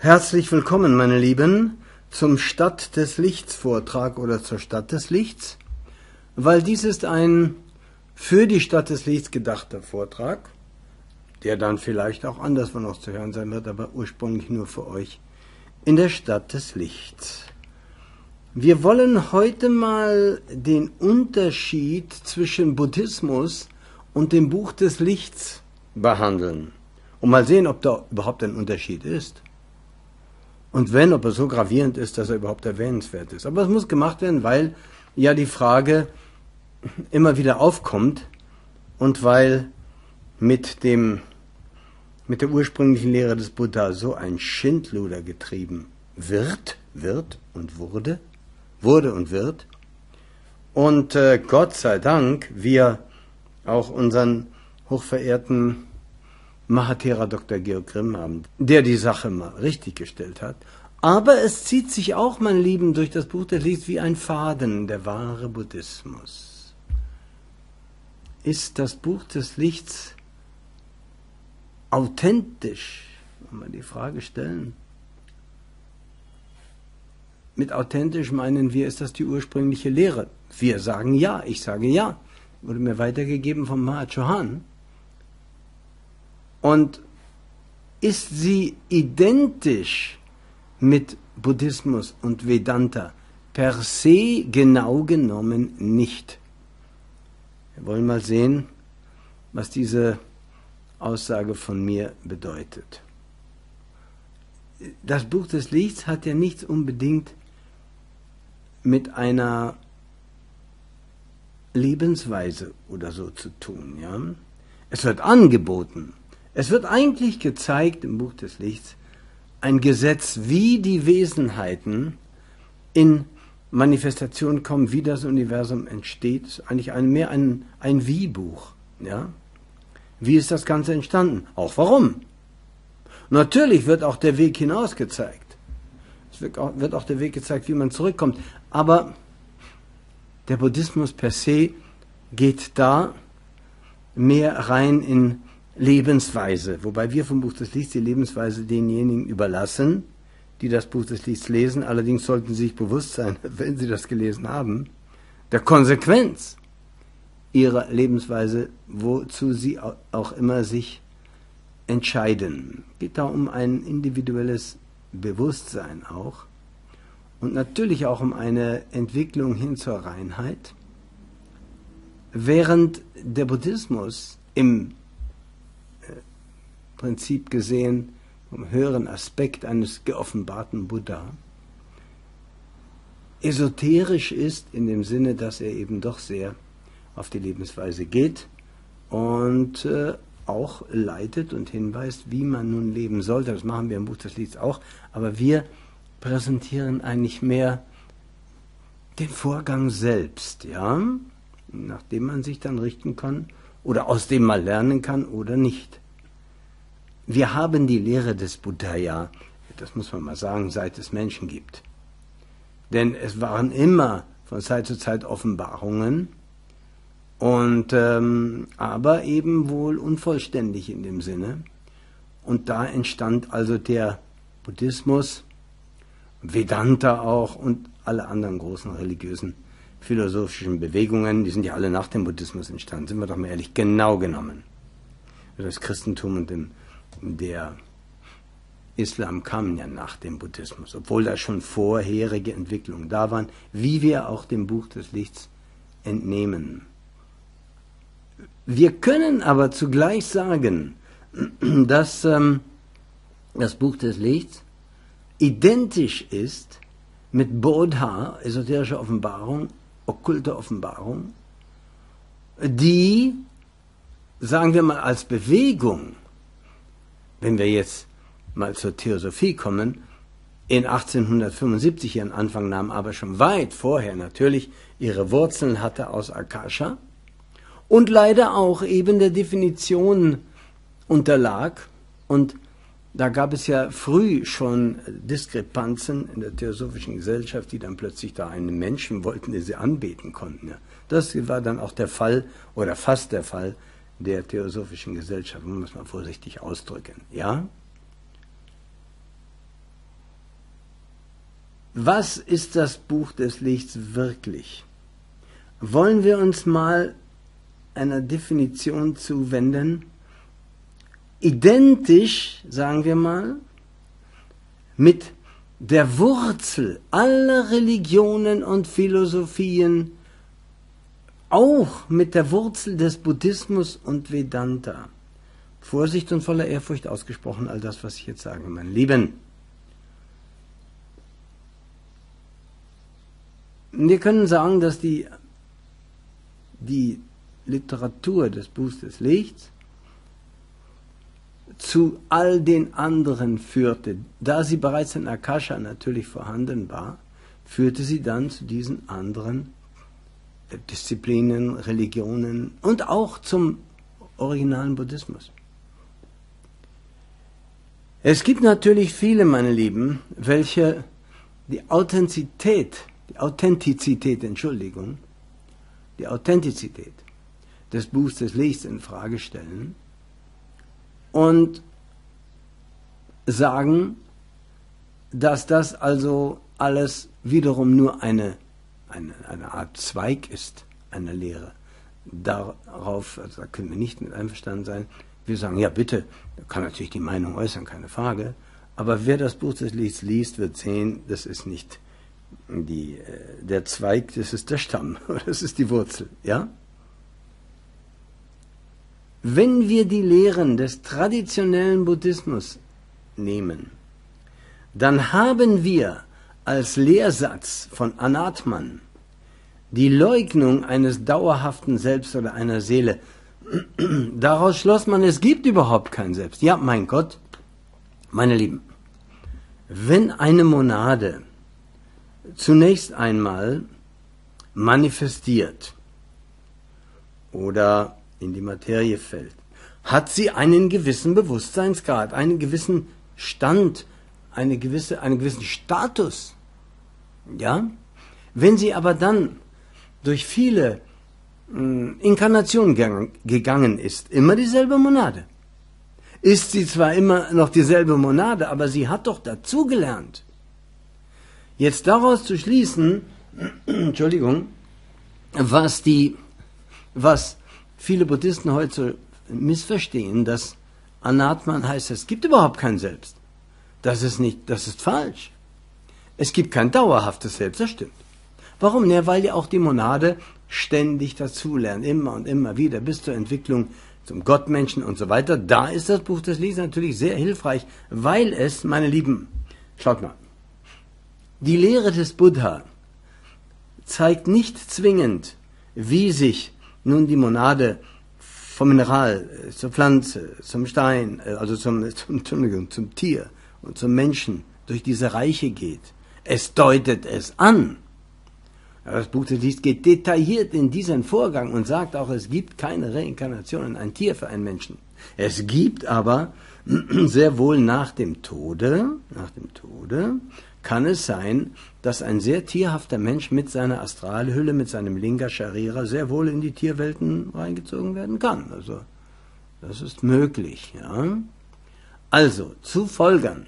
Herzlich willkommen, meine Lieben, zum Stadt des Lichts Vortrag oder zur Stadt des Lichts, weil dies ist ein für die Stadt des Lichts gedachter Vortrag, der dann vielleicht auch anderswo noch zu hören sein wird, aber ursprünglich nur für euch in der Stadt des Lichts. Wir wollen heute mal den Unterschied zwischen Buddhismus und dem Buch des Lichts behandeln und mal sehen, ob da überhaupt ein Unterschied ist. Und wenn, ob er so gravierend ist, dass er überhaupt erwähnenswert ist. Aber es muss gemacht werden, weil ja die Frage immer wieder aufkommt und weil mit dem mit der ursprünglichen Lehre des Buddha so ein Schindluder getrieben wird, wird und wurde, wurde und wird. Und äh, Gott sei Dank, wir auch unseren hochverehrten Mahatera Dr. Georg Grimm haben, der die Sache mal richtig gestellt hat. Aber es zieht sich auch, mein Lieben, durch das Buch des Lichts wie ein Faden, der wahre Buddhismus. Ist das Buch des Lichts authentisch? Wenn wir die Frage stellen. Mit authentisch meinen wir, ist das die ursprüngliche Lehre? Wir sagen ja, ich sage ja. Wurde mir weitergegeben vom Mahachohan. Und ist sie identisch mit Buddhismus und Vedanta? Per se genau genommen nicht. Wir wollen mal sehen, was diese Aussage von mir bedeutet. Das Buch des Lichts hat ja nichts unbedingt mit einer Lebensweise oder so zu tun. Ja? Es wird angeboten, es wird eigentlich gezeigt im Buch des Lichts ein Gesetz, wie die Wesenheiten in Manifestation kommen, wie das Universum entsteht. Ist eigentlich ein, mehr ein, ein Wie-Buch. Ja? Wie ist das Ganze entstanden? Auch warum? Natürlich wird auch der Weg hinaus gezeigt. Es wird auch, wird auch der Weg gezeigt, wie man zurückkommt. Aber der Buddhismus per se geht da mehr rein in Lebensweise, wobei wir vom Buch des Lichts die Lebensweise denjenigen überlassen, die das Buch des Lichts lesen. Allerdings sollten sie sich bewusst sein, wenn sie das gelesen haben, der Konsequenz ihrer Lebensweise, wozu sie auch immer sich entscheiden. Es geht da um ein individuelles Bewusstsein auch und natürlich auch um eine Entwicklung hin zur Reinheit, während der Buddhismus im Prinzip gesehen, vom höheren Aspekt eines geoffenbarten Buddha, esoterisch ist in dem Sinne, dass er eben doch sehr auf die Lebensweise geht und äh, auch leitet und hinweist, wie man nun leben sollte. Das machen wir im Buch des Lieds auch, aber wir präsentieren eigentlich mehr den Vorgang selbst, ja, nachdem man sich dann richten kann oder aus dem man lernen kann oder nicht. Wir haben die Lehre des Buddha ja, das muss man mal sagen, seit es Menschen gibt. Denn es waren immer von Zeit zu Zeit Offenbarungen, und ähm, aber eben wohl unvollständig in dem Sinne. Und da entstand also der Buddhismus, Vedanta auch und alle anderen großen religiösen philosophischen Bewegungen, die sind ja alle nach dem Buddhismus entstanden, sind wir doch mal ehrlich, genau genommen. Das Christentum und dem der Islam kam ja nach dem Buddhismus, obwohl da schon vorherige Entwicklungen da waren, wie wir auch dem Buch des Lichts entnehmen. Wir können aber zugleich sagen, dass ähm, das Buch des Lichts identisch ist mit Bodha, esoterische Offenbarung, okkulte Offenbarung, die, sagen wir mal, als Bewegung wenn wir jetzt mal zur Theosophie kommen, in 1875 ihren Anfang nahm, aber schon weit vorher natürlich ihre Wurzeln hatte aus Akasha und leider auch eben der Definition unterlag. Und da gab es ja früh schon Diskrepanzen in der Theosophischen Gesellschaft, die dann plötzlich da einen Menschen wollten, den sie anbeten konnten. Das war dann auch der Fall oder fast der Fall der Theosophischen Gesellschaft, muss man vorsichtig ausdrücken. Ja? Was ist das Buch des Lichts wirklich? Wollen wir uns mal einer Definition zuwenden? Identisch, sagen wir mal, mit der Wurzel aller Religionen und Philosophien, auch mit der Wurzel des Buddhismus und Vedanta. Vorsicht und voller Ehrfurcht ausgesprochen, all das, was ich jetzt sage, mein Lieben. Wir können sagen, dass die, die Literatur des Buchs des Lichts zu all den anderen führte. Da sie bereits in Akasha natürlich vorhanden war, führte sie dann zu diesen anderen Disziplinen, Religionen und auch zum originalen Buddhismus. Es gibt natürlich viele, meine Lieben, welche die Authentizität, die Authentizität, Entschuldigung, die Authentizität des Buchs des Lichts in Frage stellen und sagen, dass das also alles wiederum nur eine, eine, eine Art Zweig ist einer Lehre. Darauf also da können wir nicht mit einverstanden sein. Wir sagen, ja bitte, da kann natürlich die Meinung äußern, keine Frage. Aber wer das Buch des Lichts liest, wird sehen, das ist nicht die, äh, der Zweig, das ist der Stamm, das ist die Wurzel. Ja? Wenn wir die Lehren des traditionellen Buddhismus nehmen, dann haben wir als Lehrsatz von Anatman die Leugnung eines dauerhaften Selbst oder einer Seele. Daraus schloss man, es gibt überhaupt kein Selbst. Ja, mein Gott, meine Lieben, wenn eine Monade zunächst einmal manifestiert oder in die Materie fällt, hat sie einen gewissen Bewusstseinsgrad, einen gewissen Stand, eine gewisse, einen gewissen Status. Ja? Wenn sie aber dann durch viele äh, Inkarnationen gegangen ist, immer dieselbe Monade, ist sie zwar immer noch dieselbe Monade, aber sie hat doch dazugelernt. Jetzt daraus zu schließen, Entschuldigung, was die, was viele Buddhisten heute missverstehen, dass Anatman heißt, es gibt überhaupt kein Selbst. Das ist nicht, das ist falsch. Es gibt kein dauerhaftes Selbst, das stimmt. Warum? Ja, weil ja auch die Monade ständig dazulernt, immer und immer wieder, bis zur Entwicklung zum Gottmenschen und so weiter. Da ist das Buch des Lichts natürlich sehr hilfreich, weil es, meine Lieben, schaut mal, die Lehre des Buddha zeigt nicht zwingend, wie sich nun die Monade vom Mineral äh, zur Pflanze, zum Stein, äh, also zum, zum, Entschuldigung, zum Tier und zum Menschen durch diese Reiche geht. Es deutet es an. Das Buch des Lichts geht detailliert in diesen Vorgang und sagt auch, es gibt keine Reinkarnation in ein Tier für einen Menschen. Es gibt aber sehr wohl nach dem Tode, nach dem Tode, kann es sein, dass ein sehr tierhafter Mensch mit seiner Astralhülle, mit seinem Linga Sharira sehr wohl in die Tierwelten reingezogen werden kann. Also, das ist möglich. Ja? Also, zu folgern,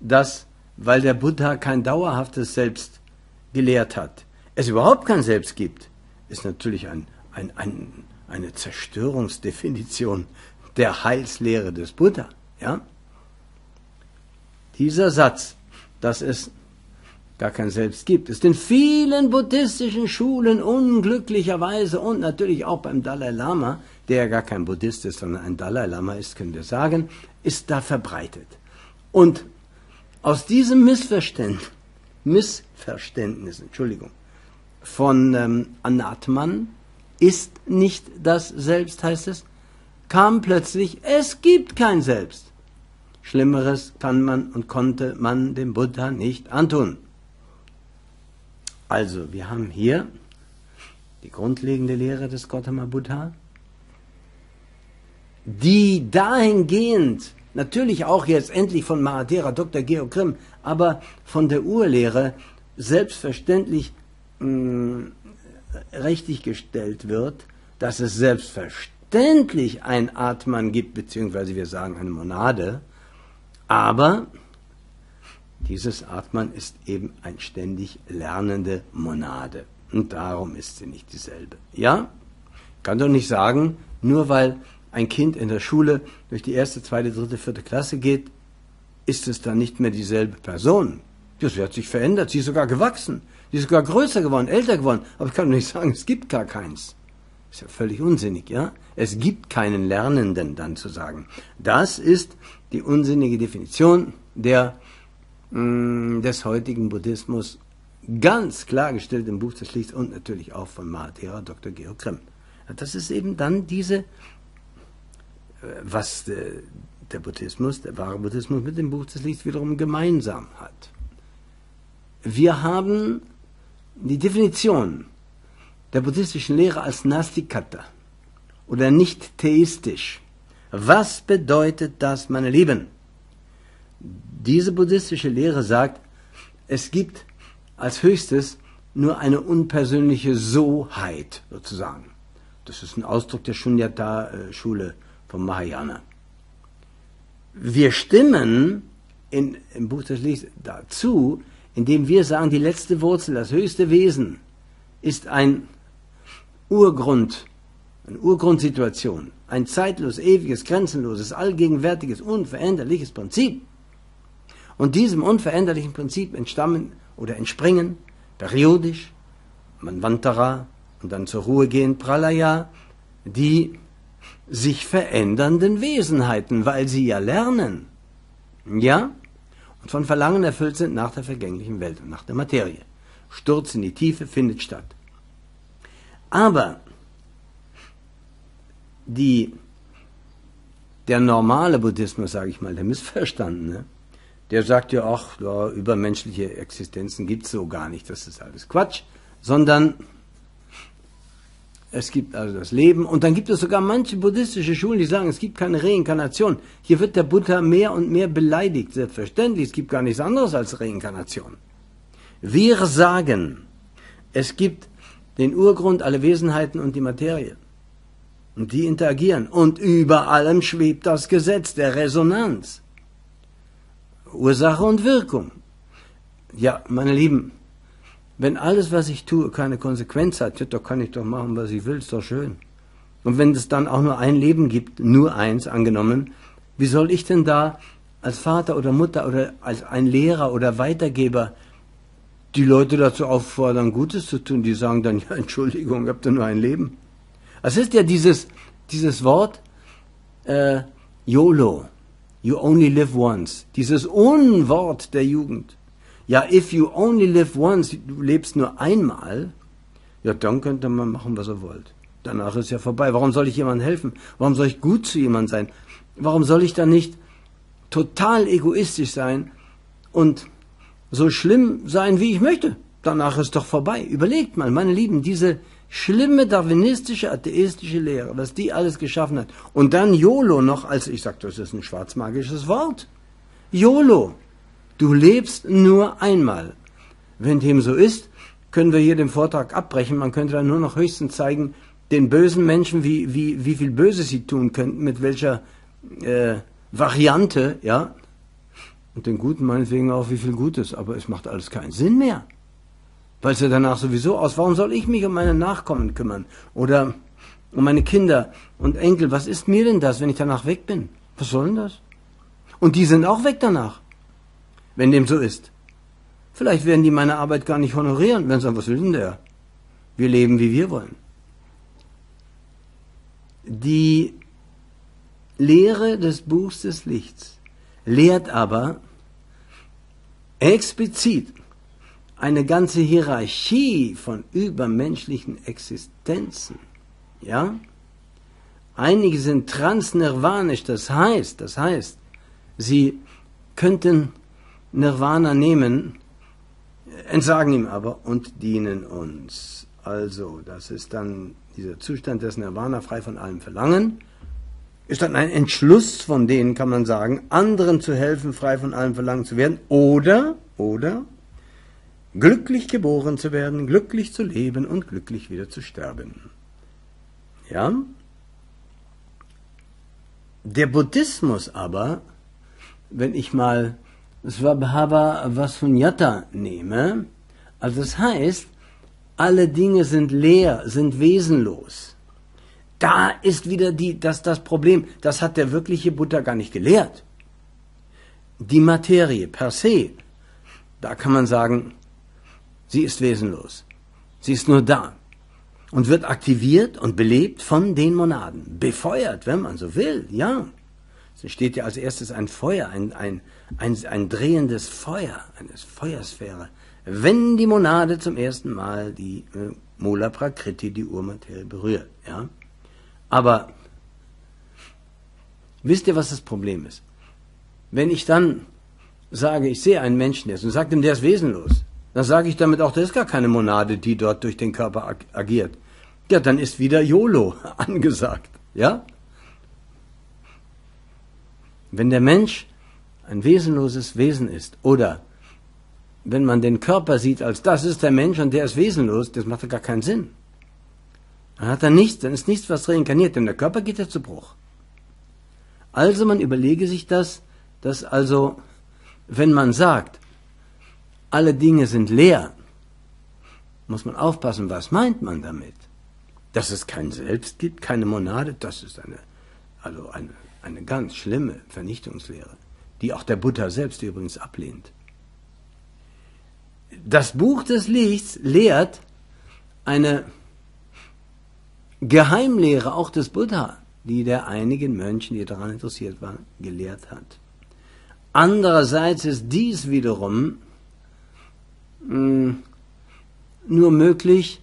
dass, weil der Buddha kein dauerhaftes Selbst gelehrt hat, es überhaupt kein Selbst gibt, ist natürlich ein, ein, ein, eine Zerstörungsdefinition der Heilslehre des Buddha. Ja? Dieser Satz dass es gar kein Selbst gibt. Ist in vielen buddhistischen Schulen unglücklicherweise und natürlich auch beim Dalai Lama, der ja gar kein Buddhist ist, sondern ein Dalai Lama ist, können wir sagen, ist da verbreitet. Und aus diesem Missverständnis, Missverständnis, Entschuldigung, von ähm, Anatman ist nicht das Selbst, heißt es, kam plötzlich, es gibt kein Selbst. Schlimmeres kann man und konnte man dem Buddha nicht antun. Also, wir haben hier die grundlegende Lehre des Gautama Buddha, die dahingehend, natürlich auch jetzt endlich von Mahatera, Dr. Georg Grimm, aber von der Urlehre selbstverständlich mh, mm, richtig gestellt wird, dass es selbstverständlich ein Atman gibt, beziehungsweise wir sagen eine Monade, aber Dieses Atman ist eben ein ständig lernende Monade. Und darum ist sie nicht dieselbe. Ja? Kann doch nicht sagen, nur weil ein Kind in der Schule durch die erste, zweite, dritte, vierte Klasse geht, ist es dann nicht mehr dieselbe Person. Das hat sich verändert, sie ist sogar gewachsen, sie ist sogar größer geworden, älter geworden. Aber ich kann nicht sagen, es gibt gar keins. Ist ja völlig unsinnig, ja? Es gibt keinen Lernenden, dann zu sagen. Das ist die unsinnige Definition der, mh, mm, des heutigen Buddhismus, ganz klargestellt im Buch des Lichts und natürlich auch von Mahatera Dr. Georg Grimm. Das ist eben dann diese, was äh, der Buddhismus, der wahre Buddhismus mit dem Buch des Lichts wiederum gemeinsam hat. Wir haben die Definition der buddhistischen Lehre als Nastikata oder nicht theistisch. Was bedeutet das, meine Lieben? Diese buddhistische Lehre sagt, es gibt als höchstes nur eine unpersönliche Soheit sozusagen. Das ist ein Ausdruck der Shunyata-Schule von Mahayana. Wir stimmen in, im Buch des Lichts dazu, indem wir sagen, die letzte Wurzel, das höchste Wesen ist ein Urgrund, eine Urgrundsituation, ein zeitlos, ewiges, grenzenloses, allgegenwärtiges, unveränderliches Prinzip. Und diesem unveränderlichen Prinzip entstammen oder entspringen periodisch Manvantara und dann zur Ruhe gehen Pralaya, die sich verändernden Wesenheiten, weil sie ja lernen. Ja? Und von Verlangen erfüllt sind nach der vergänglichen Welt und nach der Materie. Sturz in die Tiefe findet statt. Aber die, der normale Buddhismus, sage ich mal, der Missverstandene, der sagt ja, ach, ja, übermenschliche Existenzen gibt es so gar nicht, das ist alles Quatsch, sondern es gibt also das Leben und dann gibt es sogar manche buddhistische Schulen, die sagen, es gibt keine Reinkarnation. Hier wird der Buddha mehr und mehr beleidigt, selbstverständlich, es gibt gar nichts anderes als Reinkarnation. Wir sagen, es gibt den Urgrund, alle Wesenheiten und die Materie. Und die interagieren. Und über allem schwebt das Gesetz der Resonanz. Ursache und Wirkung. Ja, meine Lieben, wenn alles, was ich tue, keine Konsequenz hat, ja, da kann ich doch machen, was ich will, ist doch schön. Und wenn es dann auch nur ein Leben gibt, nur eins angenommen, wie soll ich denn da als Vater oder Mutter oder als ein Lehrer oder Weitergeber die Leute dazu auffordern, Gutes zu tun? Die sagen dann, ja, Entschuldigung, ihr habt ja nur ein Leben. Es ist ja dieses, dieses Wort äh, YOLO, you only live once, dieses Unwort der Jugend. Ja, if you only live once, du lebst nur einmal, ja, dann könnte man machen, was er wollt. Danach ist ja vorbei. Warum soll ich jemandem helfen? Warum soll ich gut zu jemandem sein? Warum soll ich dann nicht total egoistisch sein und so schlimm sein, wie ich möchte? Danach ist doch vorbei. Überlegt mal, meine Lieben, diese schlimme darwinistische, atheistische Lehre, was die alles geschaffen hat. Und dann YOLO noch als, ich sag, das ist ein schwarzmagisches Wort. YOLO. Du lebst nur einmal. Wenn dem so ist, können wir hier den Vortrag abbrechen. Man könnte dann nur noch höchstens zeigen, den bösen Menschen, wie, wie, wie viel Böses sie tun könnten, mit welcher äh, Variante, ja. Und den Guten meinetwegen auch, wie viel Gutes. Aber es macht alles keinen Sinn mehr. Weil es ja danach sowieso aus. Warum soll ich mich um meine Nachkommen kümmern? Oder um meine Kinder und Enkel? Was ist mir denn das, wenn ich danach weg bin? Was soll denn das? Und die sind auch weg danach wenn dem so ist. Vielleicht werden die meine Arbeit gar nicht honorieren, wenn sie sagen, was will denn der? Wir leben, wie wir wollen. Die Lehre des Buchs des Lichts lehrt aber explizit eine ganze Hierarchie von übermenschlichen Existenzen. Ja? Einige sind transnirvanisch, das heißt, das heißt, sie könnten Nirvana nehmen, entsagen ihm aber und dienen uns. Also, das ist dann dieser Zustand des Nirvana frei von allem Verlangen, ist dann ein Entschluss von denen, kann man sagen, anderen zu helfen, frei von allem Verlangen zu werden, oder, oder, glücklich geboren zu werden, glücklich zu leben und glücklich wieder zu sterben. Ja? Der Buddhismus aber, wenn ich mal Svabhava Vasunyata nehme, also das heißt, alle Dinge sind leer, sind wesenlos. Da ist wieder die, das, das Problem, das hat der wirkliche Buddha gar nicht gelehrt. Die Materie per se, da kann man sagen, sie ist wesenlos. Sie ist nur da und wird aktiviert und belebt von den Monaden. Befeuert, wenn man so will, ja. Es steht ja als erstes ein Feuer, ein, ein, ein, ein drehendes Feuer, eine Feuersphäre. Wenn die Monade zum ersten Mal die äh, Mula Prakriti, die Urmaterie, berührt, ja. Aber wisst ihr, was das Problem ist? Wenn ich dann sage, ich sehe einen Menschen jetzt und sage dem, der ist wesenlos, dann sage ich damit auch, da ist gar keine Monade, die dort durch den Körper ag agiert. Ja, dann ist wieder YOLO angesagt. Ja? Wenn der Mensch ein wesenloses Wesen ist oder wenn man den Körper sieht als das ist der Mensch und der ist wesenlos, das macht ja gar keinen Sinn. Dann hat er nichts, dann ist nichts, was reinkarniert, denn der Körper geht ja zu Bruch. Also man überlege sich das, dass also, wenn man sagt, alle Dinge sind leer, muss man aufpassen, was meint man damit? Dass es kein Selbst gibt, keine Monade, das ist eine, also eine, eine ganz schlimme Vernichtungslehre, die auch der Buddha selbst übrigens ablehnt. Das Buch des Lichts lehrt eine Geheimlehre auch des Buddha, die der einigen Mönchen, die daran interessiert waren, gelehrt hat. Andererseits ist dies wiederum hm, nur möglich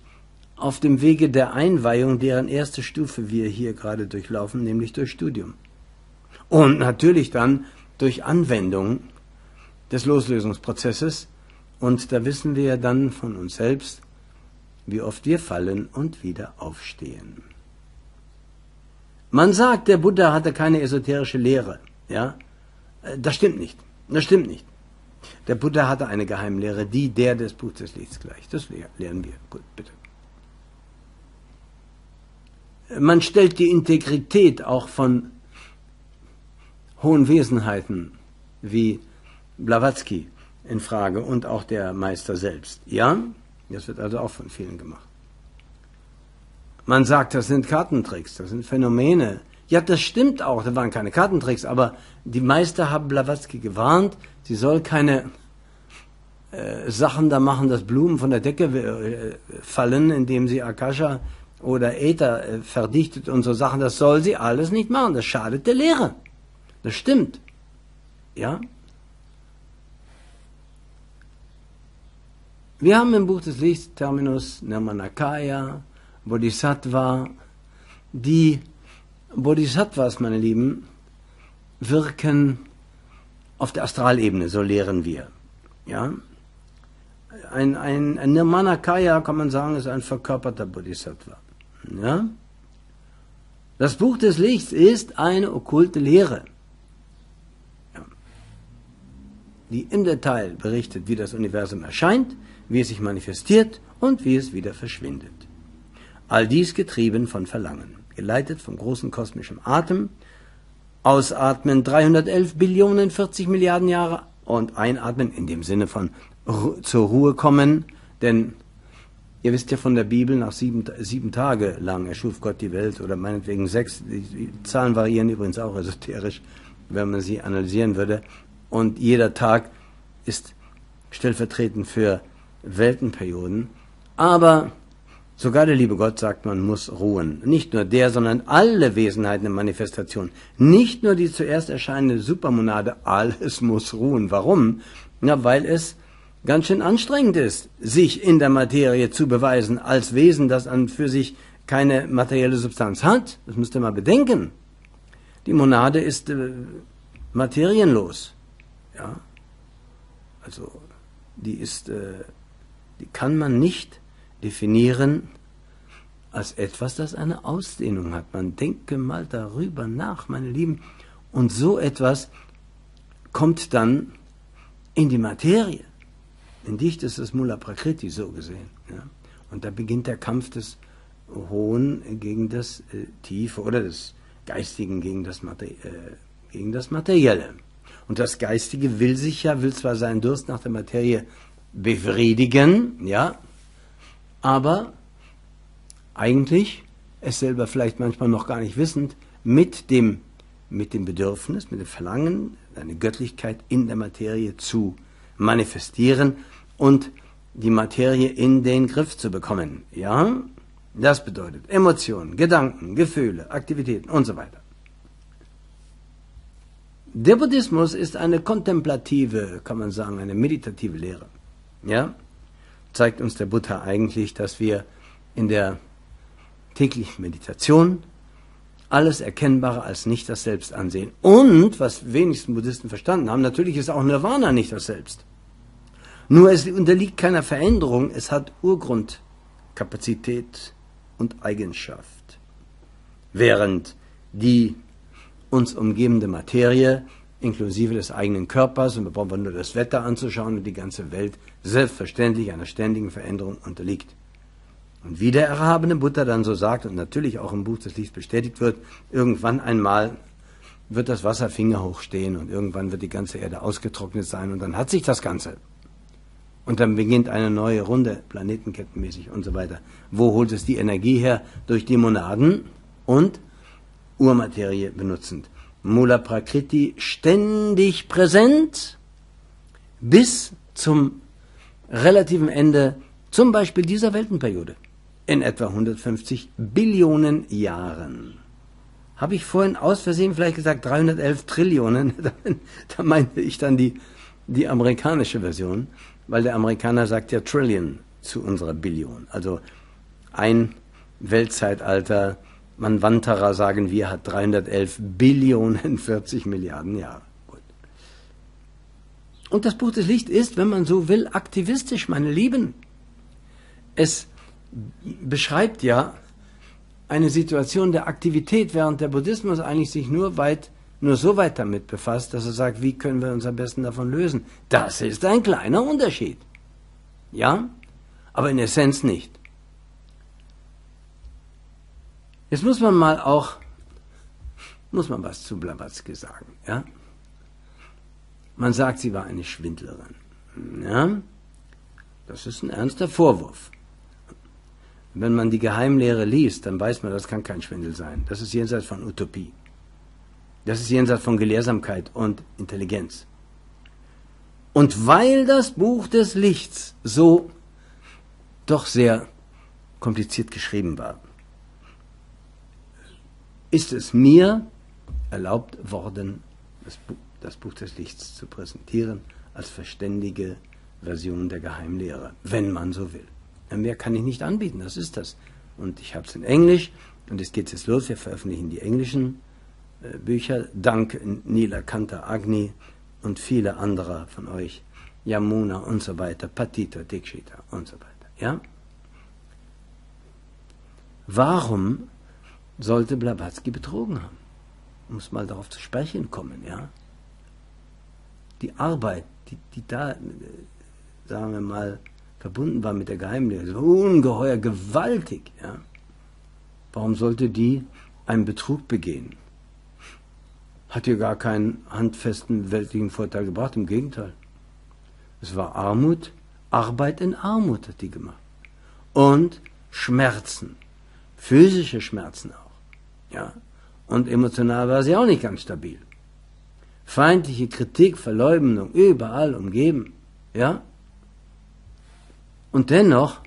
auf dem Wege der Einweihung, deren erste Stufe wir hier gerade durchlaufen, nämlich durch Studium. Und natürlich dann durch Anwendung des Loslösungsprozesses. Und da wissen wir ja dann von uns selbst, wie oft wir fallen und wieder aufstehen. Man sagt, der Buddha hatte keine esoterische Lehre. Ja, das stimmt nicht. Das stimmt nicht. Der Buddha hatte eine Geheimlehre, die der des Buch des Lichts gleicht. Das lernen wir. Gut, bitte. Man stellt die Integrität auch von hohen Wesenheiten wie Blavatsky in Frage und auch der Meister selbst. Ja, das wird also auch von vielen gemacht. Man sagt, das sind Kartentricks, das sind Phänomene. Ja, das stimmt auch, das waren keine Kartentricks, aber die Meister haben Blavatsky gewarnt, sie soll keine äh, Sachen da machen, dass Blumen von der Decke äh, fallen, indem sie Akasha oder Äther äh, verdichtet und so Sachen. Das soll sie alles nicht machen. Das schadet der Lehre. Das stimmt. Ja? Wir haben im Buch des Lichts Terminus Nirmanakaya, Bodhisattva. Die Bodhisattvas, meine Lieben, wirken auf der Astralebene, so lehren wir. Ja? Ein, ein, ein Nirmanakaya, kann man sagen, ist ein verkörperter Bodhisattva. Ja? Das Buch des Lichts ist eine okkulte Lehre, ja. Die im Detail berichtet, wie das Universum erscheint, wie es sich manifestiert und wie es wieder verschwindet. All dies getrieben von Verlangen, geleitet vom großen kosmischen Atem, ausatmen 311 Billionen 40 Milliarden Jahre und einatmen in dem Sinne von zur Ruhe kommen, denn ihr wisst ja von der Bibel, nach sieben, sieben Tage lang erschuf Gott die Welt oder meinetwegen sechs, die Zahlen variieren übrigens auch esoterisch, wenn man sie analysieren würde, und jeder Tag ist stellvertretend für Weltenperioden, aber Sogar der liebe Gott sagt, man muss ruhen. Nicht nur der, sondern alle Wesenheiten der Manifestation. Nicht nur die zuerst erscheinende Supermonade, alles muss ruhen. Warum? Na, weil es ganz schön anstrengend ist, sich in der Materie zu beweisen als Wesen, das an für sich keine materielle Substanz hat. Das müsst ihr mal bedenken. Die Monade ist äh, materienlos. Ja? Also, die ist, äh, die kann man nicht definieren als etwas, das eine Ausdehnung hat. Man denke mal darüber nach, meine Lieben. Und so etwas kommt dann in die Materie. In dich ist es Mula Prakriti so gesehen. Ja? Und da beginnt der Kampf des Hohen gegen das äh, Tiefe oder des Geistigen gegen das, Mater äh, gegen das Materielle. Und das Geistige will sich ja, will zwar seinen Durst nach der Materie befriedigen, ja, aber eigentlich, es selber vielleicht manchmal noch gar nicht wissend, mit dem, mit dem Bedürfnis, mit dem Verlangen, eine Göttlichkeit in der Materie zu manifestieren und die Materie in den Griff zu bekommen. Ja, das bedeutet Emotionen, Gedanken, Gefühle, Aktivitäten und so weiter. Der Buddhismus ist eine kontemplative, kann man sagen, eine meditative Lehre. Ja? Zeigt uns der Buddha eigentlich, dass wir in der täglichen Meditation alles Erkennbare als nicht das Selbst ansehen. Und, was wenigsten Buddhisten verstanden haben, natürlich ist auch Nirvana nicht das Selbst. Nur es unterliegt keiner Veränderung, es hat Urgrundkapazität und Eigenschaft. Während die uns umgebende Materie, inklusive des eigenen Körpers, und wir brauchen nur das Wetter anzuschauen und die ganze Welt selbstverständlich einer ständigen Veränderung unterliegt. Und wie der erhabene Buddha dann so sagt und natürlich auch im Buch des Lichts bestätigt wird, irgendwann einmal wird das Wasser fingerhoch stehen und irgendwann wird die ganze Erde ausgetrocknet sein und dann hat sich das Ganze. Und dann beginnt eine neue Runde, planetenkettenmäßig und so weiter. Wo holt es die Energie her? Durch die Monaden und Urmaterie benutzend. Mula Prakriti ständig präsent bis zum relativen Ende, zum Beispiel dieser Weltenperiode, in etwa 150 Billionen Jahren. Habe ich vorhin aus Versehen vielleicht gesagt 311 Trillionen? da meinte ich dann die, die amerikanische Version weil der Amerikaner sagt ja Trillion zu unserer Billion. Also ein Weltzeitalter, man Wanderer sagen wir, hat 311 Billionen 40 Milliarden Jahre. Gut. Und das Buch des Lichts ist, wenn man so will, aktivistisch, meine Lieben. Es beschreibt ja eine Situation der Aktivität, während der Buddhismus eigentlich sich nur weit nur so weit damit befasst, dass er sagt, wie können wir uns am besten davon lösen. Das ist ein kleiner Unterschied. Ja, aber in Essenz nicht. Jetzt muss man mal auch, muss man was zu Blavatsky sagen, ja? Man sagt, sie war eine Schwindlerin. Ja? Das ist ein ernster Vorwurf. Wenn man die Geheimlehre liest, dann weiß man, das kann kein Schwindel sein. Das ist jenseits von Utopie. Das ist jenseits von Gelehrsamkeit und Intelligenz. Und weil das Buch des Lichts so doch sehr kompliziert geschrieben war, ist es mir erlaubt worden, das Buch, das Buch des Lichts zu präsentieren als verständige Version der Geheimlehre, wenn man so will. Mehr kann ich nicht anbieten, das ist das. Und ich habe es in Englisch und es geht jetzt los, wir veröffentlichen die englischen äh, Bücher, dank Nila Kanta Agni und viele anderer von euch, Yamuna und so weiter, Patita, Dikshita und so weiter. Ja? Warum sollte Blavatsky betrogen haben? Muss mal darauf zu sprechen kommen, ja? Die Arbeit, die, die da, äh, sagen wir mal, verbunden war mit der Geheimlehre, so ungeheuer gewaltig, ja? Warum sollte die einen Betrug begehen? hat ihr gar keinen handfesten weltlichen Vorteil gebracht, im Gegenteil. Es war Armut, Arbeit in Armut hat die gemacht. Und Schmerzen, physische Schmerzen auch. Ja. Und emotional war sie auch nicht ganz stabil. Feindliche Kritik, Verleumdung, überall umgeben. Ja. Und dennoch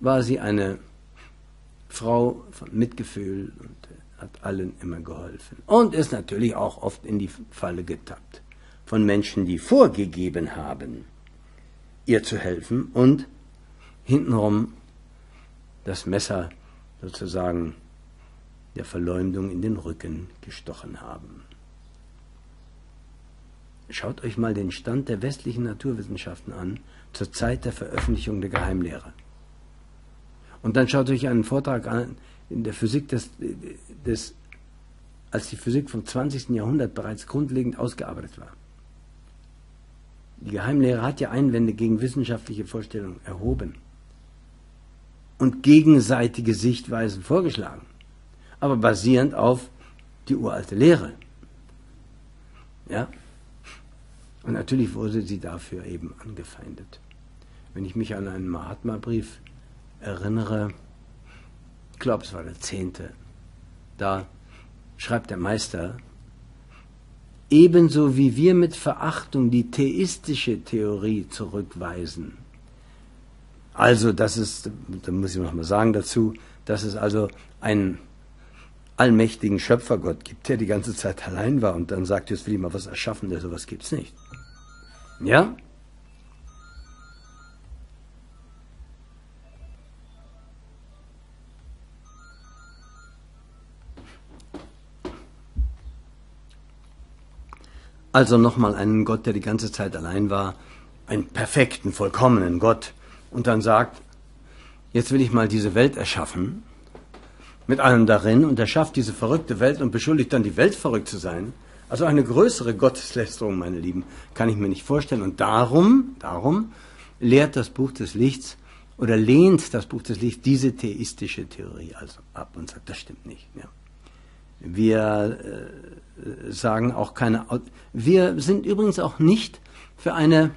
war sie eine Frau von Mitgefühl und hat allen immer geholfen und ist natürlich auch oft in die Falle getappt von Menschen, die vorgegeben haben, ihr zu helfen und hintenrum das Messer sozusagen der Verleumdung in den Rücken gestochen haben. Schaut euch mal den Stand der westlichen Naturwissenschaften an zur Zeit der Veröffentlichung der Geheimlehre. Und dann schaut euch einen Vortrag an in der Physik des, des, als die Physik vom 20. Jahrhundert bereits grundlegend ausgearbeitet war. Die Geheimlehre hat ja Einwände gegen wissenschaftliche Vorstellungen erhoben und gegenseitige Sichtweisen vorgeschlagen, aber basierend auf die uralte Lehre. Ja? Und natürlich wurde sie dafür eben angefeindet. Wenn ich mich an einen Mahatma-Brief erinnere, ich glaube, es war der zehnte, da schreibt der Meister, ebenso wie wir mit Verachtung die theistische Theorie zurückweisen. Also, das ist, da muss ich nochmal sagen dazu, dass es also einen allmächtigen Schöpfergott gibt, der die ganze Zeit allein war und dann sagt, jetzt will ich mal was erschaffen, der sowas gibt's nicht. Ja? Also nochmal einen Gott, der die ganze Zeit allein war, einen perfekten, vollkommenen Gott und dann sagt, jetzt will ich mal diese Welt erschaffen, mit allem darin und er schafft diese verrückte Welt und beschuldigt dann die Welt verrückt zu sein. Also eine größere Gotteslästerung, meine Lieben, kann ich mir nicht vorstellen. Und darum, darum lehrt das Buch des Lichts oder lehnt das Buch des Lichts diese theistische Theorie also ab und sagt, das stimmt nicht. Ja. Wir äh, sagen auch keine, wir sind übrigens auch nicht für eine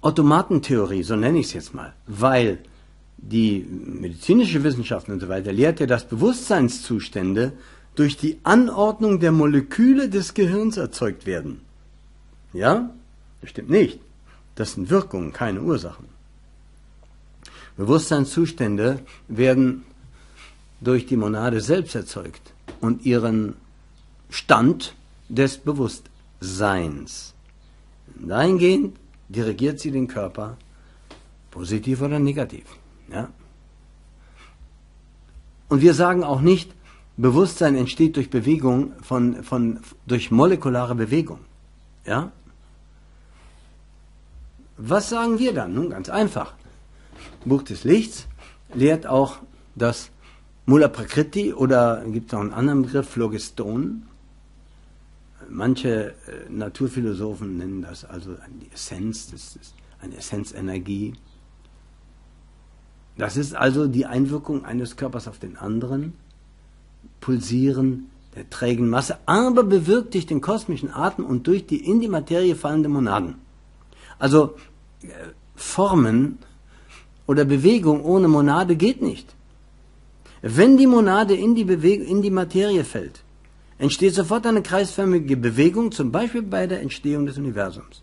Automatentheorie, so nenne ich es jetzt mal, weil die medizinische Wissenschaft und so weiter lehrt ja, dass Bewusstseinszustände durch die Anordnung der Moleküle des Gehirns erzeugt werden. Ja? Das stimmt nicht. Das sind Wirkungen, keine Ursachen. Bewusstseinszustände werden durch die Monade selbst erzeugt und ihren Stand des Bewusstseins. Dahingehend dirigiert sie den Körper, positiv oder negativ. Ja? Und wir sagen auch nicht, Bewusstsein entsteht durch Bewegung, von, von, durch molekulare Bewegung. Ja? Was sagen wir dann? Nun, ganz einfach. Buch des Lichts lehrt auch das Mula Prakriti oder gibt es auch einen anderen Begriff, Phlogiston. Manche äh, Naturphilosophen nennen das also die Essenz, das ist eine Essenzenergie. Das ist also die Einwirkung eines Körpers auf den anderen, Pulsieren der trägen Masse, aber bewirkt durch den kosmischen Atem und durch die in die Materie fallende Monaden. Also äh, Formen oder Bewegung ohne Monade geht nicht. Wenn die Monade in die, Bewegung, in die Materie fällt, entsteht sofort eine kreisförmige Bewegung, zum Beispiel bei der Entstehung des Universums.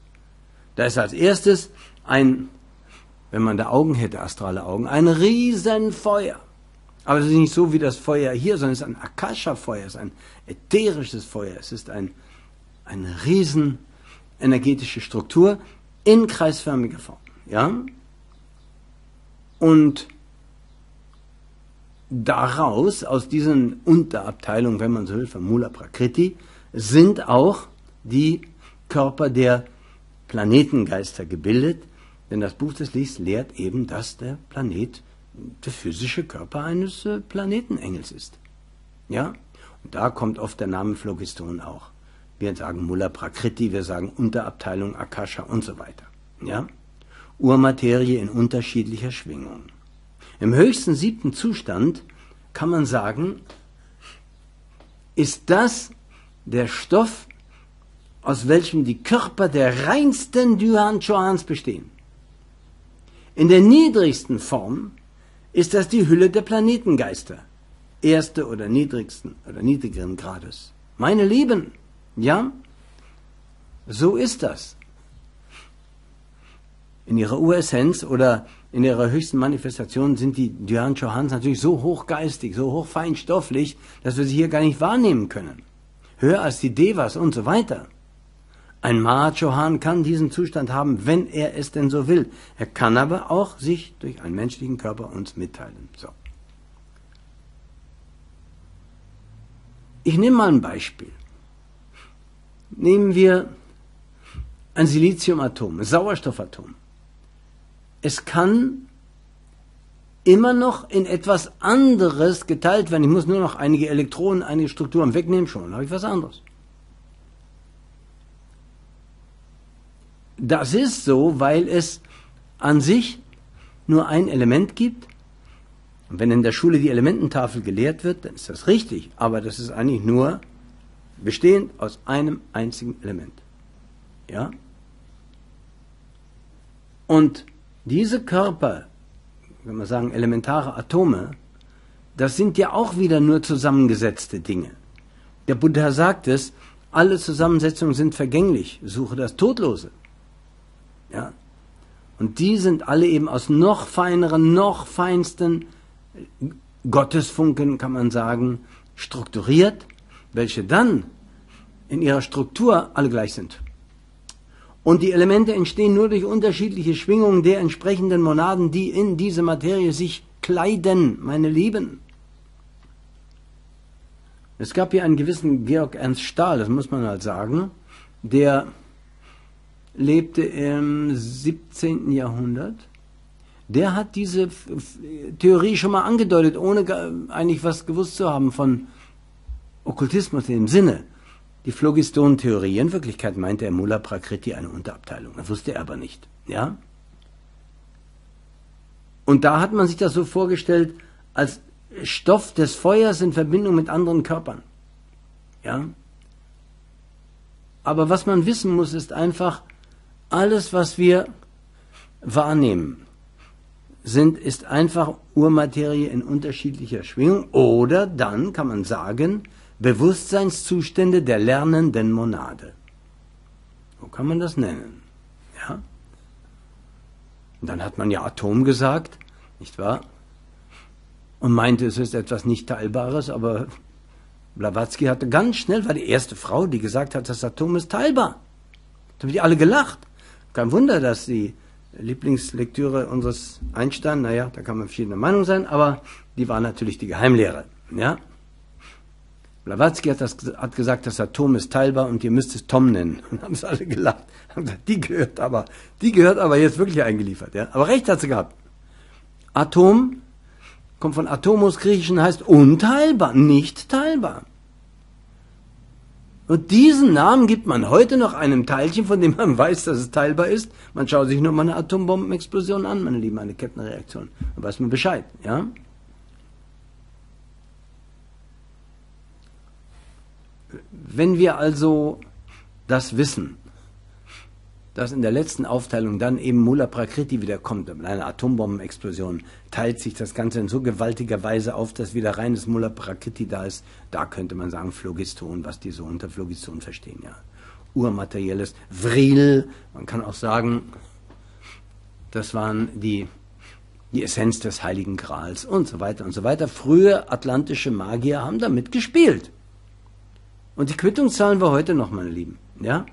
Da ist als erstes ein wenn man da Augen hätte, astrale Augen, ein Riesenfeuer. Aber es ist nicht so wie das Feuer hier, sondern es ist ein Akasha-Feuer, es ist ein ätherisches Feuer, es ist ein, eine riesen energetische Struktur in kreisförmiger Form. Ja? Und daraus, aus diesen Unterabteilungen, wenn man so will, von Mula Prakriti, sind auch die Körper der Planetengeister gebildet, denn das Buch des Lichts lehrt eben, dass der Planet der physische Körper eines äh, Planetenengels ist. Ja? Und da kommt oft der Name Phlogiston auch. Wir sagen Mulla Prakriti, wir sagen Unterabteilung Akasha und so weiter. Ja? Urmaterie in unterschiedlicher Schwingung. Im höchsten siebten Zustand kann man sagen, ist das der Stoff, aus welchem die Körper der reinsten Duan Choans bestehen. In der niedrigsten Form ist das die Hülle der Planetengeister, erste oder niedrigsten oder niedrigeren Grades. Meine Lieben, ja, so ist das. In ihrer Uressenz oder in ihrer höchsten Manifestation sind die Dhyan Chohans natürlich so hochgeistig, so hochfeinstofflich, dass wir sie hier gar nicht wahrnehmen können. Höher als die Devas und so weiter. Ein Mahachohan kann diesen Zustand haben, wenn er es denn so will. Er kann aber auch sich durch einen menschlichen Körper uns mitteilen. So. Ich nehme mal ein Beispiel. Nehmen wir ein Siliziumatom, ein Sauerstoffatom. Es kann immer noch in etwas anderes geteilt werden. Ich muss nur noch einige Elektronen, einige Strukturen wegnehmen, schon habe ich was anderes. Das ist so, weil es an sich nur ein Element gibt. Und wenn in der Schule die Elemententafel gelehrt wird, dann ist das richtig. Aber das ist eigentlich nur bestehend aus einem einzigen Element. Ja? Und diese Körper, wenn man sagen, elementare Atome, das sind ja auch wieder nur zusammengesetzte Dinge. Der Buddha sagt es, alle Zusammensetzungen sind vergänglich, suche das Todlose. Ja? Und die sind alle eben aus noch feineren, noch feinsten Gottesfunken, kann man sagen, strukturiert, welche dann in ihrer Struktur alle gleich sind. Und die Elemente entstehen nur durch unterschiedliche Schwingungen der entsprechenden Monaden, die in diese Materie sich kleiden, meine Lieben. Es gab hier einen gewissen Georg Ernst Stahl, das muss man halt sagen, der lebte im 17. Jahrhundert. Der hat diese Theorie schon mal angedeutet, ohne eigentlich was gewusst zu haben von Okkultismus dem Sinne. Die Phlogiston-Theorie. In Wirklichkeit meinte er Mulla Prakriti eine Unterabteilung. Das wusste er aber nicht. Ja? Und da hat man sich das so vorgestellt, als Stoff des Feuers in Verbindung mit anderen Körpern. Ja? Aber was man wissen muss, ist einfach, alles, was wir wahrnehmen, sind, ist einfach Urmaterie in unterschiedlicher Schwingung oder dann kann man sagen, Bewusstseinszustände der lernenden Monade. So kann man das nennen. Ja? Dann hat man ja Atom gesagt, nicht wahr? Und meinte, es ist etwas nicht Teilbares, aber Blavatsky hatte ganz schnell, war die erste Frau, die gesagt hat, das Atom ist teilbar. Da haben die alle gelacht. Kein Wunder, dass die Lieblingslektüre unseres Einstein, naja, da kann man verschiedener Meinung sein, aber die war natürlich die Geheimlehre. Ja? Blavatsky hat, das, hat gesagt, das Atom ist teilbar und ihr müsst es Tom nennen. Und haben es alle gelacht. Die gehört aber, die gehört aber jetzt wirklich eingeliefert. Ja? Aber recht hat sie gehabt. Atom kommt von Atomos Griechischen, heißt unteilbar, nicht teilbar. Und diesen Namen gibt man heute noch einem Teilchen, von dem man weiß, dass es teilbar ist. Man schaut sich nur mal eine Atombombenexplosion an, meine Lieben, eine Kettenreaktion. Dann weiß man Bescheid, ja? Wenn wir also das wissen, dass in der letzten Aufteilung dann eben Mula Prakriti wiederkommt. Mit einer Atombombenexplosion teilt sich das Ganze in so gewaltiger Weise auf, dass wieder reines Mula Prakriti da ist. Da könnte man sagen Phlogiston, was die so unter Phlogiston verstehen, ja. Urmaterielles Vril, man kann auch sagen, das waren die, die Essenz des Heiligen Grals und so weiter und so weiter. Frühe atlantische Magier haben damit gespielt. Und die Quittung zahlen wir heute noch, meine Lieben, ja.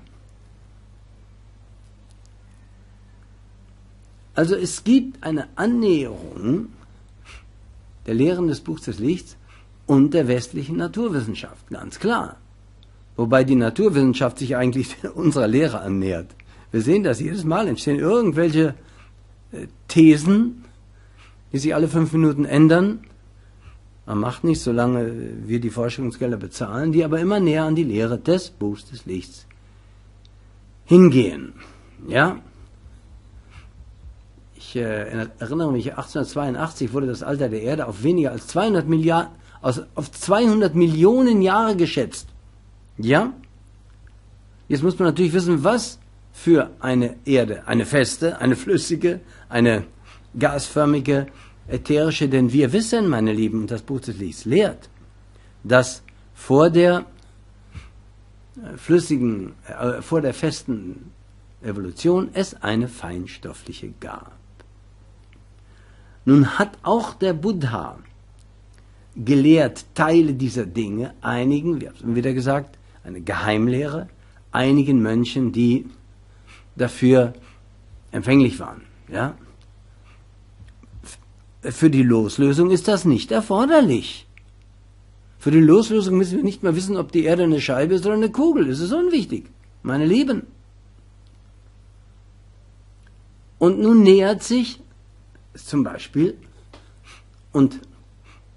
Also es gibt eine Annäherung der Lehren des Buchs des Lichts und der westlichen Naturwissenschaft, ganz klar. Wobei die Naturwissenschaft sich eigentlich unserer Lehre annähert. Wir sehen das jedes Mal, entstehen irgendwelche äh, Thesen, die sich alle fünf Minuten ändern. Man macht nicht, solange wir die Forschungsgelder bezahlen, die aber immer näher an die Lehre des Buchs des Lichts hingehen. Ja? Ich erinnere mich, 1882 wurde das Alter der Erde auf weniger als 200 Milliarden, auf 200 Millionen Jahre geschätzt. Ja? Jetzt muss man natürlich wissen, was für eine Erde, eine feste, eine flüssige, eine gasförmige, ätherische, denn wir wissen, meine Lieben, das Buch des Lichts lehrt, dass vor der äh, flüssigen, äh, vor der festen Evolution es eine feinstoffliche gab. Nun hat auch der Buddha gelehrt Teile dieser Dinge einigen, wir haben es wieder gesagt, eine Geheimlehre, einigen Mönchen, die dafür empfänglich waren. Ja? Für die Loslösung ist das nicht erforderlich. Für die Loslösung müssen wir nicht mehr wissen, ob die Erde eine Scheibe ist oder eine Kugel. Das ist unwichtig, meine Lieben. Und nun nähert sich zum Beispiel, und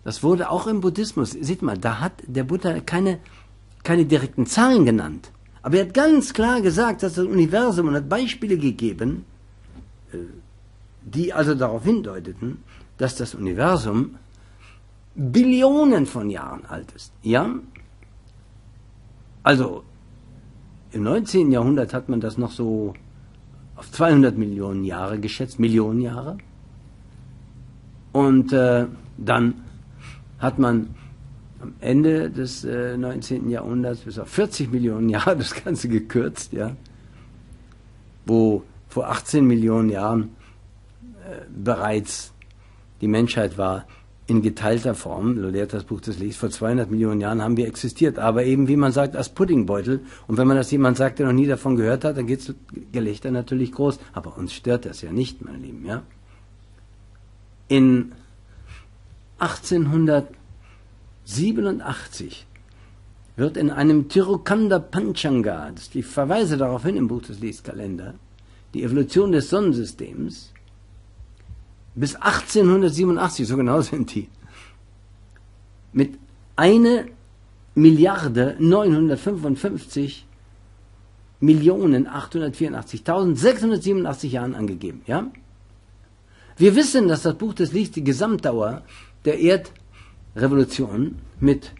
das wurde auch im Buddhismus, sieht mal, da hat der Buddha keine, keine direkten Zahlen genannt. Aber er hat ganz klar gesagt, dass das Universum und hat Beispiele gegeben, äh, die also darauf hindeuteten, dass das Universum Billionen von Jahren alt ist. Ja? Also im 19. Jahrhundert hat man das noch so auf 200 Millionen Jahre geschätzt, Millionen Jahre. Und äh, dann hat man am Ende des äh, 19. Jahrhunderts bis auf 40 Millionen Jahre das Ganze gekürzt, ja, wo vor 18 Millionen Jahren äh, bereits die Menschheit war in geteilter Form, so lehrt das Buch des Lichts, vor 200 Millionen Jahren haben wir existiert, aber eben, wie man sagt, als Puddingbeutel. Und wenn man das jemand sagt, der noch nie davon gehört hat, dann geht das Gelächter natürlich groß. Aber uns stört das ja nicht, meine Lieben, ja. In 1887 wird in einem Tirukanda Panchanga, das die Verweise darauf hin im Buch des Lichtkalender, die Evolution des Sonnensystems, bis 1887, so genau sind die, mit eine Milliarde 955 Millionen 884.687 Jahren angegeben. Ja? Wir wissen, dass das Buch des Lichts die Gesamtdauer der Erdrevolution mit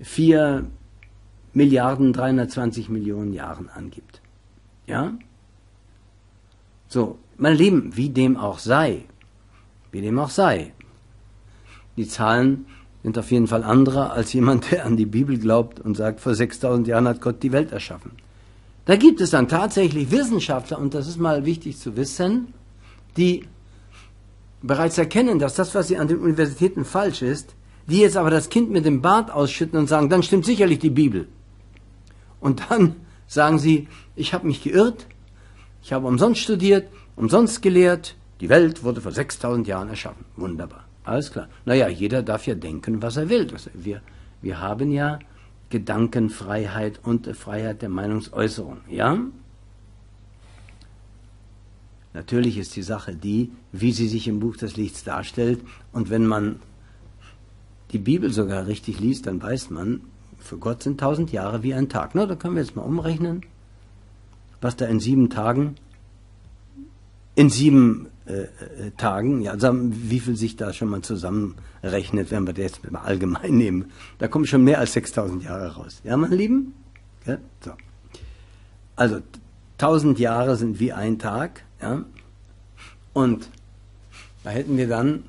4 Milliarden 320 Millionen Jahren angibt. Ja? So, meine Lieben, wie dem auch sei, wie dem auch sei, die Zahlen sind auf jeden Fall andere als jemand, der an die Bibel glaubt und sagt, vor 6000 Jahren hat Gott die Welt erschaffen. Da gibt es dann tatsächlich Wissenschaftler, und das ist mal wichtig zu wissen, die bereits erkennen, dass das, was sie an den Universitäten falsch ist, die jetzt aber das Kind mit dem Bart ausschütten und sagen, dann stimmt sicherlich die Bibel. Und dann sagen sie, ich habe mich geirrt, ich habe umsonst studiert, umsonst gelehrt, die Welt wurde vor 6000 Jahren erschaffen. Wunderbar, alles klar. Naja, jeder darf ja denken, was er will. Wir, wir haben ja Gedankenfreiheit und Freiheit der Meinungsäußerung, ja? Natürlich ist die Sache die, wie sie sich im Buch des Lichts darstellt. Und wenn man die Bibel sogar richtig liest, dann weiß man, für Gott sind tausend Jahre wie ein Tag. Na, da können wir jetzt mal umrechnen, was da in sieben Tagen, in sieben äh, äh, Tagen, ja, also wie viel sich da schon mal zusammenrechnet, wenn wir das jetzt mal allgemein nehmen. Da kommen schon mehr als 6000 Jahre raus. Ja, meine Lieben? Ja, so. Also, tausend Jahre sind wie ein Tag. Ja? Und da hätten wir dann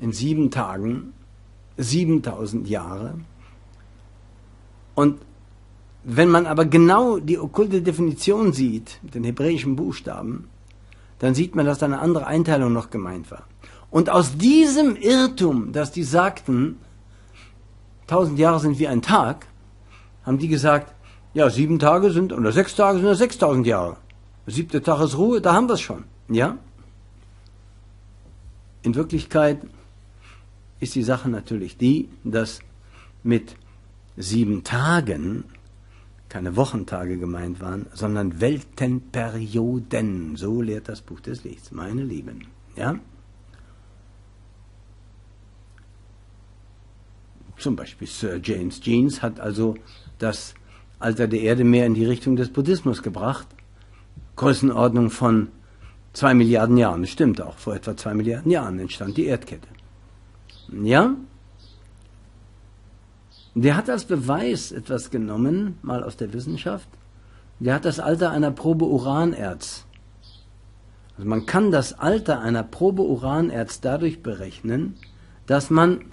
in sieben Tagen 7000 Jahre. Und wenn man aber genau die okkulte Definition sieht, den hebräischen Buchstaben, dann sieht man, dass da eine andere Einteilung noch gemeint war. Und aus diesem Irrtum, dass die sagten, 1000 Jahre sind wie ein Tag, haben die gesagt, ja, sieben Tage sind, oder sechs Tage sind 6000 Jahre. Siebte Tag ist Ruhe, da haben wir es schon. Ja? In Wirklichkeit ist die Sache natürlich die, dass mit sieben Tagen keine Wochentage gemeint waren, sondern Weltenperioden. So lehrt das Buch des Lichts, meine Lieben. Ja? Zum Beispiel Sir James Jeans hat also das Alter der Erde mehr in die Richtung des Buddhismus gebracht Größenordnung von zwei Milliarden Jahren. Das stimmt auch. Vor etwa zwei Milliarden Jahren entstand die Erdkette. Ja? Der hat als Beweis etwas genommen, mal aus der Wissenschaft. Der hat das Alter einer Probe Uranerz. Also man kann das Alter einer Probe Uranerz dadurch berechnen, dass man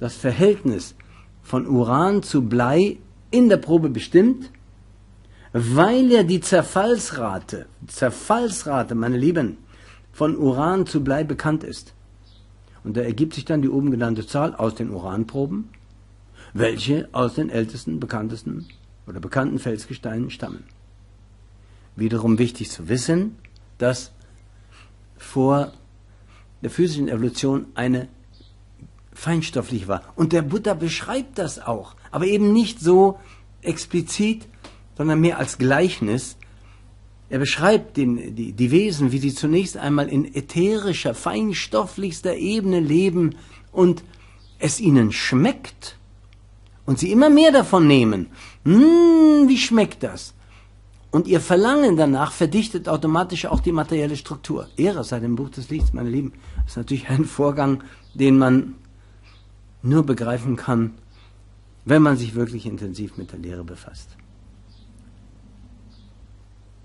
das Verhältnis von Uran zu Blei in der Probe bestimmt weil ja die Zerfallsrate, Zerfallsrate, meine Lieben, von Uran zu Blei bekannt ist. Und da ergibt sich dann die oben genannte Zahl aus den Uranproben, welche aus den ältesten, bekanntesten oder bekannten Felsgesteinen stammen. Wiederum wichtig zu wissen, dass vor der physischen Evolution eine feinstofflich war. Und der Buddha beschreibt das auch, aber eben nicht so explizit, sondern mehr als Gleichnis. Er beschreibt den, die, die Wesen, wie sie zunächst einmal in ätherischer, feinstofflichster Ebene leben und es ihnen schmeckt und sie immer mehr davon nehmen. Hm, wie schmeckt das? Und ihr Verlangen danach verdichtet automatisch auch die materielle Struktur. Ehre sei dem Buch des Lichts, meine Lieben. Das ist natürlich ein Vorgang, den man nur begreifen kann, wenn man sich wirklich intensiv mit der Lehre befasst.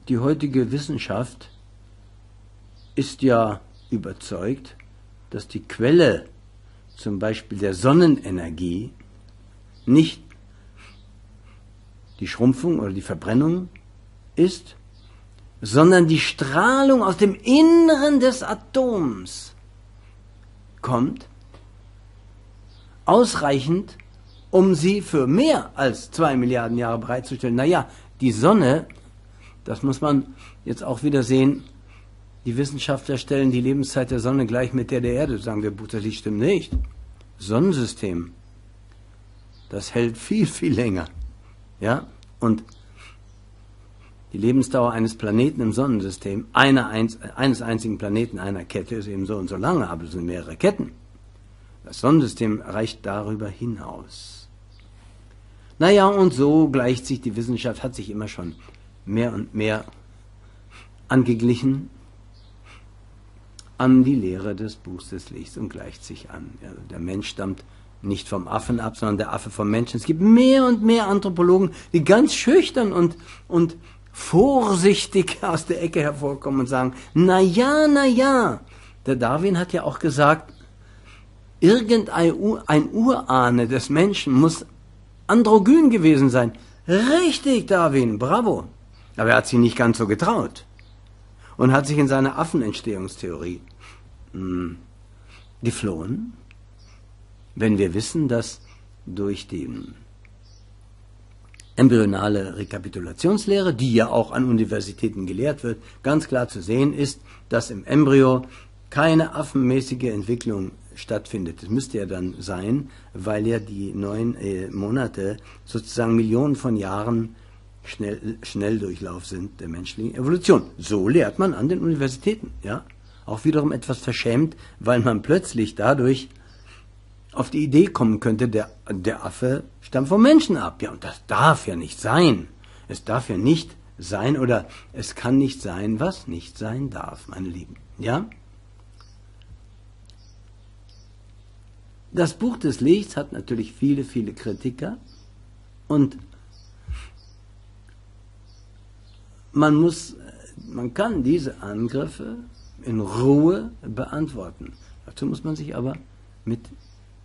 Die heutige Wissenschaft ist ja überzeugt, dass die Quelle zum Beispiel der Sonnenenergie nicht die Schrumpfung oder die Verbrennung ist, sondern die Strahlung aus dem Inneren des Atoms kommt, ausreichend, um sie für mehr als zwei Milliarden Jahre bereitzustellen. Naja, die Sonne, das muss man jetzt auch wieder sehen, die Wissenschaftler stellen die Lebenszeit der Sonne gleich mit der der Erde. Sagen wir, das stimmt nicht. Sonnensystem, das hält viel, viel länger. Ja, und die Lebensdauer eines Planeten im Sonnensystem, einer, eines einzigen Planeten einer Kette ist eben so und so lange, aber es sind mehrere Ketten. Das Sonnensystem reicht darüber hinaus. Naja, und so gleicht sich die Wissenschaft, hat sich immer schon mehr und mehr angeglichen an die Lehre des Buchs des Lichts und gleicht sich an. Also der Mensch stammt nicht vom Affen ab, sondern der Affe vom Menschen. Es gibt mehr und mehr Anthropologen, die ganz schüchtern und, und vorsichtig aus der Ecke hervorkommen und sagen, na ja, na ja. Der Darwin hat ja auch gesagt, irgendein ein Urahne des Menschen muss androgyn gewesen sein. Richtig, Darwin, bravo. Aber er hat sich nicht ganz so getraut und hat sich in seiner Affenentstehungstheorie mh, hm, geflohen, wenn wir wissen, dass durch die embryonale Rekapitulationslehre, die ja auch an Universitäten gelehrt wird, ganz klar zu sehen ist, dass im Embryo keine affenmäßige Entwicklung stattfindet. Das müsste ja dann sein, weil ja die neun äh, Monate sozusagen Millionen von Jahren Schnell, Schnelldurchlauf sind der menschlichen Evolution. So lehrt man an den Universitäten, ja. Auch wiederum etwas verschämt, weil man plötzlich dadurch auf die Idee kommen könnte, der, der Affe stammt vom Menschen ab. Ja, und das darf ja nicht sein. Es darf ja nicht sein oder es kann nicht sein, was nicht sein darf, meine Lieben. Ja? Das Buch des Lichts hat natürlich viele, viele Kritiker und man muss, man kann diese Angriffe in Ruhe beantworten. Dazu muss man sich aber mit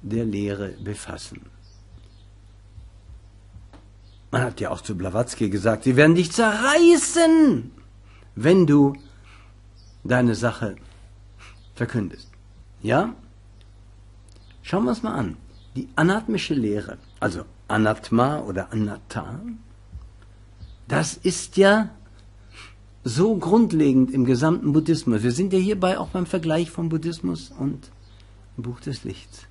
der Lehre befassen. Man hat ja auch zu Blavatsky gesagt, sie werden dich zerreißen, wenn du deine Sache verkündest. Ja? Schauen wir uns mal an. Die anatmische Lehre, also Anatma oder Anatta, das ist ja so grundlegend im gesamten Buddhismus. Wir sind ja hierbei auch beim Vergleich von Buddhismus und Buch des Lichts.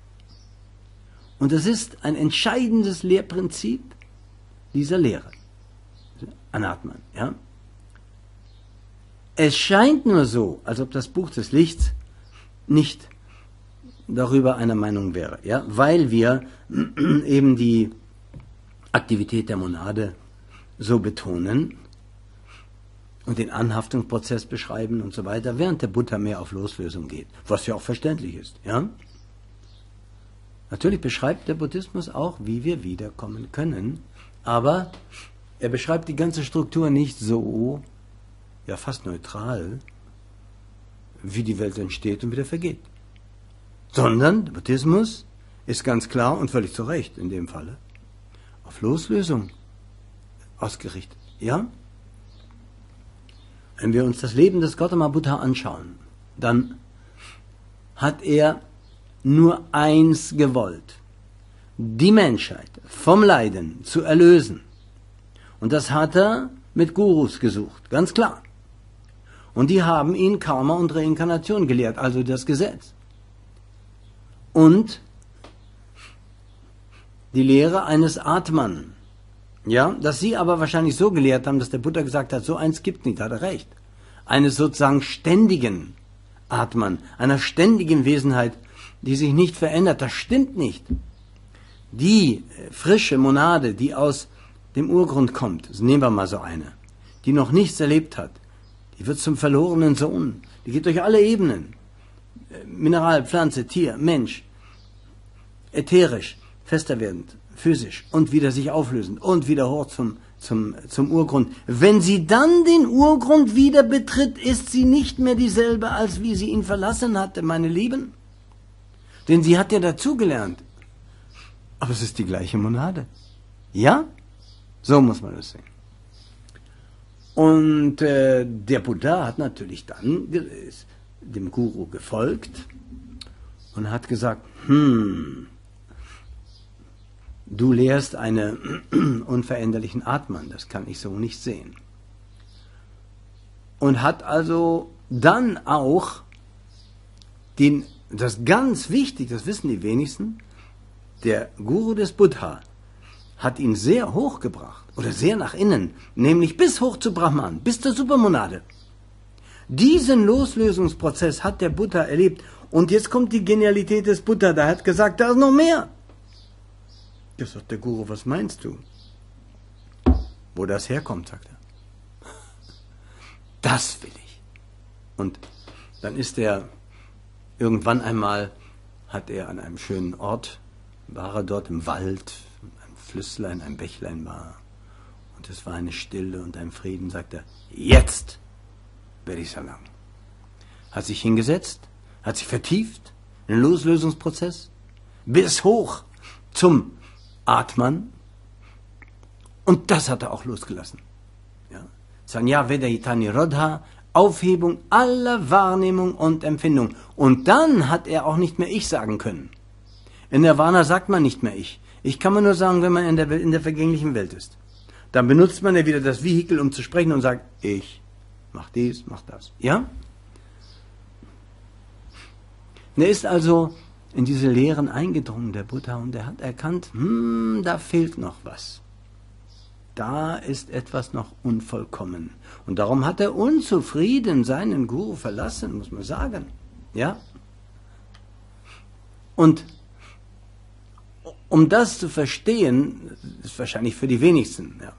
Und das ist ein entscheidendes Lehrprinzip dieser Lehre. Anatman, ja. Es scheint nur so, als ob das Buch des Lichts nicht darüber einer Meinung wäre, ja, weil wir eben die Aktivität der Monade so betonen und den Anhaftungsprozess beschreiben und so weiter, während der Buddha mehr auf Loslösung geht, was ja auch verständlich ist. Ja? Natürlich beschreibt der Buddhismus auch, wie wir wiederkommen können, aber er beschreibt die ganze Struktur nicht so, ja fast neutral, wie die Welt entsteht und wieder vergeht. Sondern der Buddhismus ist ganz klar und völlig zu Recht in dem Falle auf Loslösung ausgerichtet. Ja? Wenn wir uns das Leben des Gautama Buddha anschauen, dann hat er nur eins gewollt, die Menschheit vom Leiden zu erlösen. Und das hat er mit Gurus gesucht, ganz klar. Und die haben ihn Karma und Reinkarnation gelehrt, also das Gesetz. Und die Lehre eines Atman, ja, dass sie aber wahrscheinlich so gelehrt haben, dass der Buddha gesagt hat, so eins gibt nicht, hat er recht. Eines sozusagen ständigen Atman, einer ständigen Wesenheit, die sich nicht verändert. Das stimmt nicht. Die äh, frische Monade, die aus dem Urgrund kommt, also nehmen wir mal so eine, die noch nichts erlebt hat, die wird zum verlorenen Sohn. Die geht durch alle Ebenen. Äh, Mineral, Pflanze, Tier, Mensch, ätherisch, fester werdend, physisch und wieder sich auflösend und wieder hoch zum zum, zum Urgrund. Wenn sie dann den Urgrund wieder betritt, ist sie nicht mehr dieselbe, als wie sie ihn verlassen hatte, meine Lieben. Denn sie hat ja dazugelernt. Aber es ist die gleiche Monade. Ja? So muss man es sehen. Und äh, der Buddha hat natürlich dann dem Guru gefolgt und hat gesagt, hm, du lehrst einen unveränderlichen Atman, das kann ich so nicht sehen. Und hat also dann auch den, das ganz wichtig, das wissen die wenigsten, der Guru des Buddha hat ihn sehr hoch gebracht oder sehr nach innen, nämlich bis hoch zu Brahman, bis zur Supermonade. Diesen Loslösungsprozess hat der Buddha erlebt und jetzt kommt die Genialität des Buddha, der hat gesagt, da ist noch mehr. Ja, sagt der Guru, was meinst du? Wo das herkommt, sagt er. Das will ich. Und dann ist er irgendwann einmal, hat er an einem schönen Ort, war er dort im Wald, ein Flüsslein, ein Bächlein war. Und es war eine Stille und ein Frieden, sagt er, jetzt werde ich es erlangen. Hat sich hingesetzt, hat sich vertieft in den Loslösungsprozess bis hoch zum Atman und das hat er auch losgelassen. Ja? Sanya Vedayitani Rodha, Aufhebung aller Wahrnehmung und Empfindung. Und dann hat er auch nicht mehr ich sagen können. In Nirvana sagt man nicht mehr ich. Ich kann man nur sagen, wenn man in der, in der vergänglichen Welt ist. Dann benutzt man ja wieder das Vehikel, um zu sprechen und sagt, ich mach dies, mach das. Ja? Er ist also in diese Lehren eingedrungen, der Buddha, und er hat erkannt, hm, da fehlt noch was. Da ist etwas noch unvollkommen. Und darum hat er unzufrieden seinen Guru verlassen, muss man sagen. Ja? Und um das zu verstehen, ist wahrscheinlich für die wenigsten. Ja.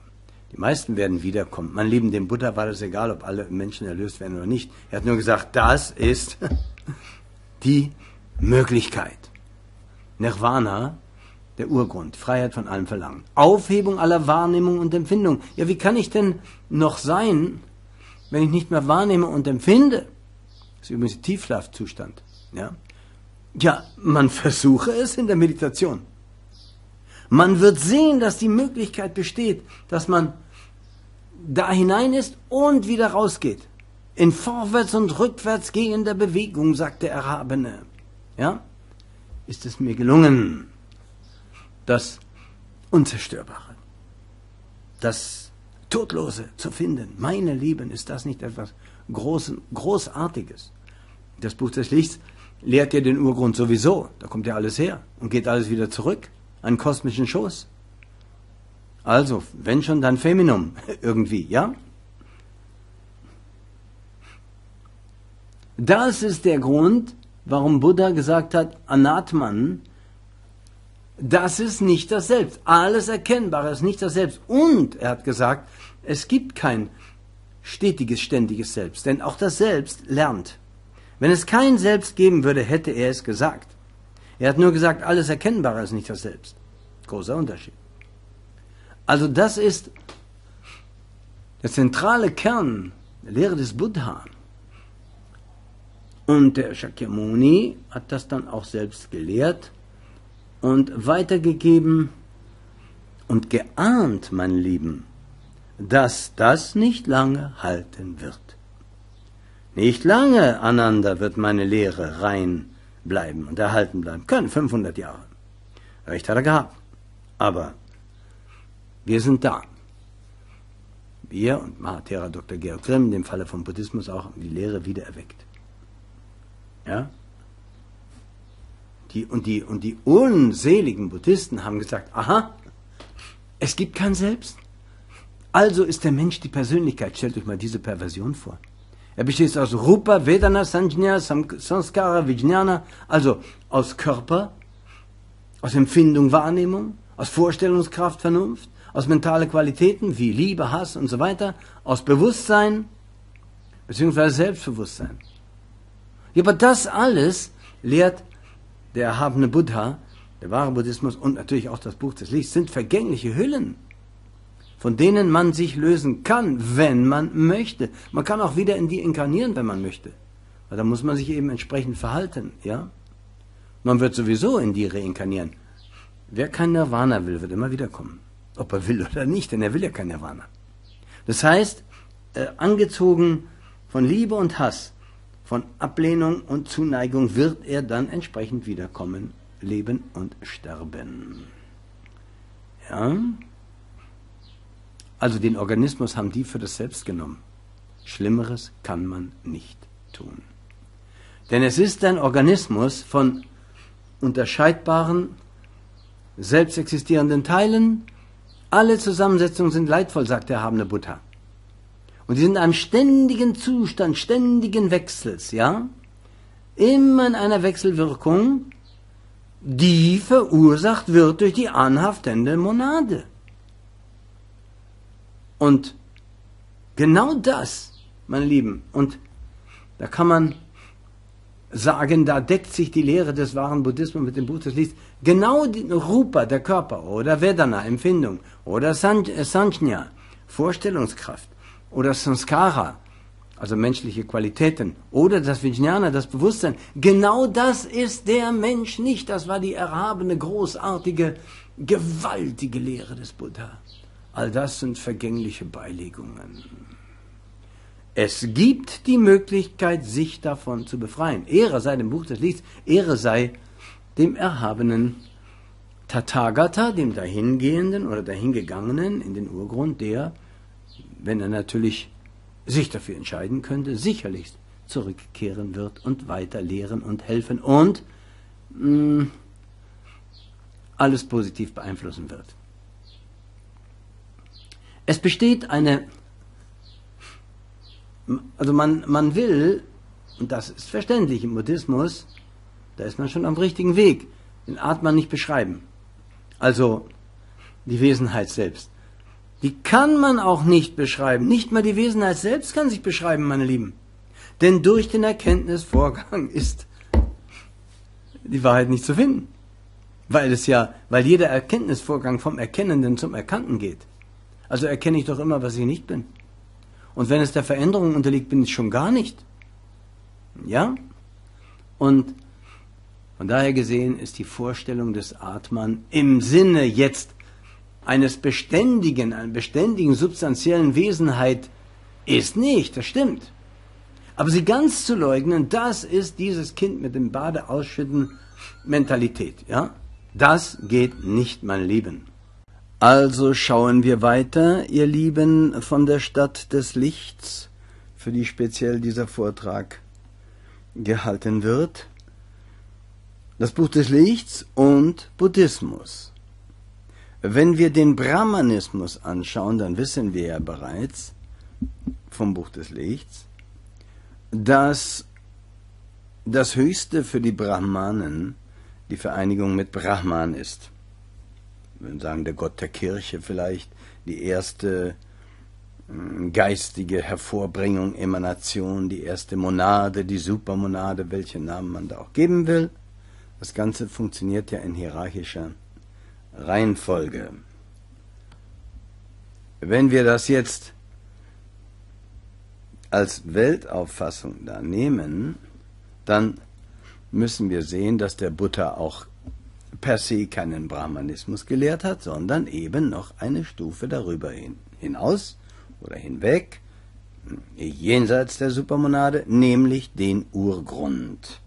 Die meisten werden wiederkommen. Mein Lieben, dem Buddha war das egal, ob alle Menschen erlöst werden oder nicht. Er hat nur gesagt, das ist die Möglichkeit. Nirvana, der Urgrund, Freiheit von allem Verlangen. Aufhebung aller Wahrnehmung und Empfindung. Ja, wie kann ich denn noch sein, wenn ich nicht mehr wahrnehme und empfinde? Das ist übrigens Tiefschlafzustand. Ja? ja, man versuche es in der Meditation. Man wird sehen, dass die Möglichkeit besteht, dass man da hinein ist und wieder rausgeht. In vorwärts und rückwärts gehender Bewegung, sagt der Erhabene ja, ist es mir gelungen, das Unzerstörbare, das Todlose zu finden. Meine Lieben, ist das nicht etwas Großen, Großartiges? Das Buch des Lichts lehrt ja den Urgrund sowieso. Da kommt ja alles her und geht alles wieder zurück. Einen kosmischen Schoß. Also, wenn schon, dann Feminum. Irgendwie, ja? Das ist der Grund, warum Buddha gesagt hat, Anatman, das ist nicht das Selbst. Alles Erkennbare ist nicht das Selbst. Und er hat gesagt, es gibt kein stetiges, ständiges Selbst, denn auch das Selbst lernt. Wenn es kein Selbst geben würde, hätte er es gesagt. Er hat nur gesagt, alles Erkennbare ist nicht das Selbst. Großer Unterschied. Also das ist der zentrale Kern der Lehre des Buddha. Und der Shakyamuni hat das dann auch selbst gelehrt und weitergegeben und geahnt, mein Lieben, dass das nicht lange halten wird. Nicht lange, Ananda, wird meine Lehre rein bleiben und erhalten bleiben. Können 500 Jahre. Recht hat er gehabt. Aber wir sind da. Wir und Mahatera Dr. Georg Grimm, dem Falle vom Buddhismus auch, haben die Lehre wieder erweckt. Ja? Die, und, die, und die unseligen Buddhisten haben gesagt, aha, es gibt kein Selbst. Also ist der Mensch die Persönlichkeit. Stellt euch mal diese Perversion vor. Er besteht aus Rupa, Vedana, Sanjna, Sanskara, Vijnana, also aus Körper, aus Empfindung, Wahrnehmung, aus Vorstellungskraft, Vernunft, aus mentale Qualitäten wie Liebe, Hass und so weiter, aus Bewusstsein beziehungsweise Selbstbewusstsein. Ja, aber das alles lehrt der erhabene Buddha, der wahre Buddhismus und natürlich auch das Buch des Lichts, sind vergängliche Hüllen. von denen man sich lösen kann, wenn man möchte. Man kann auch wieder in die inkarnieren, wenn man möchte. Aber da muss man sich eben entsprechend verhalten, ja? Man wird sowieso in die reinkarnieren. Wer kein Nirvana will, wird immer wiederkommen. Ob er will oder nicht, denn er will ja kein Nirvana. Das heißt, äh, angezogen von Liebe und Hass, von Ablehnung und Zuneigung, wird er dann entsprechend wiederkommen, leben und sterben. Ja? Also den Organismus haben die für das Selbst genommen. Schlimmeres kann man nicht tun. Denn es ist ein Organismus von unterscheidbaren, selbst existierenden Teilen. Alle Zusammensetzungen sind leidvoll, sagt der erhabene Buddha. Und die sind in einem ständigen Zustand, ständigen Wechsels, ja? Immer in einer Wechselwirkung, die verursacht wird durch die anhaftende Monade. Und genau das, meine Lieben, und da kann man sagen, da deckt sich die Lehre des wahren Buddhismus mit dem Buch des Lichts. Genau die Rupa, der Körper, oder Vedana, Empfindung, oder Sanjna, Vorstellungskraft, oder Sanskara, also menschliche Qualitäten, oder das Vijnana, das Bewusstsein. Genau das ist der Mensch nicht. Das war die erhabene, großartige, gewaltige Lehre des Buddha. All das sind vergängliche Beilegungen. Es gibt die Möglichkeit, sich davon zu befreien. Ehre sei dem Buch des Lichts, Ehre sei dem erhabenen Tathagata, dem Dahingehenden oder Dahingegangenen in den Urgrund, der, wenn er natürlich sich dafür entscheiden könnte, sicherlich zurückkehren wird und weiter lehren und helfen und mh, mm, alles positiv beeinflussen wird. Es besteht eine also man, man will, und das ist verständlich im Buddhismus, da ist man schon am richtigen Weg, den Atman nicht beschreiben. Also die Wesenheit selbst. Die kann man auch nicht beschreiben. Nicht mal die Wesenheit selbst kann sich beschreiben, meine Lieben. Denn durch den Erkenntnisvorgang ist die Wahrheit nicht zu finden. Weil es ja, weil jeder Erkenntnisvorgang vom Erkennenden zum Erkannten geht. Also erkenne ich doch immer, was ich nicht bin. Und wenn es der Veränderung unterliegt, bin ich schon gar nicht. Ja? Und von daher gesehen ist die Vorstellung des Atman im Sinne jetzt eines beständigen, einer beständigen substanziellen Wesenheit ist nicht, das stimmt. Aber sie ganz zu leugnen, das ist dieses Kind mit dem Bade ausschütten Mentalität, ja? Das geht nicht, mein Lieben. Also schauen wir weiter, ihr Lieben von der Stadt des Lichts, für die speziell dieser Vortrag gehalten wird. Das Buch des Lichts und Buddhismus. Wenn wir den Brahmanismus anschauen, dann wissen wir ja bereits vom Buch des Lichts, dass das Höchste für die Brahmanen die Vereinigung mit Brahman ist würden sagen, der Gott der Kirche vielleicht, die erste hm, geistige Hervorbringung, Emanation, die erste Monade, die Supermonade, welchen Namen man da auch geben will. Das Ganze funktioniert ja in hierarchischer Reihenfolge. Wenn wir das jetzt als Weltauffassung da nehmen, dann müssen wir sehen, dass der Buddha auch per se keinen Brahmanismus gelehrt hat, sondern eben noch eine Stufe darüber hin, hinaus oder hinweg, jenseits der Supermonade, nämlich den Urgrund.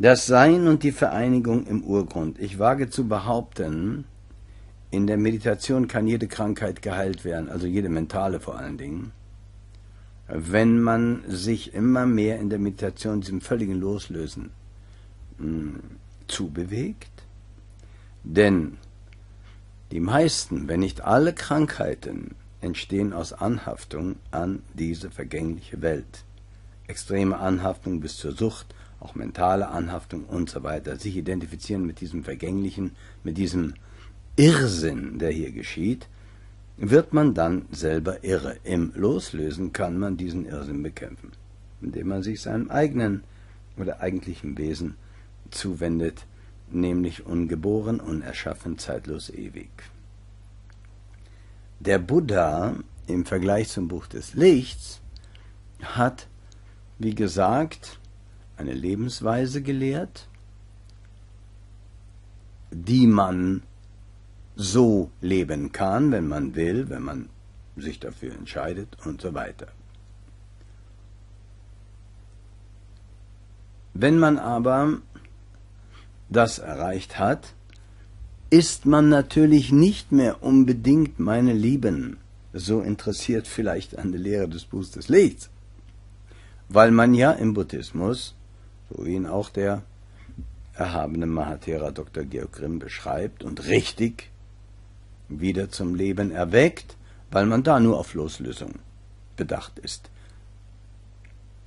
Das Sein und die Vereinigung im Urgrund. Ich wage zu behaupten, in der Meditation kann jede Krankheit geheilt werden, also jede mentale vor allen Dingen, wenn man sich immer mehr in der Meditation diesem völligen Loslösen hm, zubewegt? Denn die meisten, wenn nicht alle Krankheiten, entstehen aus Anhaftung an diese vergängliche Welt. Extreme Anhaftung bis zur Sucht, auch mentale Anhaftung und so weiter. Sich identifizieren mit diesem Vergänglichen, mit diesem Irrsinn, der hier geschieht, wird man dann selber irre. Im Loslösen kann man diesen Irrsinn bekämpfen, indem man sich seinem eigenen oder eigentlichen Wesen zuwendet, nämlich ungeboren, unerschaffen, zeitlos, ewig. Der Buddha im Vergleich zum Buch des Lichts hat, wie gesagt, eine Lebensweise gelehrt, die man so leben kann, wenn man will, wenn man sich dafür entscheidet und so weiter. Wenn man aber das erreicht hat, ist man natürlich nicht mehr unbedingt, meine Lieben, so interessiert vielleicht an der Lehre des Bußes des Lichts, weil man ja im Buddhismus, so wie ihn auch der erhabene Mahatera Dr. Georg Grimm beschreibt und richtig wieder zum Leben erweckt, weil man da nur auf Loslösung bedacht ist.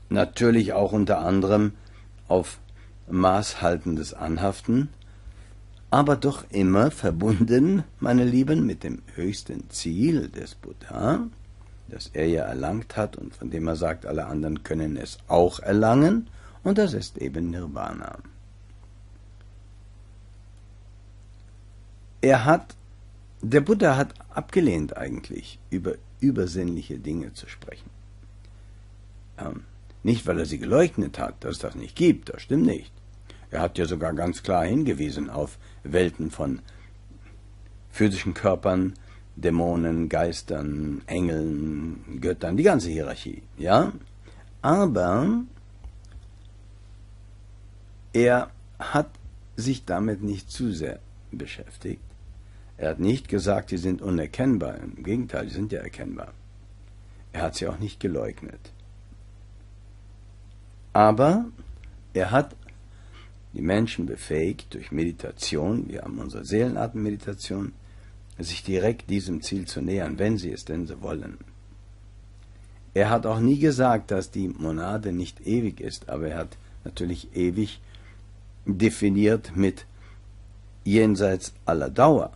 Natürlich auch unter anderem auf maßhaltendes Anhaften, aber doch immer verbunden, meine Lieben, mit dem höchsten Ziel des Buddha, das er ja erlangt hat und von dem er sagt, alle anderen können es auch erlangen, und das ist eben Nirvana. Er hat, der Buddha hat abgelehnt eigentlich, über übersinnliche Dinge zu sprechen. Ähm, nicht, weil er sie geleugnet hat, dass das nicht gibt, das stimmt nicht. Er hat ja sogar ganz klar hingewiesen auf Welten von physischen Körpern, Dämonen, Geistern, Engeln, Göttern, die ganze Hierarchie, ja? Aber er hat sich damit nicht zu sehr beschäftigt. Er hat nicht gesagt, die sind unerkennbar. Im Gegenteil, die sind ja erkennbar. Er hat sie auch nicht geleugnet. Aber er hat die Menschen befähigt, durch Meditation, wir haben unsere Seelenatemeditation, sich direkt diesem Ziel zu nähern, wenn sie es denn so wollen. Er hat auch nie gesagt, dass die Monade nicht ewig ist, aber er hat natürlich ewig definiert mit jenseits aller Dauer.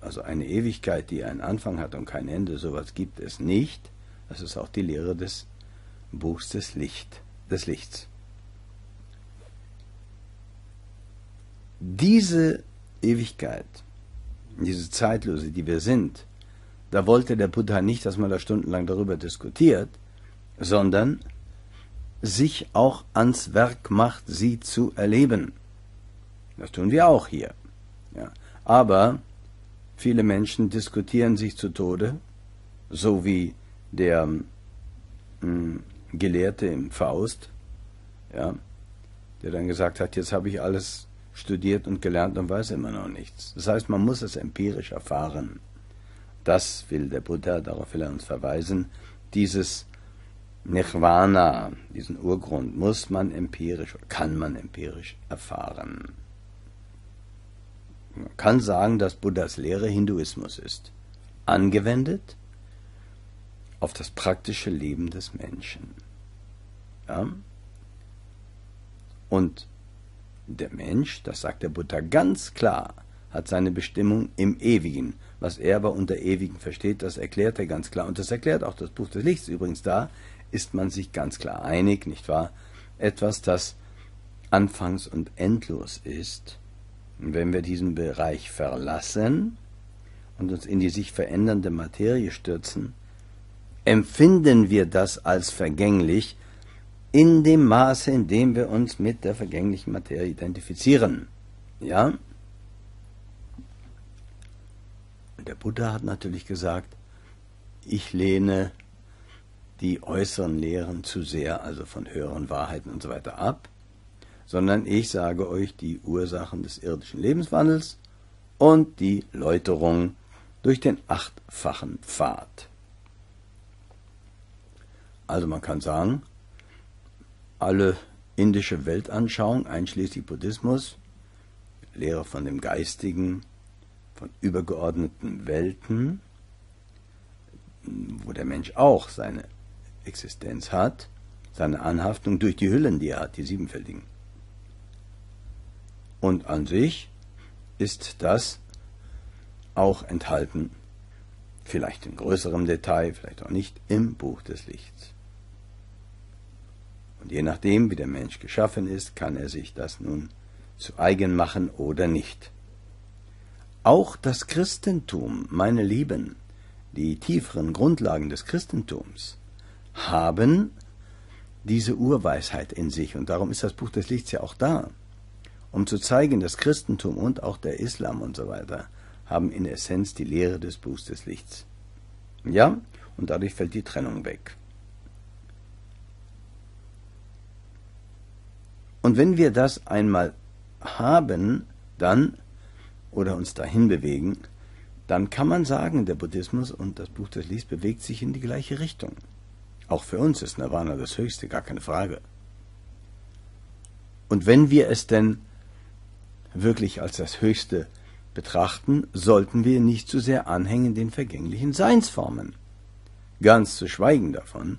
Also eine Ewigkeit, die einen Anfang hat und kein Ende, sowas gibt es nicht. Das ist auch die Lehre des Buchs des Licht, des Lichts. Diese Ewigkeit, diese Zeitlose, die wir sind, da wollte der Buddha nicht, dass man da stundenlang darüber diskutiert, sondern sich auch ans Werk macht, sie zu erleben. Das tun wir auch hier. Ja. Aber viele Menschen diskutieren sich zu Tode, so wie der mh, hm, Gelehrte im Faust, ja, der dann gesagt hat, jetzt habe ich alles studiert und gelernt und weiß immer noch nichts. Das heißt, man muss es empirisch erfahren. Das will der Buddha, darauf will er uns verweisen. Dieses Nirvana, diesen Urgrund, muss man empirisch, kann man empirisch erfahren. Man kann sagen, dass Buddhas Lehre Hinduismus ist. Angewendet auf das praktische Leben des Menschen. Ja? Und der Mensch, das sagt der Buddha ganz klar, hat seine Bestimmung im Ewigen. Was er aber unter Ewigen versteht, das erklärt er ganz klar. Und das erklärt auch das Buch des Lichts. Übrigens, da ist man sich ganz klar einig, nicht wahr? Etwas, das anfangs- und endlos ist. Und wenn wir diesen Bereich verlassen und uns in die sich verändernde Materie stürzen, empfinden wir das als vergänglich, in dem Maße, in dem wir uns mit der vergänglichen Materie identifizieren. Ja? Der Buddha hat natürlich gesagt, ich lehne die äußeren Lehren zu sehr, also von höheren Wahrheiten und so weiter ab, sondern ich sage euch die Ursachen des irdischen Lebenswandels und die Läuterung durch den achtfachen Pfad. Also man kann sagen, alle indische Weltanschauung, einschließlich Buddhismus, Lehre von dem Geistigen, von übergeordneten Welten, wo der Mensch auch seine Existenz hat, seine Anhaftung durch die Hüllen, die er hat, die siebenfältigen. Und an sich ist das auch enthalten, vielleicht in größerem Detail, vielleicht auch nicht, im Buch des Lichts. Und je nachdem, wie der Mensch geschaffen ist, kann er sich das nun zu eigen machen oder nicht. Auch das Christentum, meine Lieben, die tieferen Grundlagen des Christentums haben diese Urweisheit in sich. Und darum ist das Buch des Lichts ja auch da, um zu zeigen, das Christentum und auch der Islam und so weiter haben in Essenz die Lehre des Buchs des Lichts. Ja, und dadurch fällt die Trennung weg. Und wenn wir das einmal haben, dann, oder uns dahin bewegen, dann kann man sagen, der Buddhismus und das Buch des Lichts bewegt sich in die gleiche Richtung. Auch für uns ist Nirvana das Höchste, gar keine Frage. Und wenn wir es denn wirklich als das Höchste betrachten, sollten wir nicht zu sehr anhängen den vergänglichen Seinsformen. Ganz zu schweigen davon,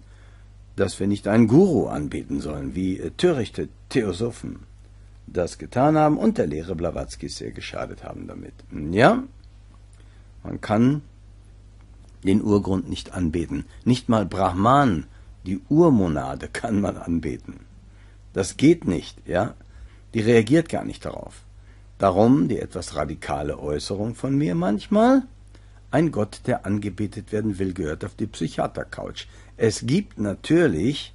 dass wir nicht einen Guru anbeten sollen, wie törichte Theosophen das getan haben und der Lehre Blawatzkis sehr geschadet haben damit. Ja, man kann den Urgrund nicht anbeten. Nicht mal Brahman, die Urmonade, kann man anbeten. Das geht nicht, ja. Die reagiert gar nicht darauf. Darum die etwas radikale Äußerung von mir manchmal. Ein Gott, der angebetet werden will, gehört auf die Psychiatercouch. Es gibt natürlich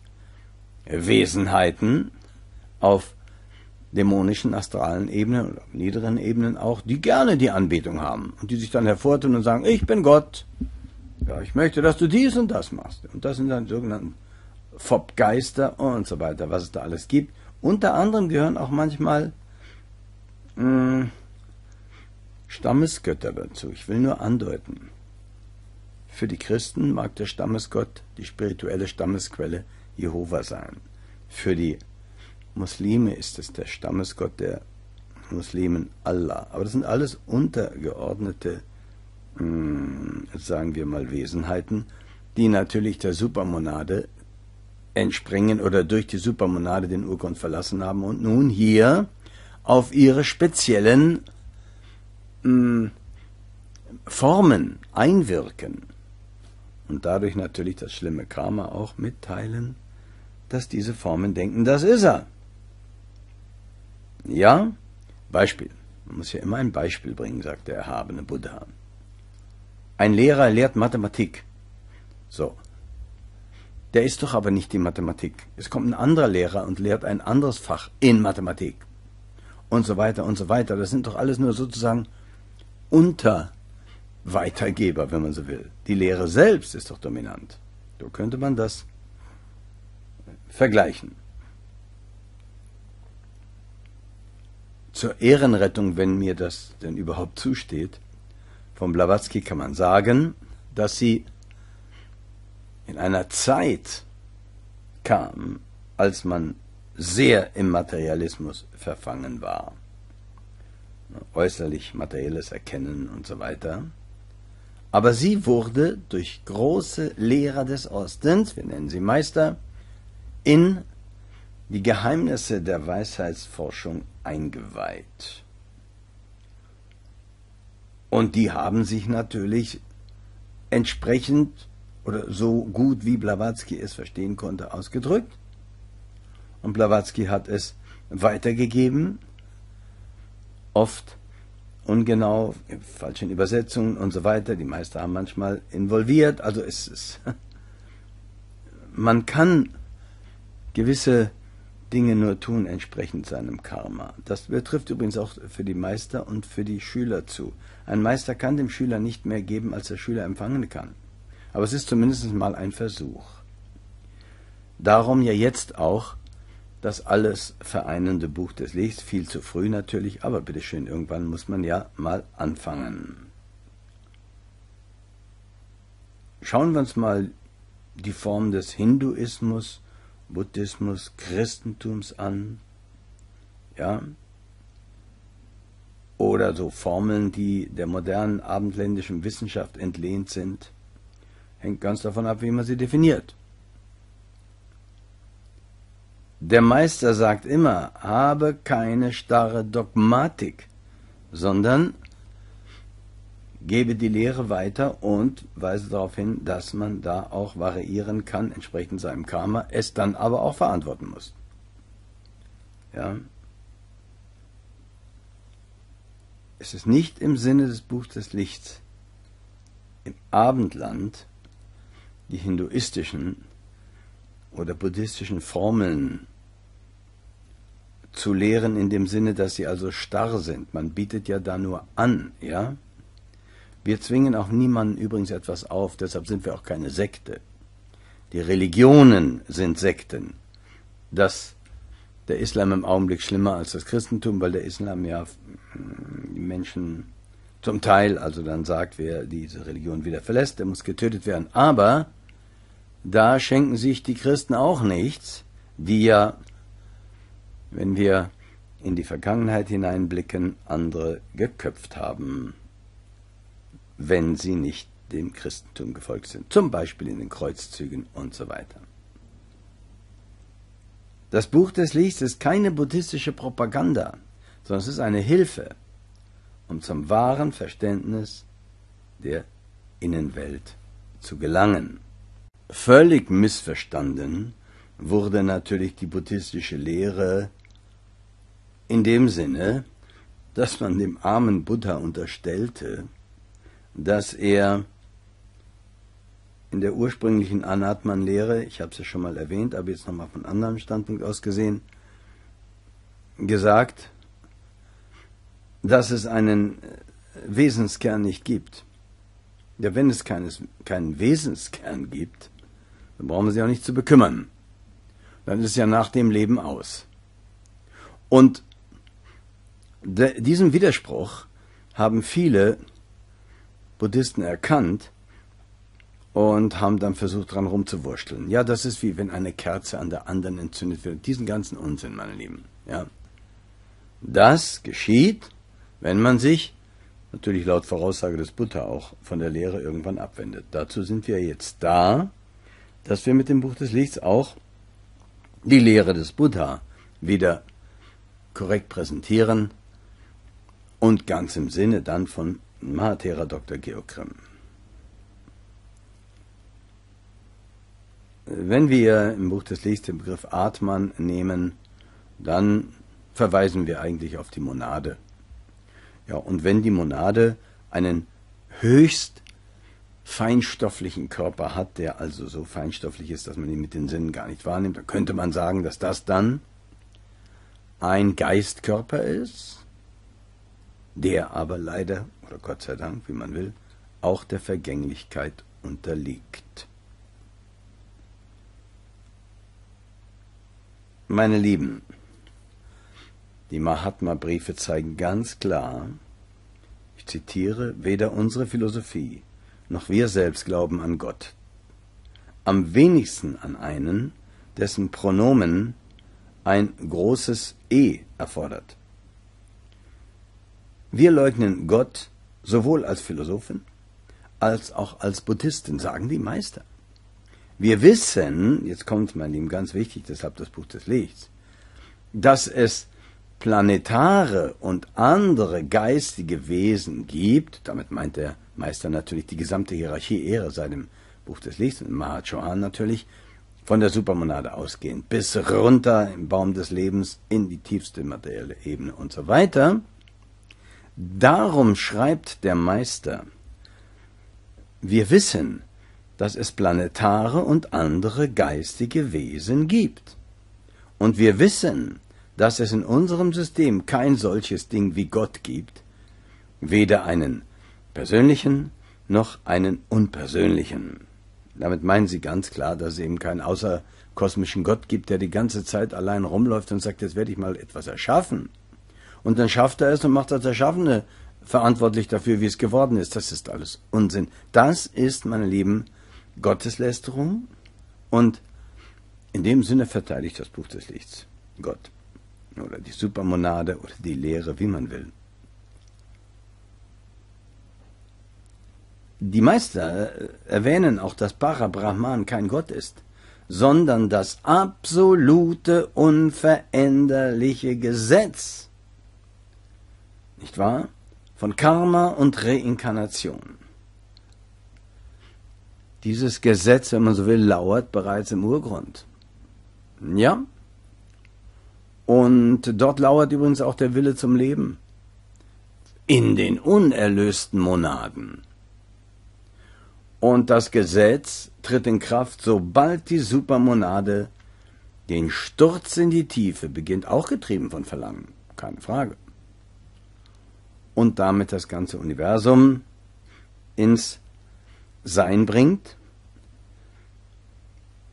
Wesenheiten auf dämonischen, astralen Ebenen oder niederen Ebenen auch, die gerne die Anbetung haben und die sich dann hervortun und sagen, ich bin Gott. Ja, ich möchte, dass du dies und das machst. Und das sind dann sogenannten Fobgeister und so weiter, was es da alles gibt. Unter anderem gehören auch manchmal hm, Stammesgötter dazu. Ich will nur andeuten. Für die Christen mag der Stammesgott die spirituelle Stammesquelle Jehova sein. Für die Muslime ist es der Stammesgott der Muslimen Allah. Aber das sind alles untergeordnete, hm, sagen wir mal, Wesenheiten, die natürlich der Supermonade entspringen oder durch die Supermonade den Urgrund verlassen haben und nun hier auf ihre speziellen mh, hm, Formen einwirken und dadurch natürlich das schlimme Karma auch mitteilen, dass diese Formen denken, das ist er. Ja, Beispiel. Man muss ja immer ein Beispiel bringen, sagt der erhabene Buddha. Ein Lehrer lehrt Mathematik. So. Der ist doch aber nicht die Mathematik. Es kommt ein anderer Lehrer und lehrt ein anderes Fach in Mathematik. Und so weiter und so weiter. Das sind doch alles nur sozusagen Unterweitergeber, wenn man so will. Die Lehre selbst ist doch dominant. So könnte man das vergleichen. zur Ehrenrettung, wenn mir das denn überhaupt zusteht, von Blavatsky kann man sagen, dass sie in einer Zeit kam, als man sehr im Materialismus verfangen war. Äußerlich materielles Erkennen und so weiter. Aber sie wurde durch große Lehrer des Ostens, wir nennen sie Meister, in die Geheimnisse der Weisheitsforschung eingeweiht. Und die haben sich natürlich entsprechend oder so gut wie Blavatsky es verstehen konnte ausgedrückt. Und Blavatsky hat es weitergegeben, oft ungenau, falschen Übersetzungen und so weiter. Die Meister haben manchmal involviert. Also es ist, man kann gewisse Dinge nur tun entsprechend seinem Karma. Das betrifft übrigens auch für die Meister und für die Schüler zu. Ein Meister kann dem Schüler nicht mehr geben, als der Schüler empfangen kann. Aber es ist zumindest mal ein Versuch. Darum ja jetzt auch das alles vereinende Buch des Lichts, viel zu früh natürlich, aber bitteschön, irgendwann muss man ja mal anfangen. Schauen wir uns mal die Form des Hinduismus Buddhismus, Christentums an, ja, oder so Formeln, die der modernen abendländischen Wissenschaft entlehnt sind, hängt ganz davon ab, wie man sie definiert. Der Meister sagt immer, habe keine starre Dogmatik, sondern gebe die Lehre weiter und weise darauf hin, dass man da auch variieren kann, entsprechend seinem Karma, es dann aber auch verantworten muss. Ja. Es ist nicht im Sinne des Buchs des Lichts, im Abendland die hinduistischen oder buddhistischen Formeln zu lehren in dem Sinne, dass sie also starr sind. Man bietet ja da nur an, ja? Wir zwingen auch niemanden übrigens etwas auf, deshalb sind wir auch keine Sekte. Die Religionen sind Sekten. Dass der Islam im Augenblick schlimmer als das Christentum, weil der Islam ja die Menschen zum Teil, also dann sagt, wer diese Religion wieder verlässt, der muss getötet werden. Aber da schenken sich die Christen auch nichts, die ja, wenn wir in die Vergangenheit hineinblicken, andere geköpft haben, wenn sie nicht dem Christentum gefolgt sind, zum Beispiel in den Kreuzzügen und so weiter. Das Buch des Lichts ist keine buddhistische Propaganda, sondern es ist eine Hilfe, um zum wahren Verständnis der Innenwelt zu gelangen. Völlig missverstanden wurde natürlich die buddhistische Lehre in dem Sinne, dass man dem armen Buddha unterstellte, dass er in der ursprünglichen Anatman-Lehre, ich habe es ja schon mal erwähnt, aber jetzt nochmal von anderem Standpunkt aus gesehen, gesagt, dass es einen Wesenskern nicht gibt. Ja, wenn es keines, keinen Wesenskern gibt, dann brauchen wir sich auch nicht zu bekümmern. Dann ist es ja nach dem Leben aus. Und de, diesen Widerspruch haben viele Buddhisten erkannt und haben dann versucht, dran rumzuwurschteln. Ja, das ist wie wenn eine Kerze an der anderen entzündet wird. Diesen ganzen Unsinn, meine Lieben. Ja. Das geschieht, wenn man sich, natürlich laut Voraussage des Buddha auch, von der Lehre irgendwann abwendet. Dazu sind wir jetzt da, dass wir mit dem Buch des Lichts auch die Lehre des Buddha wieder korrekt präsentieren und ganz im Sinne dann von Mahatera Dr. Georg Grimm. Wenn wir im Buch des Lichts den Begriff Atman nehmen, dann verweisen wir eigentlich auf die Monade. Ja, und wenn die Monade einen höchst feinstofflichen Körper hat, der also so feinstofflich ist, dass man ihn mit den Sinnen gar nicht wahrnimmt, dann könnte man sagen, dass das dann ein Geistkörper ist, der aber leider, oder Gott sei Dank, wie man will, auch der Vergänglichkeit unterliegt. Meine Lieben, die Mahatma-Briefe zeigen ganz klar, ich zitiere, weder unsere Philosophie noch wir selbst glauben an Gott. Am wenigsten an einen, dessen Pronomen ein großes E erfordert. Wir leugnen Gott sowohl als Philosophen als auch als Buddhisten, sagen die Meister. Wir wissen, jetzt kommt mein Lieben ganz wichtig, deshalb das Buch des Lichts, dass es planetare und andere geistige Wesen gibt, damit meint der Meister natürlich die gesamte Hierarchie Ehre seinem Buch des Lichts und Mahachohan natürlich, von der Supermonade ausgehend, bis runter im Baum des Lebens in die tiefste materielle Ebene und so weiter, Darum schreibt der Meister, wir wissen, dass es planetare und andere geistige Wesen gibt. Und wir wissen, dass es in unserem System kein solches Ding wie Gott gibt, weder einen persönlichen noch einen unpersönlichen. Damit meinen sie ganz klar, dass es eben keinen außerkosmischen Gott gibt, der die ganze Zeit allein rumläuft und sagt, jetzt werde ich mal etwas erschaffen und dann schafft er es und macht als Erschaffene verantwortlich dafür, wie es geworden ist. Das ist alles Unsinn. Das ist, meine Lieben, Gotteslästerung und in dem Sinne verteidigt das Buch des Lichts Gott oder die Supermonade oder die Lehre, wie man will. Die Meister erwähnen auch, dass Parabrahman kein Gott ist, sondern das absolute, unveränderliche Gesetz nicht wahr? Von Karma und Reinkarnation. Dieses Gesetz, wenn man so will, lauert bereits im Urgrund. Ja? Und dort lauert übrigens auch der Wille zum Leben. In den unerlösten Monaden. Und das Gesetz tritt in Kraft, sobald die Supermonade den Sturz in die Tiefe beginnt, auch getrieben von Verlangen, keine Frage. Und damit das ganze Universum ins Sein bringt,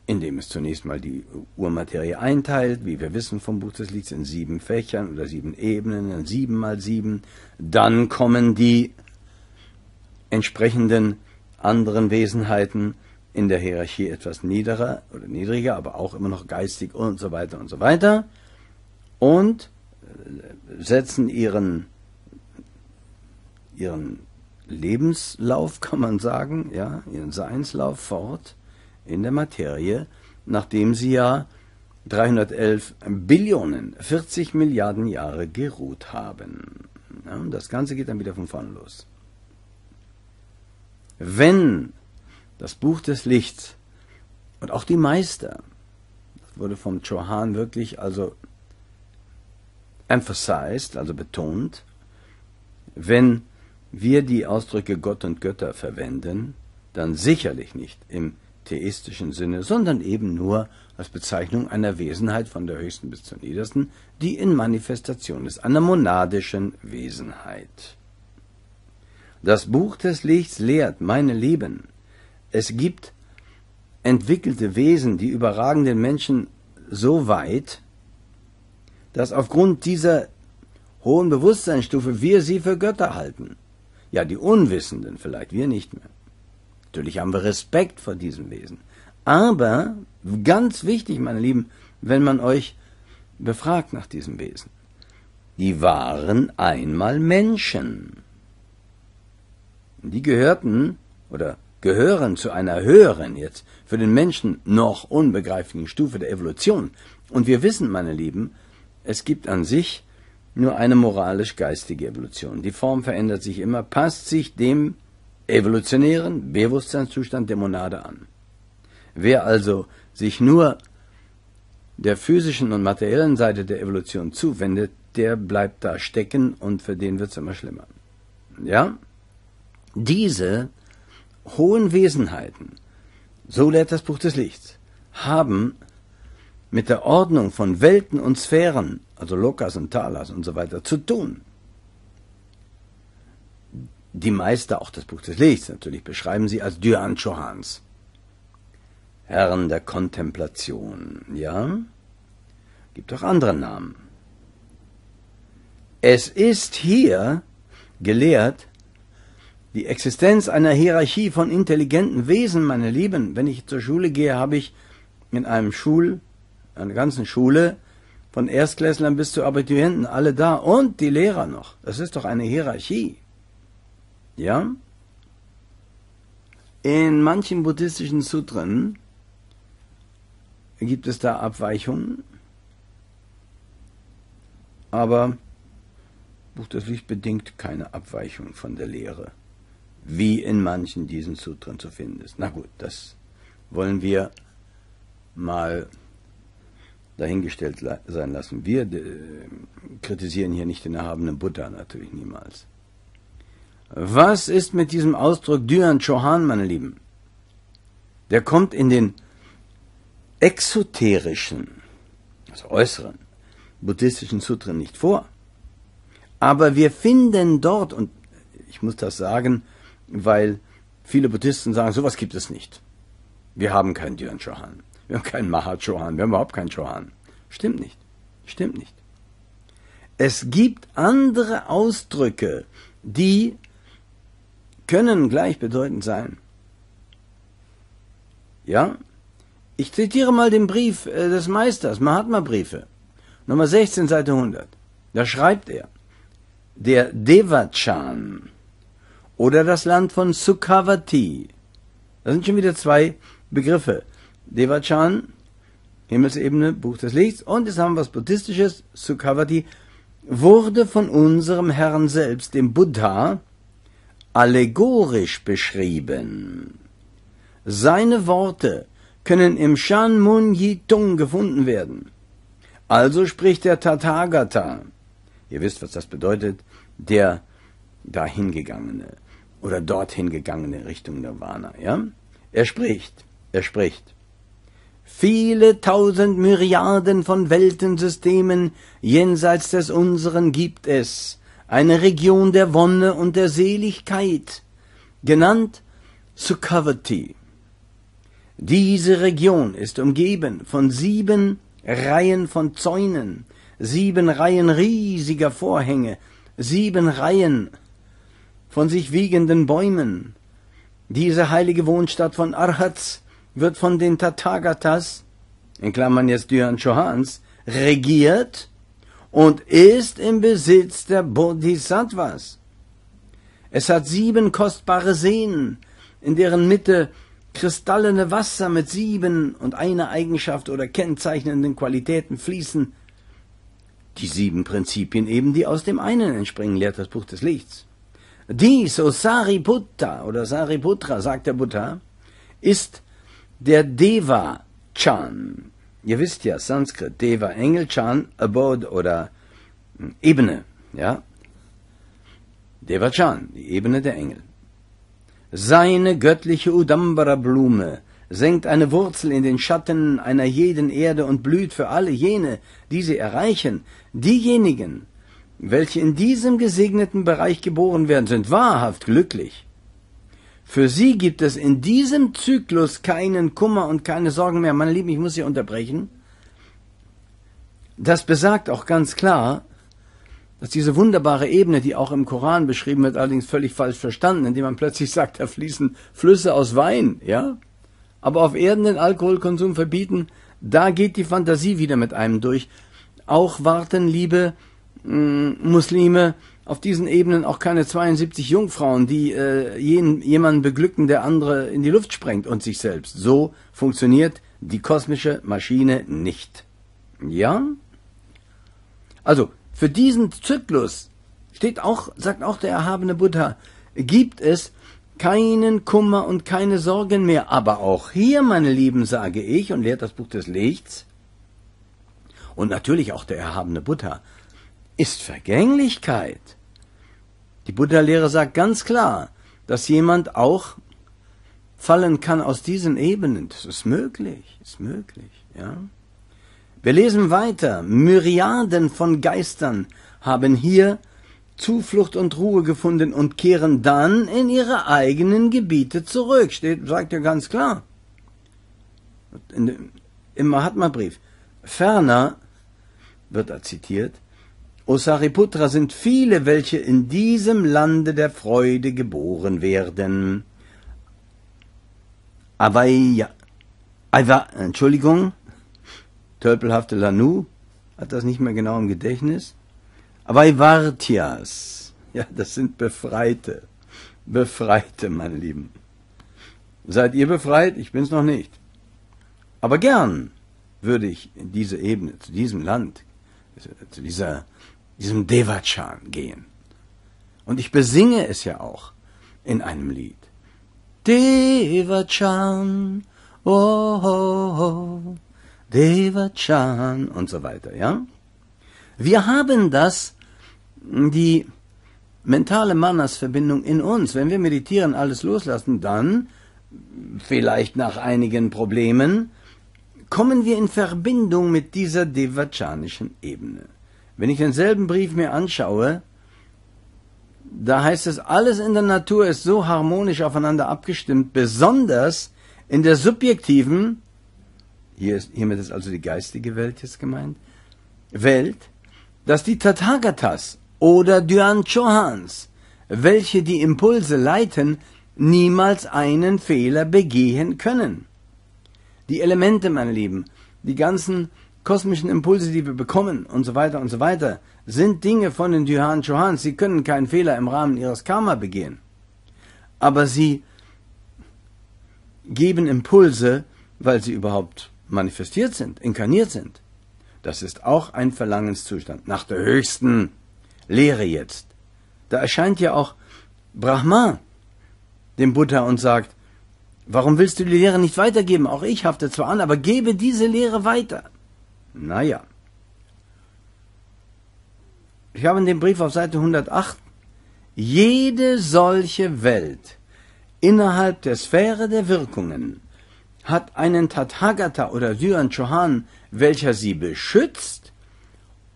indem es zunächst mal die Urmaterie einteilt, wie wir wissen vom Buch des Lieds, in sieben Fächern oder sieben Ebenen, sieben mal sieben. Dann kommen die entsprechenden anderen Wesenheiten in der Hierarchie etwas niederer oder niedriger, aber auch immer noch geistig und so weiter und so weiter und äh, setzen ihren, ihren Lebenslauf, kann man sagen, ja, ihren Seinslauf fort in der Materie, nachdem sie ja 311 Billionen, 40 Milliarden Jahre geruht haben. Ja, und das Ganze geht dann wieder von vorne los. Wenn das Buch des Lichts und auch die Meister, das wurde vom Chohan wirklich also emphasized, also betont, wenn wir die Ausdrücke Gott und Götter verwenden, dann sicherlich nicht im theistischen Sinne, sondern eben nur als Bezeichnung einer Wesenheit von der höchsten bis zur niedersten, die in Manifestation ist, einer monadischen Wesenheit. Das Buch des Lichts lehrt, meine Lieben, es gibt entwickelte Wesen, die überragen den Menschen so weit, dass aufgrund dieser hohen Bewusstseinsstufe wir sie für Götter halten. Ja, die Unwissenden vielleicht, wir nicht mehr. Natürlich haben wir Respekt vor diesem Wesen. Aber ganz wichtig, meine Lieben, wenn man euch befragt nach diesem Wesen, die waren einmal Menschen. Die gehörten oder gehören zu einer höheren, jetzt für den Menschen noch unbegreiflichen Stufe der Evolution. Und wir wissen, meine Lieben, es gibt an sich nur eine moralisch-geistige Evolution. Die Form verändert sich immer, passt sich dem evolutionären Bewusstseinszustand der Monade an. Wer also sich nur der physischen und materiellen Seite der Evolution zuwendet, der bleibt da stecken und für den wird es immer schlimmer. Ja? Diese hohen Wesenheiten, so lehrt das Buch des Lichts, haben mit der Ordnung von Welten und Sphären, also Lokas und Talas und so weiter, zu tun. Die Meister, auch das Buch des Lichts natürlich, beschreiben sie als Dyan Chohans. Herren der Kontemplation, ja? Gibt auch andere Namen. Es ist hier gelehrt, die Existenz einer Hierarchie von intelligenten Wesen, meine Lieben. Wenn ich zur Schule gehe, habe ich in einem Schul, einer ganzen Schule, von Erstklässlern bis zu Abiturienten, alle da und die Lehrer noch. Das ist doch eine Hierarchie. Ja? In manchen buddhistischen Sutren gibt es da Abweichungen, aber Buch des Licht bedingt keine Abweichung von der Lehre wie in manchen diesen Sutren zu finden ist. Na gut, das wollen wir mal dahingestellt sein lassen. Wir äh, kritisieren hier nicht den erhabenen Buddha, natürlich niemals. Was ist mit diesem Ausdruck Dyan Chohan, meine Lieben? Der kommt in den exoterischen, also äußeren, buddhistischen Sutren nicht vor. Aber wir finden dort, und ich muss das sagen, weil viele Buddhisten sagen, sowas gibt es nicht. Wir haben keinen Dhyan Chohan. Wir haben keinen Mahat Chohan. Wir haben überhaupt keinen Chohan. Stimmt nicht. Stimmt nicht. Es gibt andere Ausdrücke, die können gleichbedeutend sein. Ja? Ich zitiere mal den Brief äh, des Meisters, Mahatma-Briefe, Nummer 16, Seite 100. Da schreibt er, der Devachan, oder das Land von Sukhavati. Das sind schon wieder zwei Begriffe. Devachan, Himmelsebene, Buch des Lichts, und jetzt haben wir was Buddhistisches, Sukhavati, wurde von unserem Herrn selbst, dem Buddha, allegorisch beschrieben. Seine Worte können im Shan Mun Yitung gefunden werden. Also spricht der Tathagata, ihr wisst, was das bedeutet, der Dahingegangene, oder dorthin gegangen in Richtung Nirvana, ja? Er spricht, er spricht. Viele tausend Myriaden von Weltensystemen jenseits des unseren gibt es, eine Region der Wonne und der Seligkeit, genannt Sukhavati. Diese Region ist umgeben von sieben Reihen von Zäunen, sieben Reihen riesiger Vorhänge, sieben Reihen von sich wiegenden Bäumen. Diese heilige Wohnstadt von Arhats wird von den Tathagatas, in Klammern jetzt Dhyan Chauhans, regiert und ist im Besitz der Bodhisattvas. Es hat sieben kostbare Seen, in deren Mitte kristallene Wasser mit sieben und einer Eigenschaft oder kennzeichnenden Qualitäten fließen. Die sieben Prinzipien eben, die aus dem einen entspringen, lehrt das Buch des Lichts. Dies, o Sariputta oder Sariputra, sagt der Buddha, ist der Deva-Chan. Ihr wisst ja, Sanskrit, Deva, Engel, Chan, Abode oder hm, Ebene, ja. Deva-Chan, die Ebene der Engel. Seine göttliche Udambara-Blume senkt eine Wurzel in den Schatten einer jeden Erde und blüht für alle jene, die sie erreichen. Diejenigen, welche in diesem gesegneten Bereich geboren werden, sind wahrhaft glücklich. Für sie gibt es in diesem Zyklus keinen Kummer und keine Sorgen mehr. Meine Lieben, ich muss Sie unterbrechen. Das besagt auch ganz klar, dass diese wunderbare Ebene, die auch im Koran beschrieben wird, allerdings völlig falsch verstanden, indem man plötzlich sagt, da fließen Flüsse aus Wein, ja? Aber auf Erden den Alkoholkonsum verbieten, da geht die Fantasie wieder mit einem durch. Auch warten, liebe mm, Muslime, auf diesen Ebenen auch keine 72 Jungfrauen, die äh, jeden, jemanden beglücken, der andere in die Luft sprengt und sich selbst. So funktioniert die kosmische Maschine nicht. Ja? Also, für diesen Zyklus steht auch, sagt auch der erhabene Buddha, gibt es keinen Kummer und keine Sorgen mehr. Aber auch hier, meine Lieben, sage ich und lehrt das Buch des Lichts, und natürlich auch der erhabene Buddha, ist Vergänglichkeit. Die Buddha-Lehre sagt ganz klar, dass jemand auch fallen kann aus diesen Ebenen. Das ist möglich, ist möglich, ja. Wir lesen weiter. Myriaden von Geistern haben hier Zuflucht und Ruhe gefunden und kehren dann in ihre eigenen Gebiete zurück. Steht, sagt ja ganz klar. Im Mahatma-Brief. Ferner wird da zitiert, O Sariputra sind viele, welche in diesem Lande der Freude geboren werden. Avaya, Ava, Entschuldigung, tölpelhafte Lanu, hat das nicht mehr genau im Gedächtnis. Avaivartias, ja, das sind Befreite. Befreite, meine Lieben. Seid ihr befreit? Ich bin's noch nicht. Aber gern würde ich in diese Ebene, zu diesem Land, zu dieser diesem Devachan gehen. Und ich besinge es ja auch in einem Lied. Devachan, oh, oh, oh, Devachan und so weiter, ja? Wir haben das, die mentale Mannas-Verbindung in uns. Wenn wir meditieren, alles loslassen, dann, vielleicht nach einigen Problemen, kommen wir in Verbindung mit dieser devachanischen Ebene. Wenn ich denselben Brief mir anschaue, da heißt es, alles in der Natur ist so harmonisch aufeinander abgestimmt, besonders in der subjektiven, hier ist, hiermit ist also die geistige Welt jetzt gemeint, Welt, dass die Tathagatas oder Dhyan Chohans, welche die Impulse leiten, niemals einen Fehler begehen können. Die Elemente, meine Lieben, die ganzen kosmischen Impulse, die wir bekommen und so weiter und so weiter, sind Dinge von den Dhyan Chohans. Sie können keinen Fehler im Rahmen ihres Karma begehen. Aber sie geben Impulse, weil sie überhaupt manifestiert sind, inkarniert sind. Das ist auch ein Verlangenszustand nach der höchsten Lehre jetzt. Da erscheint ja auch Brahma dem Buddha und sagt, warum willst du die Lehre nicht weitergeben? Auch ich hafte zwar an, aber gebe diese Lehre weiter. Naja. Ich habe in dem Brief auf Seite 108 jede solche Welt innerhalb der Sphäre der Wirkungen hat einen Tathagata oder Yuan Chohan, welcher sie beschützt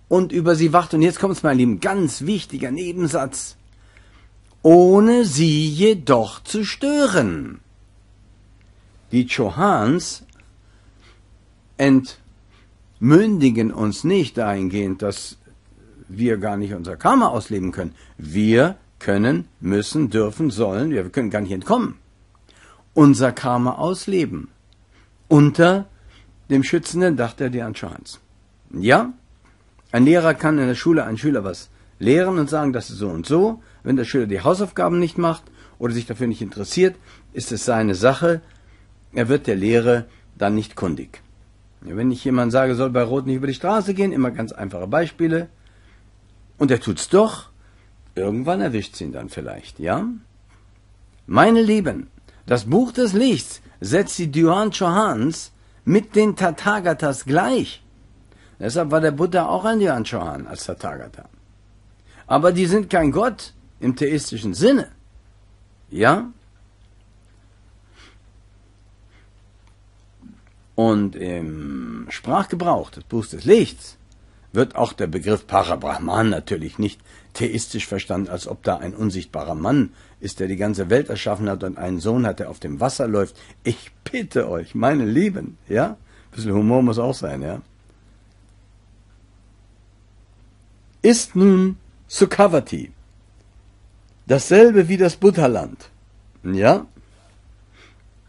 und über sie wacht. Und jetzt kommt es, mein Lieben, ganz wichtiger Nebensatz. Ohne sie jedoch zu stören. Die Chohans entmündigen uns nicht dahingehend, dass wir gar nicht unser Karma ausleben können. Wir können, müssen, dürfen, sollen, wir können gar nicht entkommen. Unser Karma ausleben. Unter dem schützenden Dach der Dhyana Ja, ein Lehrer kann in der Schule einen Schüler was lehren und sagen, das ist so und so. Wenn der Schüler die Hausaufgaben nicht macht oder sich dafür nicht interessiert, ist es seine Sache. Er wird der Lehre dann nicht kundig. Wenn ich jemand sage, soll bei Rot nicht über die Straße gehen, immer ganz einfache Beispiele, und er tut's doch, irgendwann erwischt's ihn dann vielleicht, ja? Meine Lieben, das Buch des Lichts setzt die Duan Chohans mit den Tathagatas gleich. Deshalb war der Buddha auch ein Duan Chohan als Tathagata. Aber die sind kein Gott im theistischen Sinne. Ja? Und im Sprachgebrauch des Buchs des Lichts wird auch der Begriff Parabrahman natürlich nicht theistisch verstanden, als ob da ein unsichtbarer Mann ist, der die ganze Welt erschaffen hat und einen Sohn hat, der auf dem Wasser läuft. Ich bitte euch, meine Lieben, ja? Ein bisschen Humor muss auch sein, ja? Ist nun Sukhavati dasselbe wie das Buddhaland? Ja?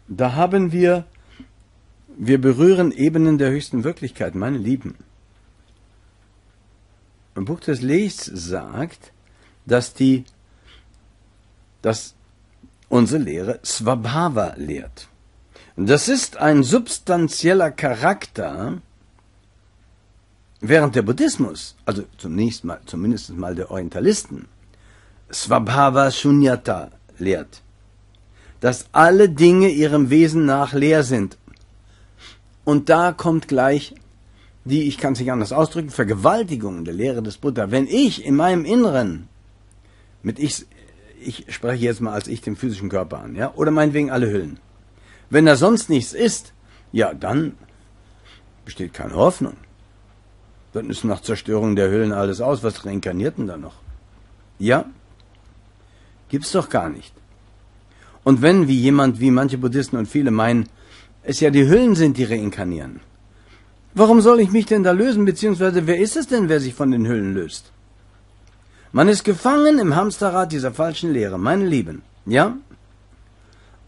Da haben wir, wir berühren Ebenen der höchsten Wirklichkeit, meine Lieben. Im Buch des Lichts sagt, dass die, dass unsere Lehre Swabhava lehrt. Das ist ein substanzieller Charakter, während der Buddhismus, also zunächst mal, zumindest mal der Orientalisten, Swabhava Shunyata lehrt, dass alle Dinge ihrem Wesen nach leer sind. Und da kommt gleich die, ich kann es nicht anders ausdrücken, Vergewaltigung der Lehre des Buddha, wenn ich in meinem Inneren, mit ich, ich spreche jetzt mal als ich den physischen Körper an, ja, oder meinetwegen alle Hüllen, wenn da sonst nichts ist, ja, dann besteht keine Hoffnung. Dann ist nach Zerstörung der Hüllen alles aus, was reinkarniert denn da noch? Ja? Gibt's doch gar nicht. Und wenn, wie jemand, wie manche Buddhisten und viele meinen, es ja die Hüllen sind, die reinkarnieren, Warum soll ich mich denn da lösen, beziehungsweise wer ist es denn, wer sich von den Hüllen löst? Man ist gefangen im Hamsterrad dieser falschen Lehre, meine Lieben, ja?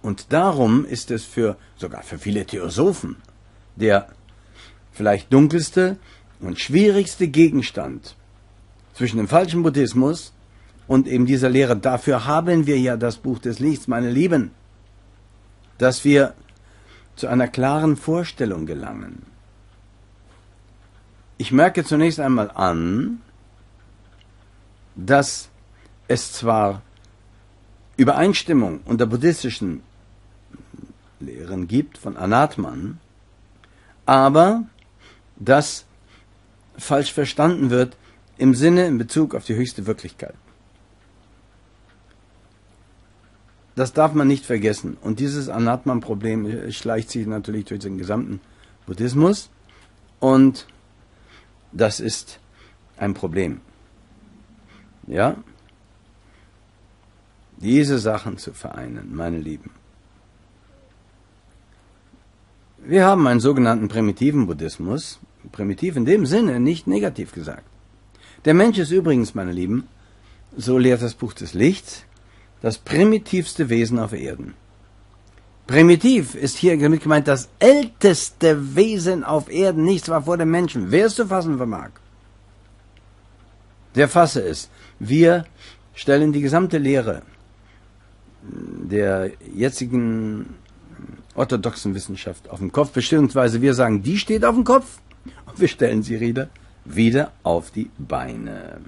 Und darum ist es für, sogar für viele Theosophen, der vielleicht dunkelste und schwierigste Gegenstand zwischen dem falschen Buddhismus und eben dieser Lehre. Dafür haben wir ja das Buch des Lichts, meine Lieben, dass wir zu einer klaren Vorstellung gelangen. Ich merke zunächst einmal an, dass es zwar Übereinstimmung unter buddhistischen Lehren gibt von Anatman, aber das falsch verstanden wird im Sinne in Bezug auf die höchste Wirklichkeit. Das darf man nicht vergessen. Und dieses Anatman-Problem schleicht sich natürlich durch den gesamten Buddhismus. Und das ist ein Problem. Ja? Diese Sachen zu vereinen, meine Lieben. Wir haben einen sogenannten primitiven Buddhismus, primitiv in dem Sinne, nicht negativ gesagt. Der Mensch ist übrigens, meine Lieben, so lehrt das Buch des Lichts, das primitivste Wesen auf Erden. Primitiv ist hier damit gemeint das älteste Wesen auf Erden, nichts war vor dem Menschen. Wer es zu fassen vermag, der fasse es. Wir stellen die gesamte Lehre der jetzigen orthodoxen Wissenschaft auf den Kopf, beziehungsweise wir sagen, die steht auf dem Kopf und wir stellen sie wieder, wieder auf die Beine.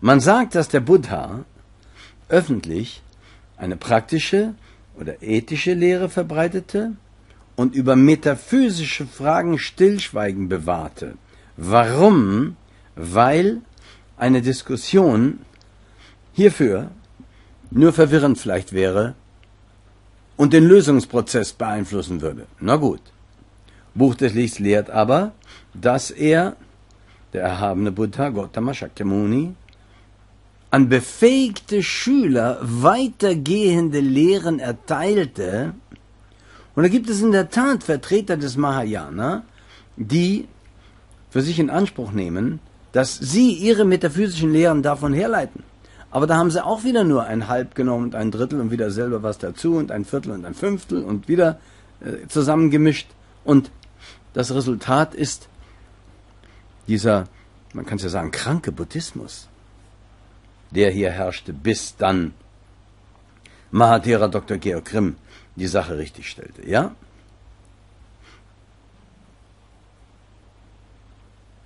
Man sagt, dass der Buddha öffentlich eine praktische oder ethische Lehre verbreitete und über metaphysische Fragen Stillschweigen bewahrte. Warum? Weil eine Diskussion hierfür nur verwirrend vielleicht wäre und den Lösungsprozess beeinflussen würde. Na gut. Buch des Lichts lehrt aber, dass er, der erhabene Buddha Gautama Shakyamuni, an befähigte Schüler weitergehende Lehren erteilte. Und da gibt es in der Tat Vertreter des Mahayana, die für sich in Anspruch nehmen, dass sie ihre metaphysischen Lehren davon herleiten. Aber da haben sie auch wieder nur ein Halb genommen und ein Drittel und wieder selber was dazu und ein Viertel und ein Fünftel und wieder äh, zusammengemischt. Und das Resultat ist dieser, man kann es ja sagen, kranke Buddhismus, der hier herrschte, bis dann Mahatera Dr. Georg Grimm die Sache richtig stellte. Ja?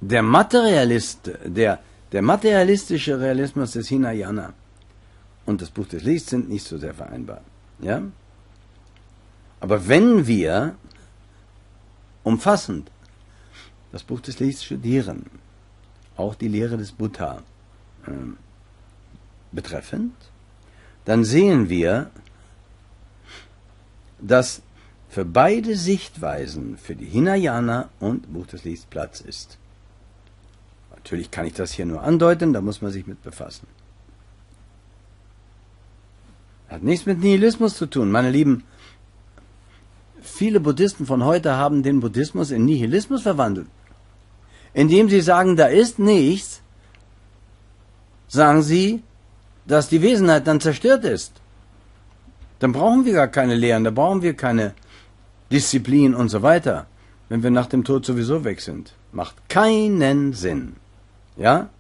Der Materialist, der, der materialistische Realismus des Hinayana und das Buch des Lichts sind nicht so sehr vereinbar. Ja? Aber wenn wir umfassend das Buch des Lichts studieren, auch die Lehre des Buddha äh, betreffend, dann sehen wir, dass für beide Sichtweisen, für die Hinayana und Buch des Lichts Platz ist. Natürlich kann ich das hier nur andeuten, da muss man sich mit befassen. Hat nichts mit Nihilismus zu tun, meine Lieben. Viele Buddhisten von heute haben den Buddhismus in Nihilismus verwandelt. Indem sie sagen, da ist nichts, sagen sie, dass die Wesenheit dann zerstört ist. Dann brauchen wir gar keine Lehren, da brauchen wir keine Disziplin und so weiter, wenn wir nach dem Tod sowieso weg sind. Macht keinen Sinn. Ja?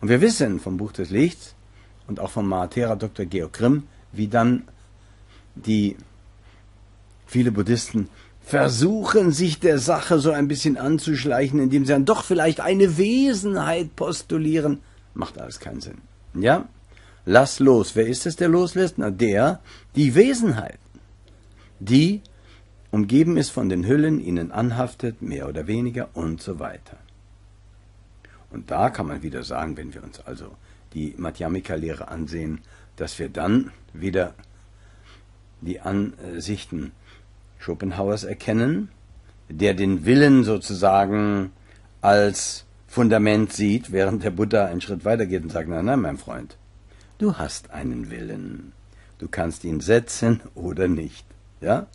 Und wir wissen vom Buch des Lichts und auch vom Mahatera Dr. Georg Grimm, wie dann die viele Buddhisten versuchen, sich der Sache so ein bisschen anzuschleichen, indem sie dann doch vielleicht eine Wesenheit postulieren. Macht alles keinen Sinn. Ja? Lass los. Wer ist es, der loslässt? Na, der, die Wesenheit, die umgeben ist von den Hüllen, ihnen anhaftet, mehr oder weniger und so weiter. Und da kann man wieder sagen, wenn wir uns also die Madhyamika-Lehre ansehen, dass wir dann wieder die Ansichten Schopenhauers erkennen, der den Willen sozusagen als Fundament sieht, während der Buddha einen Schritt weiter geht und sagt, nein, nein, mein Freund, du hast einen Willen. Du kannst ihn setzen oder nicht. Ja?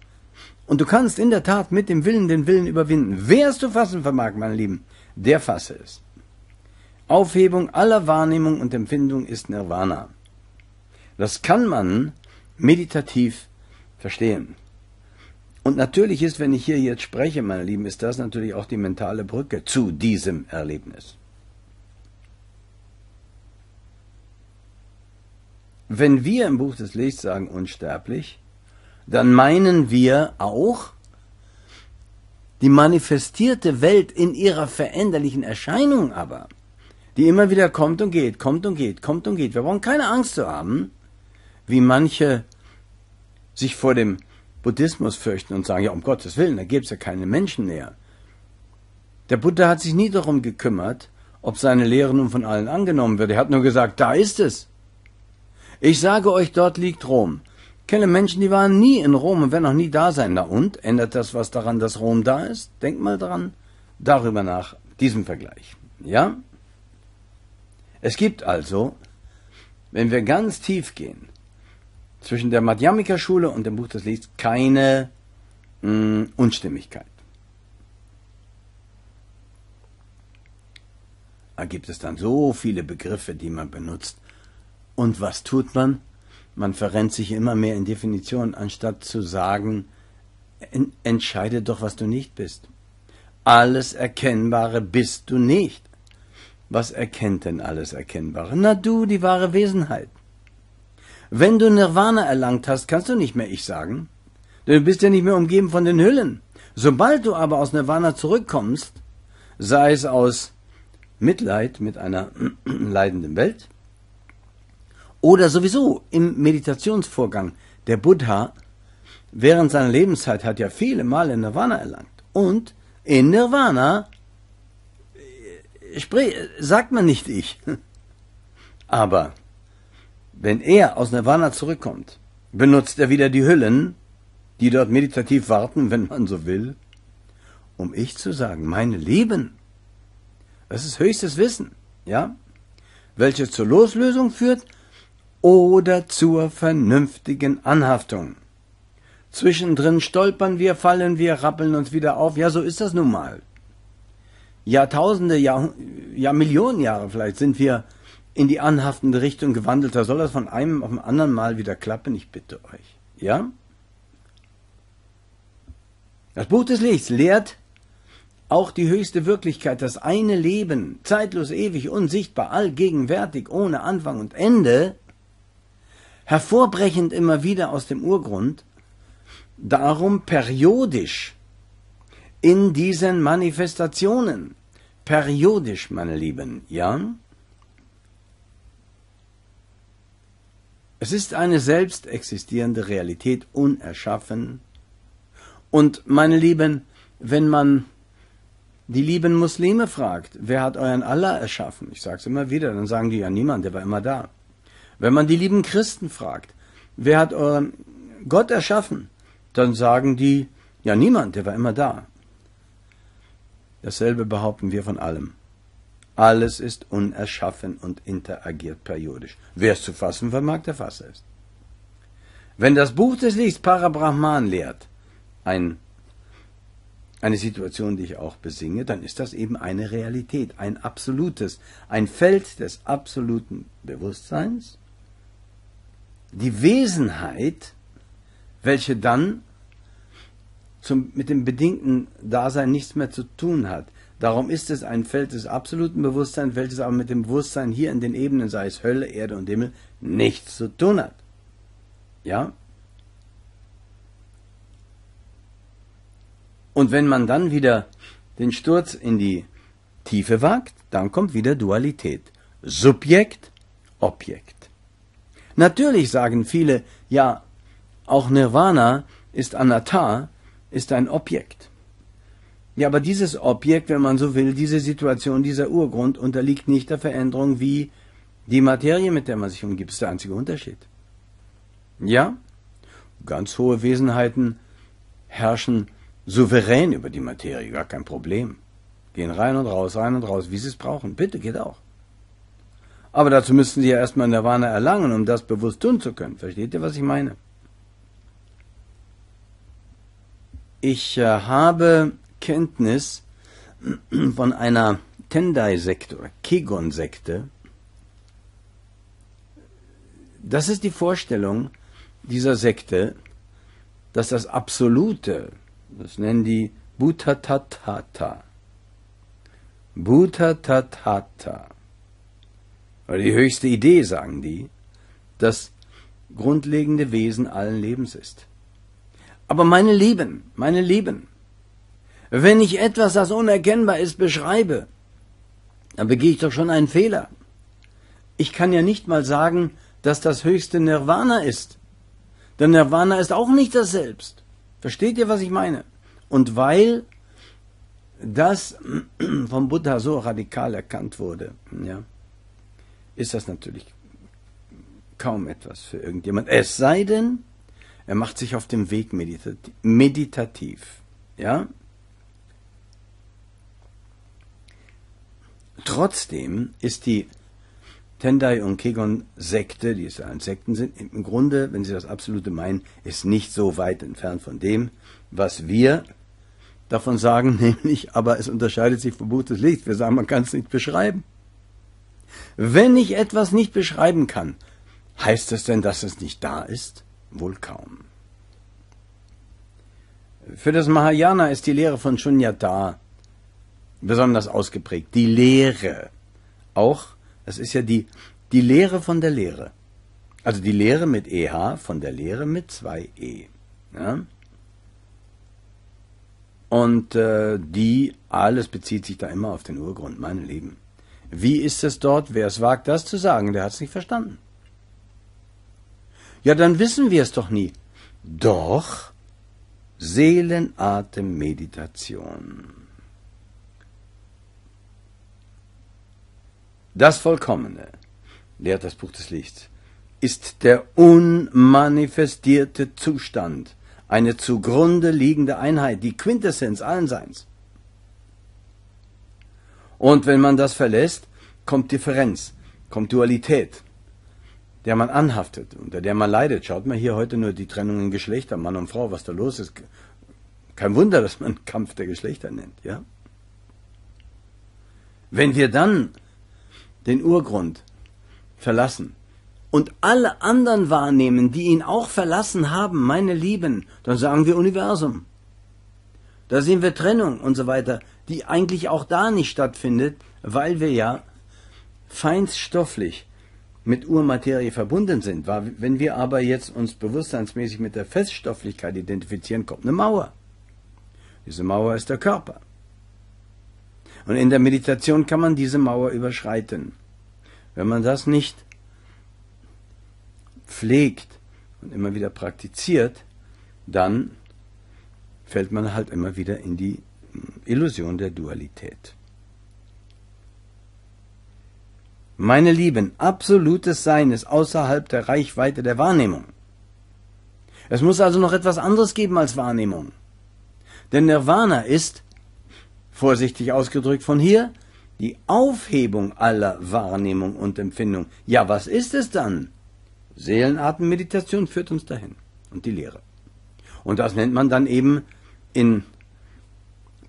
Und du kannst in der Tat mit dem Willen den Willen überwinden. Wer es zu fassen vermag, meine Lieben, der fasse es. Aufhebung aller Wahrnehmung und Empfindung ist Nirvana. Das kann man meditativ verstehen. Und natürlich ist, wenn ich hier jetzt spreche, meine Lieben, ist das natürlich auch die mentale Brücke zu diesem Erlebnis. Wenn wir im Buch des Lichts sagen unsterblich, dann meinen wir auch die manifestierte Welt in ihrer veränderlichen Erscheinung aber die immer wieder kommt und geht, kommt und geht, kommt und geht. Wir brauchen keine Angst zu haben, wie manche sich vor dem Buddhismus fürchten und sagen, ja, um Gottes Willen, da gibt es ja keine Menschen mehr. Der Buddha hat sich nie darum gekümmert, ob seine Lehre nun von allen angenommen wird. Er hat nur gesagt, da ist es. Ich sage euch, dort liegt Rom. Kenne Menschen, die waren nie in Rom und werden auch nie da sein. Na und? Ändert das was daran, dass Rom da ist? Denkt mal dran. Darüber nach, diesem Vergleich. Ja? Es gibt also, wenn wir ganz tief gehen, zwischen der Madhyamika-Schule und dem Buch des Lichts keine mh, mm, Unstimmigkeit. Da gibt es dann so viele Begriffe, die man benutzt. Und was tut man? Man verrennt sich immer mehr in Definitionen, anstatt zu sagen, entscheide doch, was du nicht bist. Alles Erkennbare bist du nicht. Was erkennt denn alles Erkennbare? Na du, die wahre Wesenheit. Wenn du Nirvana erlangt hast, kannst du nicht mehr ich sagen. Du bist ja nicht mehr umgeben von den Hüllen. Sobald du aber aus Nirvana zurückkommst, sei es aus Mitleid mit einer leidenden Welt oder sowieso im Meditationsvorgang, der Buddha während seiner Lebenszeit hat ja viele Male Nirvana erlangt. Und in Nirvana sprich, sagt man nicht ich. Aber wenn er aus Nirvana zurückkommt, benutzt er wieder die Hüllen, die dort meditativ warten, wenn man so will, um ich zu sagen, meine Lieben, das ist höchstes Wissen, ja, welches zur Loslösung führt oder zur vernünftigen Anhaftung. Zwischendrin stolpern wir, fallen wir, rappeln uns wieder auf. Ja, so ist das nun mal. Jahrtausende, Jahr, ja Millionen Jahre vielleicht sind wir in die anhaftende Richtung gewandelt. Da soll das von einem auf den anderen Mal wieder klappen. Ich bitte euch. Ja? Das Buch des Lichts lehrt auch die höchste Wirklichkeit, das eine Leben, zeitlos, ewig, unsichtbar, allgegenwärtig, ohne Anfang und Ende, hervorbrechend immer wieder aus dem Urgrund, darum periodisch in diesen Manifestationen. Periodisch, meine Lieben, ja? Es ist eine selbst existierende Realität, unerschaffen. Und, meine Lieben, wenn man die lieben Muslime fragt, wer hat euren Allah erschaffen? Ich sage es immer wieder, dann sagen die ja niemand, der war immer da. Wenn man die lieben Christen fragt, wer hat euren Gott erschaffen? dann sagen die, ja niemand, der war immer da. Dasselbe behaupten wir von allem. Alles ist unerschaffen und interagiert periodisch. Wer es zu fassen vermag, der fasse es. Wenn das Buch des Lichts Parabrahman lehrt, ein, eine Situation, die ich auch besinge, dann ist das eben eine Realität, ein absolutes, ein Feld des absoluten Bewusstseins, die Wesenheit welche dann zum, mit dem bedingten Dasein nichts mehr zu tun hat. Darum ist es ein Feld des absoluten Bewusstseins, welches aber mit dem Bewusstsein hier in den Ebenen, sei es Hölle, Erde und Himmel, nichts zu tun hat. Ja? Und wenn man dann wieder den Sturz in die Tiefe wagt, dann kommt wieder Dualität. Subjekt, Objekt. Natürlich sagen viele, ja, auch Nirvana ist Anatta, ist ein Objekt. Ja, aber dieses Objekt, wenn man so will, diese Situation, dieser Urgrund unterliegt nicht der Veränderung wie die Materie, mit der man sich umgibt. Ist der einzige Unterschied. Ja, ganz hohe Wesenheiten herrschen souverän über die Materie, gar kein Problem. Gehen rein und raus, rein und raus, wie sie es brauchen. Bitte, geht auch. Aber dazu müssten sie ja erstmal Nirvana erlangen, um das bewusst tun zu können. Versteht ihr, was ich meine? Ich äh, habe Kenntnis von einer Tendai-Sekte oder Kegon-Sekte. Das ist die Vorstellung dieser Sekte, dass das Absolute, das nennen die Bhutatatata, Bhutatatata, oder die höchste Idee, sagen die, das grundlegende Wesen allen Lebens ist. Aber meine Lieben, meine Lieben, wenn ich etwas, das unerkennbar ist, beschreibe, dann begehe ich doch schon einen Fehler. Ich kann ja nicht mal sagen, dass das höchste Nirvana ist. Denn Nirvana ist auch nicht das Selbst. Versteht ihr, was ich meine? Und weil das vom Buddha so radikal erkannt wurde, ja, ist das natürlich kaum etwas für irgendjemand. Es sei denn, er macht sich auf dem Weg meditativ. Ja? Trotzdem ist die Tendai und Kegon Sekte, die es ein Sekten sind, im Grunde, wenn Sie das Absolute meinen, ist nicht so weit entfernt von dem, was wir davon sagen, nämlich, aber es unterscheidet sich vom Buch des Lichts. Wir sagen, man kann es nicht beschreiben. Wenn ich etwas nicht beschreiben kann, heißt es denn, dass es nicht da ist? Wohl kaum. Für das Mahayana ist die Lehre von Shunyata besonders ausgeprägt. Die Lehre. Auch, das ist ja die, die Lehre von der Lehre. Also die Lehre mit EH von der Lehre mit zwei E. Ja? Und äh, die, alles bezieht sich da immer auf den Urgrund, meine Lieben. Wie ist es dort? Wer es wagt, das zu sagen, der hat es nicht verstanden. Ja, dann wissen wir es doch nie. Doch, Seelenatemmeditation. Das Vollkommene, lehrt das Buch des Lichts, ist der unmanifestierte Zustand, eine zugrunde liegende Einheit, die Quintessenz allen Seins. Und wenn man das verlässt, kommt Differenz, kommt Dualität, der man anhaftet, unter der man leidet. Schaut mal hier heute nur die Trennung in Geschlechter, Mann und Frau, was da los ist. Kein Wunder, dass man Kampf der Geschlechter nennt, ja? Wenn wir dann den Urgrund verlassen und alle anderen wahrnehmen, die ihn auch verlassen haben, meine Lieben, dann sagen wir Universum. Da sehen wir Trennung und so weiter, die eigentlich auch da nicht stattfindet, weil wir ja feinststofflich mit Urmaterie verbunden sind. Wenn wir aber jetzt uns bewusstseinsmäßig mit der Feststofflichkeit identifizieren, kommt eine Mauer. Diese Mauer ist der Körper. Und in der Meditation kann man diese Mauer überschreiten. Wenn man das nicht pflegt und immer wieder praktiziert, dann fällt man halt immer wieder in die Illusion der Dualität. Meine Lieben, absolutes Sein ist außerhalb der Reichweite der Wahrnehmung. Es muss also noch etwas anderes geben als Wahrnehmung. Denn Nirvana ist, vorsichtig ausgedrückt von hier, die Aufhebung aller Wahrnehmung und Empfindung. Ja, was ist es dann? Seelenatemmeditation führt uns dahin und die Lehre. Und das nennt man dann eben in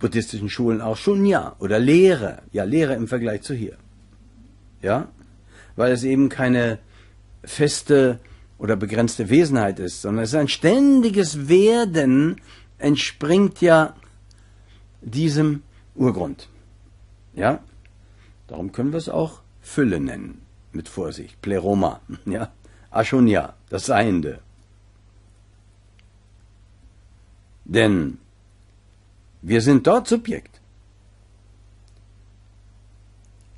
buddhistischen Schulen auch Shunya oder Lehre. Ja, Lehre im Vergleich zu hier. Ja? Weil es eben keine feste oder begrenzte Wesenheit ist, sondern es ist ein ständiges Werden, entspringt ja diesem Urgrund. Ja? Darum können wir es auch Fülle nennen, mit Vorsicht, Pleroma, ja, Ashunya, das Seiende. Denn wir sind dort Subjekt.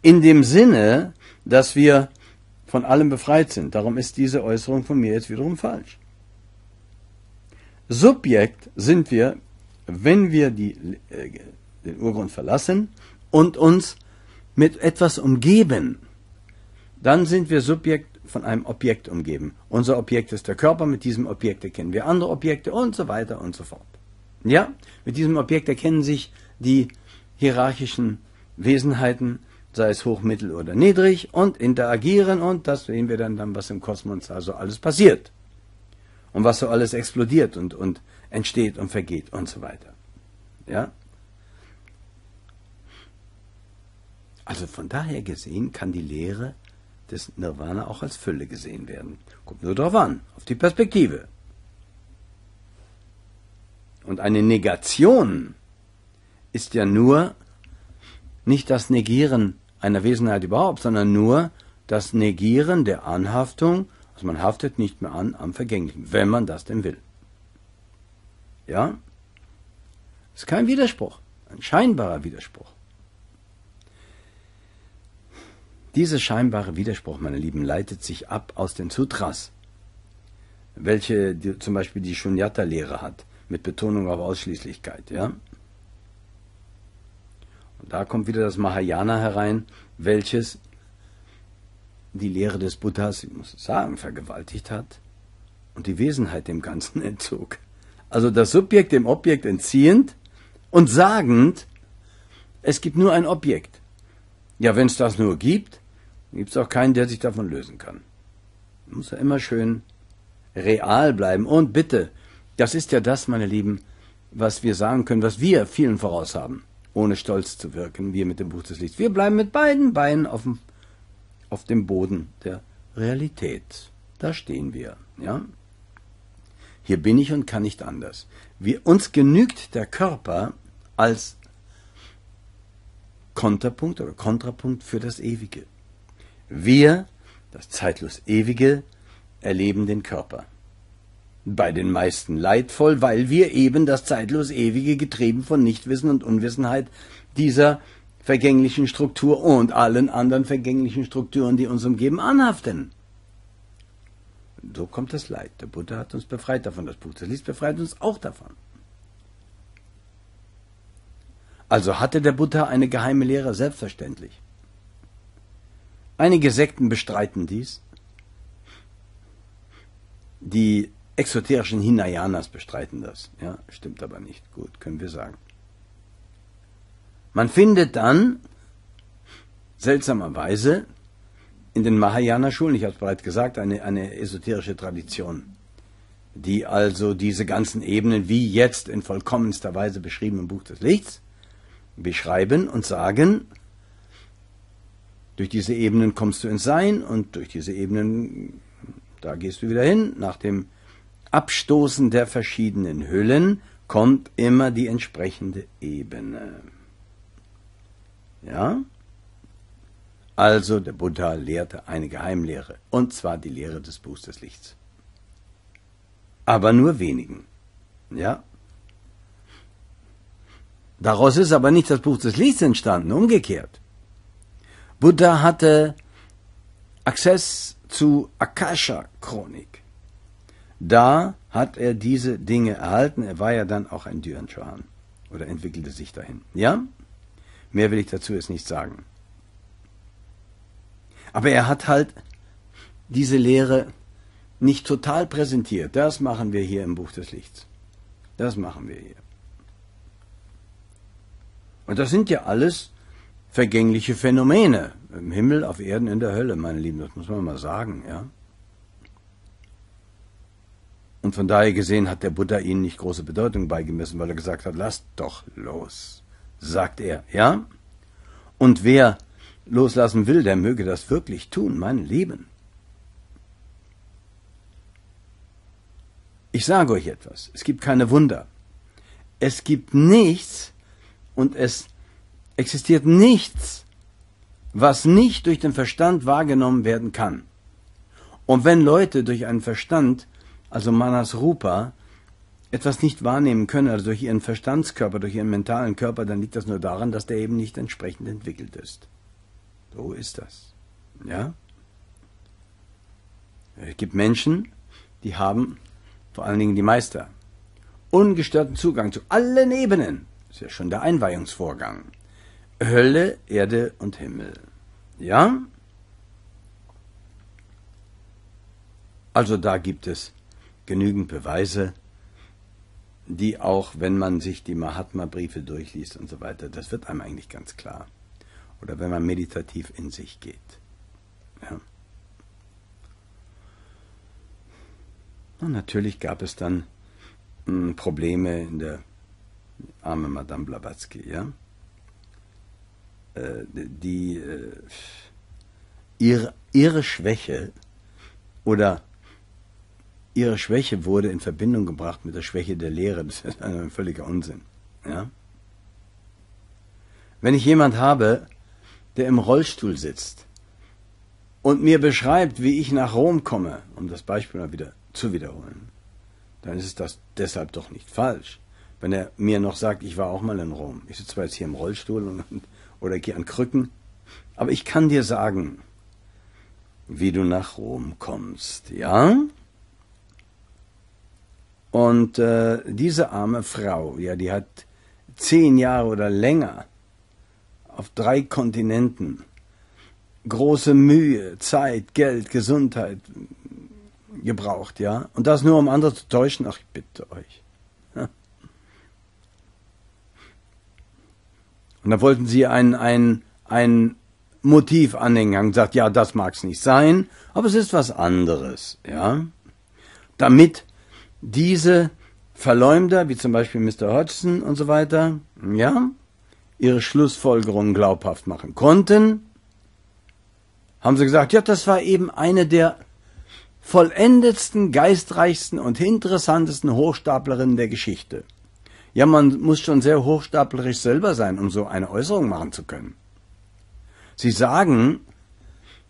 In dem Sinne, dass wir von allem befreit sind. Darum ist diese Äußerung von mir jetzt wiederum falsch. Subjekt sind wir, wenn wir die, äh, den Urgrund verlassen und uns mit etwas umgeben, dann sind wir Subjekt von einem Objekt umgeben. Unser Objekt ist der Körper, mit diesem Objekt erkennen wir andere Objekte und so weiter und so fort. Ja, mit diesem Objekt erkennen sich die hierarchischen Wesenheiten, sei es hoch, mittel oder niedrig, und interagieren und das sehen wir dann, dann was im Kosmos also alles passiert. Und was so alles explodiert und, und entsteht und vergeht und so weiter. Ja, Also von daher gesehen kann die Lehre des Nirvana auch als Fülle gesehen werden. Kommt nur darauf an, auf die Perspektive. Und eine Negation ist ja nur nicht das Negieren einer Wesenheit überhaupt, sondern nur das Negieren der Anhaftung, also man haftet nicht mehr an am Vergänglichen, wenn man das denn will. Ja? Das ist kein Widerspruch, ein scheinbarer Widerspruch. Dieser scheinbare Widerspruch, meine Lieben, leitet sich ab aus den Sutras, welche die, zum Beispiel die Shunyata-Lehre hat, mit Betonung auf Ausschließlichkeit. Ja? Und da kommt wieder das Mahayana herein, welches die Lehre des Buddhas, ich muss sagen, vergewaltigt hat und die Wesenheit dem Ganzen entzog. Also das Subjekt dem Objekt entziehend und sagend, es gibt nur ein Objekt. Ja, wenn es das nur gibt, gibt es auch keinen, der sich davon lösen kann. Muss ja immer schön real bleiben. Und bitte, das ist ja das, meine Lieben, was wir sagen können, was wir vielen voraus haben, ohne stolz zu wirken, wir mit dem Buch des Lichts. Wir bleiben mit beiden Beinen auf dem, auf dem Boden der Realität. Da stehen wir, ja. Hier bin ich und kann nicht anders. Wir, uns genügt der Körper als Konterpunkt oder Kontrapunkt für das Ewige. Wir, das zeitlos Ewige, erleben den Körper. Bei den meisten leidvoll, weil wir eben das zeitlos Ewige getrieben von Nichtwissen und Unwissenheit dieser vergänglichen Struktur und allen anderen vergänglichen Strukturen, die uns umgeben, anhaften. So kommt das Leid. Der Buddha hat uns befreit davon. Das Buch des Lichts befreit uns auch davon. Also hatte der Buddha eine geheime Lehre, selbstverständlich. Einige Sekten bestreiten dies. Die exoterischen Hinayanas bestreiten das. Ja, stimmt aber nicht. Gut, können wir sagen. Man findet dann seltsamerweise in den Mahayana-Schulen, ich habe es bereits gesagt, eine, eine esoterische Tradition, die also diese ganzen Ebenen, wie jetzt in vollkommenster Weise beschrieben im Buch des Lichts, beschreiben und sagen, durch diese Ebenen kommst du ins Sein und durch diese Ebenen, da gehst du wieder hin. Nach dem Abstoßen der verschiedenen Hüllen kommt immer die entsprechende Ebene. Ja? Also der Buddha lehrte eine Geheimlehre, und zwar die Lehre des Buchs des Lichts. Aber nur wenigen. Ja? Daraus ist aber nicht das Buch des Lichts entstanden, umgekehrt. Buddha hatte Access zu Akasha-Chronik. Da hat er diese Dinge erhalten. Er war ja dann auch ein Dürrenschwan oder entwickelte sich dahin. Ja? Mehr will ich dazu jetzt nicht sagen. Aber er hat halt diese Lehre nicht total präsentiert. Das machen wir hier im Buch des Lichts. Das machen wir hier. Und das sind ja alles vergängliche Phänomene. Im Himmel, auf Erden, in der Hölle, meine Lieben, das muss man mal sagen, ja. Und von daher gesehen hat der Buddha ihnen nicht große Bedeutung beigemessen, weil er gesagt hat, lasst doch los, sagt er, ja. Und wer loslassen will, der möge das wirklich tun, mein Lieben. Ich sage euch etwas, es gibt keine Wunder. Es gibt nichts und es existiert nichts, was nicht durch den Verstand wahrgenommen werden kann. Und wenn Leute durch einen Verstand, also Manas Rupa, etwas nicht wahrnehmen können, also durch ihren Verstandskörper, durch ihren mentalen Körper, dann liegt das nur daran, dass der eben nicht entsprechend entwickelt ist. So ist das. Ja? Es gibt Menschen, die haben, vor allen Dingen die Meister, ungestörten Zugang zu allen Ebenen. Das ist ja schon der Einweihungsvorgang. Hölle, Erde und Himmel. Ja? Also da gibt es genügend Beweise, die auch, wenn man sich die Mahatma-Briefe durchliest und so weiter, das wird einem eigentlich ganz klar oder wenn man meditativ in sich geht. Ja. Und natürlich gab es dann hm, Probleme in der arme Madame Blavatsky, ja, äh, die äh, ihre, ihre Schwäche oder ihre Schwäche wurde in Verbindung gebracht mit der Schwäche der Lehre. Das ist ein völliger Unsinn. Ja? Wenn ich jemand habe, der im Rollstuhl sitzt und mir beschreibt, wie ich nach Rom komme, um das Beispiel mal wieder zu wiederholen, dann ist das deshalb doch nicht falsch. Wenn er mir noch sagt, ich war auch mal in Rom. Ich sitze zwar jetzt hier im Rollstuhl und, oder gehe an Krücken, aber ich kann dir sagen, wie du nach Rom kommst, ja? Und äh, diese arme Frau, ja, die hat zehn Jahre oder länger auf drei Kontinenten große Mühe, Zeit, Geld, Gesundheit gebraucht, ja. Und das nur, um andere zu täuschen. Ach, ich bitte euch. Und da wollten sie ein, ein, ein Motiv anhängen, sagt, ja, das mag's nicht sein, aber es ist was anderes, ja. Damit diese Verleumder, wie zum Beispiel Mr. Hodgson und so weiter, ja, ihre Schlussfolgerungen glaubhaft machen konnten, haben sie gesagt, ja, das war eben eine der vollendetsten, geistreichsten und interessantesten Hochstaplerinnen der Geschichte. Ja, man muss schon sehr hochstaplerisch selber sein, um so eine Äußerung machen zu können. Sie sagen,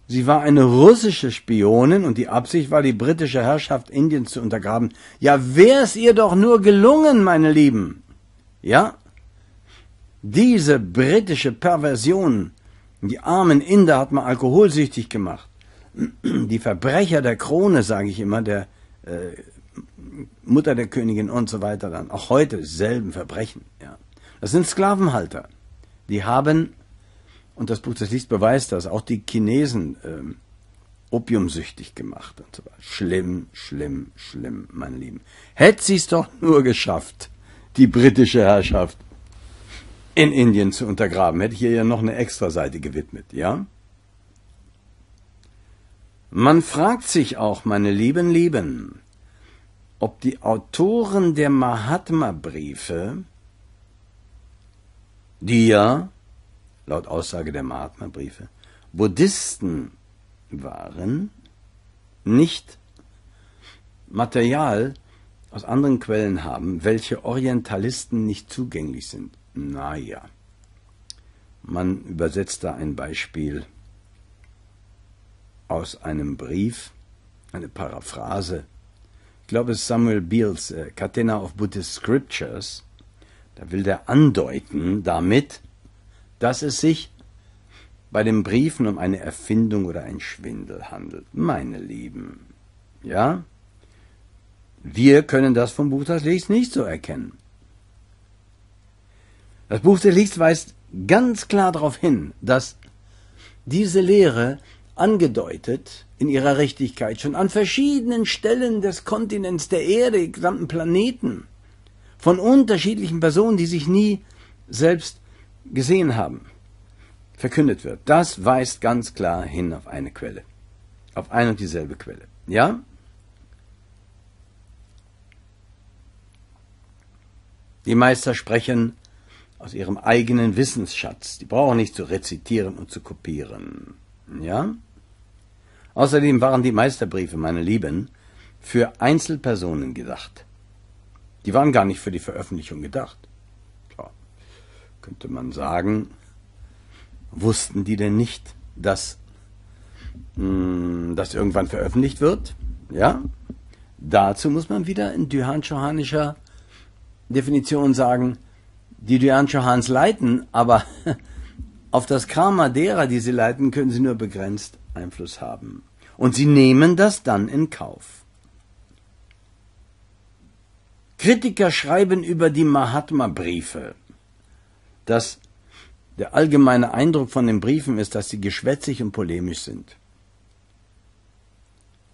sie war eine russische Spionin und die Absicht war, die britische Herrschaft Indiens zu untergraben. Ja, wär's ihr doch nur gelungen, meine Lieben. Ja, diese britische Perversion, die armen Inder hat man alkoholsüchtig gemacht. Die Verbrecher der Krone, sage ich immer, der äh, Mutter der Königin und so weiter dann, auch heute selben Verbrechen. Ja. Das sind Sklavenhalter. Die haben, und das Buch des Lichts beweist das, auch die Chinesen ähm, opiumsüchtig gemacht und so weiter. Schlimm, schlimm, schlimm, mein Lieben. Hätte sie es doch nur geschafft, die britische Herrschaft in Indien zu untergraben, hätte ich ihr ja noch eine extra Seite gewidmet, ja? Man fragt sich auch, meine lieben Lieben, ob die Autoren der Mahatma-Briefe, die ja, laut Aussage der Mahatma-Briefe, Buddhisten waren, nicht Material aus anderen Quellen haben, welche Orientalisten nicht zugänglich sind. Naja, man übersetzt da ein Beispiel aus einem Brief, eine Paraphrase. Ich glaube, es ist Samuel Beals äh, Catena of Buddhist Scriptures. Da will der andeuten damit, dass es sich bei den Briefen um eine Erfindung oder ein Schwindel handelt. Meine Lieben, ja? Wir können das vom Buch des Lichts nicht so erkennen. Das Buch des Lichts weist ganz klar darauf hin, dass diese Lehre angedeutet in ihrer Richtigkeit schon an verschiedenen Stellen des Kontinents der Erde, gesamten Planeten, von unterschiedlichen Personen, die sich nie selbst gesehen haben, verkündet wird. Das weist ganz klar hin auf eine Quelle, auf eine und dieselbe Quelle. Ja? Die Meister sprechen aus ihrem eigenen Wissensschatz. Die brauchen nicht zu rezitieren und zu kopieren. Ja? Außerdem waren die Meisterbriefe, meine Lieben, für Einzelpersonen gedacht. Die waren gar nicht für die Veröffentlichung gedacht. Könnte man sagen, wussten die denn nicht, dass mh, das irgendwann veröffentlicht wird? Ja? Dazu muss man wieder in Duhan-Johannischer Definition sagen, die Duan Johans leiten, aber auf das Karma derer, die sie leiten, können sie nur begrenzt Einfluss haben. Und sie nehmen das dann in Kauf. Kritiker schreiben über die Mahatma-Briefe, dass der allgemeine Eindruck von den Briefen ist, dass sie geschwätzig und polemisch sind.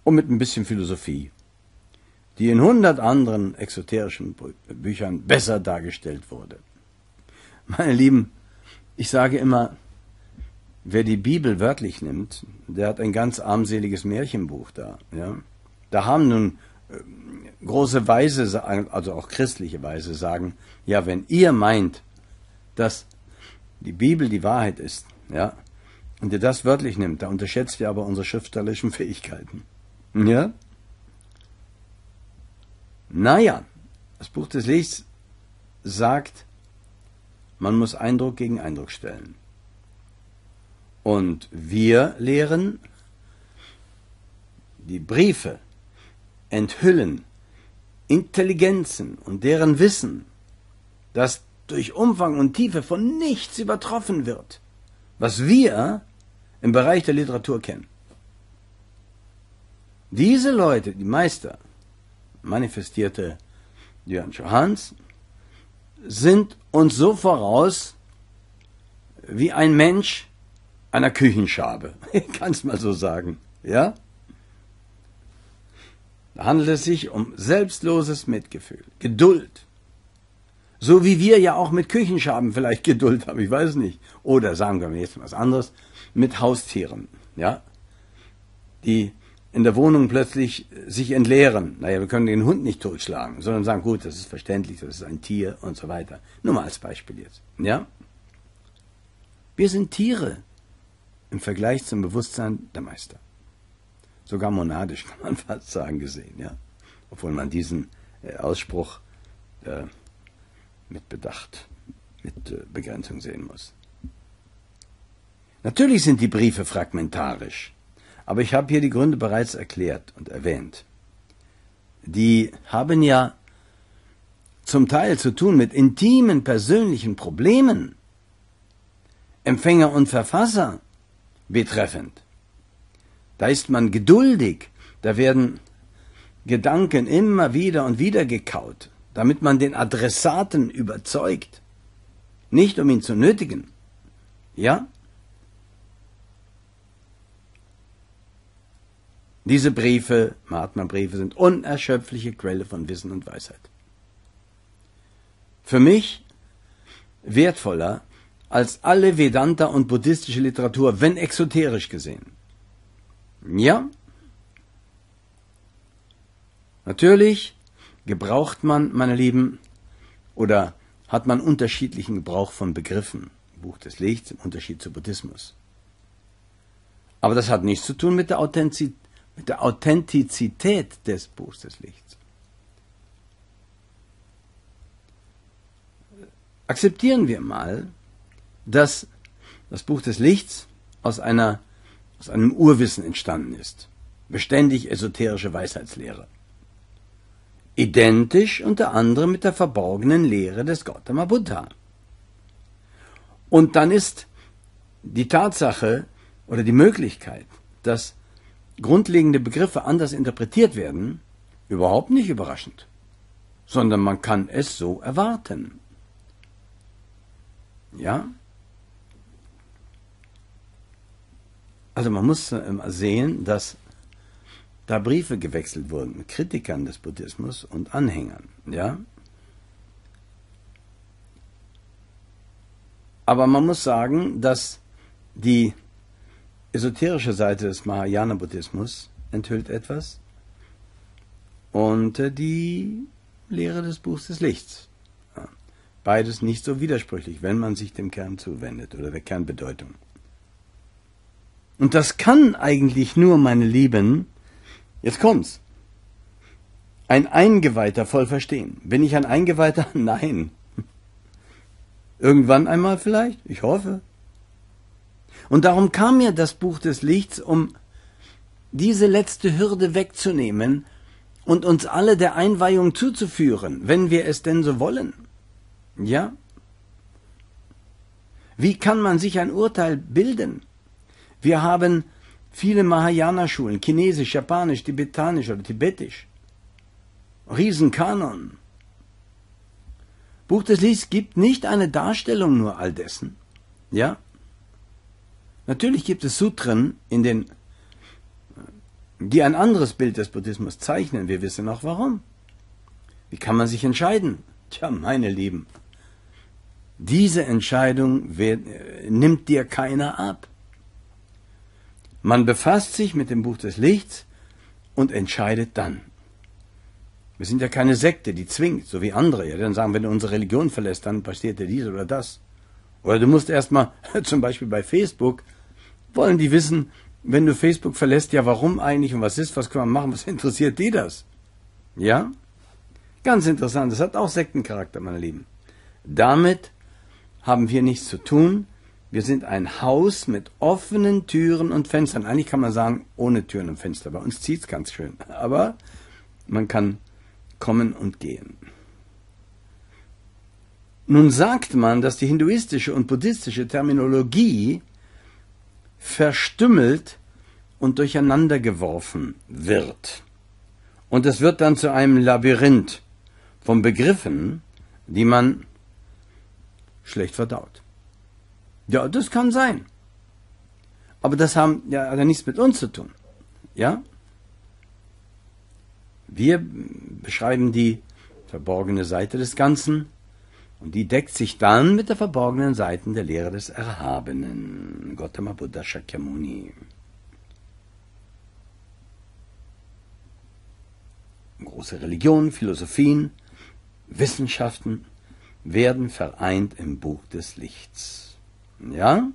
Und mit ein bisschen Philosophie die in hundert anderen exoterischen Büchern besser dargestellt wurde. Meine Lieben, ich sage immer, wer die Bibel wörtlich nimmt, der hat ein ganz armseliges Märchenbuch da. Ja? Da haben nun äh, große Weise, also auch christliche Weise, sagen, ja, wenn ihr meint, dass die Bibel die Wahrheit ist, ja, und ihr das wörtlich nimmt, da unterschätzt ihr aber unsere schriftstellerischen Fähigkeiten. Ja? Naja, das Buch des Lichts sagt, man muss Eindruck gegen Eindruck stellen. Und wir lehren, die Briefe enthüllen Intelligenzen und deren Wissen, das durch Umfang und Tiefe von nichts übertroffen wird, was wir im Bereich der Literatur kennen. Diese Leute, die Meister, manifestierte Jörn Johans, sind uns so voraus wie ein Mensch einer Küchenschabe. Ich kann es mal so sagen. Ja? Da handelt es sich um selbstloses Mitgefühl, Geduld. So wie wir ja auch mit Küchenschaben vielleicht Geduld haben, ich weiß nicht. Oder sagen wir jetzt was anderes, mit Haustieren, ja? Die in der Wohnung plötzlich sich entleeren. Naja, wir können den Hund nicht totschlagen, sondern sagen, gut, das ist verständlich, das ist ein Tier und so weiter. Nur mal als Beispiel jetzt. Ja? Wir sind Tiere im Vergleich zum Bewusstsein der Meister. Sogar monadisch kann man fast sagen gesehen, ja. Obwohl man diesen äh, Ausspruch äh, mit Bedacht, mit äh, Begrenzung sehen muss. Natürlich sind die Briefe fragmentarisch. Aber ich habe hier die Gründe bereits erklärt und erwähnt. Die haben ja zum Teil zu tun mit intimen persönlichen Problemen, Empfänger und Verfasser betreffend. Da ist man geduldig, da werden Gedanken immer wieder und wieder gekaut, damit man den Adressaten überzeugt, nicht um ihn zu nötigen. Ja? Diese Briefe, Mahatma-Briefe, sind unerschöpfliche Quelle von Wissen und Weisheit. Für mich wertvoller als alle Vedanta und buddhistische Literatur, wenn exoterisch gesehen. Ja, natürlich gebraucht man, meine Lieben, oder hat man unterschiedlichen Gebrauch von Begriffen. Buch des Lichts im Unterschied zu Buddhismus. Aber das hat nichts zu tun mit der, Authentiz mit der Authentizität des Buchs des Lichts. Akzeptieren wir mal, dass das Buch des Lichts aus, einer, aus einem Urwissen entstanden ist. Beständig esoterische Weisheitslehre. Identisch unter anderem mit der verborgenen Lehre des Gautama Buddha. Und dann ist die Tatsache oder die Möglichkeit, dass grundlegende Begriffe anders interpretiert werden, überhaupt nicht überraschend, sondern man kann es so erwarten. Ja? Also man muss sehen, dass da Briefe gewechselt wurden mit Kritikern des Buddhismus und Anhängern, ja? Aber man muss sagen, dass die esoterische Seite des Mahayana-Buddhismus enthüllt etwas und äh, die Lehre des Buchs des Lichts. Beides nicht so widersprüchlich, wenn man sich dem Kern zuwendet oder der Kernbedeutung. Und das kann eigentlich nur, meine Lieben, jetzt kommt's, ein Eingeweihter voll verstehen. Bin ich ein Eingeweihter? Nein. Irgendwann einmal vielleicht? Ich hoffe. Und darum kam mir das Buch des Lichts, um diese letzte Hürde wegzunehmen und uns alle der Einweihung zuzuführen, wenn wir es denn so wollen. Ja? Wie kann man sich ein Urteil bilden? Wir haben viele Mahayana-Schulen, Chinesisch, Japanisch, Tibetanisch oder Tibetisch. Riesenkanon. Buch des Lichts gibt nicht eine Darstellung nur all dessen. Ja? Natürlich gibt es Sutren, in den, die ein anderes Bild des Buddhismus zeichnen. Wir wissen auch warum. Wie kann man sich entscheiden? Tja, meine Lieben, diese Entscheidung wird, nimmt dir keiner ab. Man befasst sich mit dem Buch des Lichts und entscheidet dann. Wir sind ja keine Sekte, die zwingt, so wie andere. Ja, dann sagen, wenn du unsere Religion verlässt, dann passiert dir dies oder das. Oder du musst erstmal, zum Beispiel bei Facebook, wollen die wissen, wenn du Facebook verlässt, ja warum eigentlich und was ist, was können wir machen, was interessiert die das? Ja? Ganz interessant, das hat auch Sektencharakter, meine Lieben. Damit haben wir nichts zu tun. Wir sind ein Haus mit offenen Türen und Fenstern. Eigentlich kann man sagen, ohne Türen und Fenster. Bei uns zieht es ganz schön. Aber man kann kommen und gehen. Nun sagt man, dass die hinduistische und buddhistische Terminologie verstümmelt und durcheinander geworfen wird. Und es wird dann zu einem Labyrinth von Begriffen, die man schlecht verdaut. Ja, das kann sein. Aber das haben ja hat nichts mit uns zu tun. Ja? Wir beschreiben die verborgene Seite des Ganzen und die deckt sich dann mit der verborgenen Seite der Lehre des Erhabenen, Gautama Buddha Shakyamuni. Große Religionen, Philosophien, Wissenschaften werden vereint im Buch des Lichts. Ja?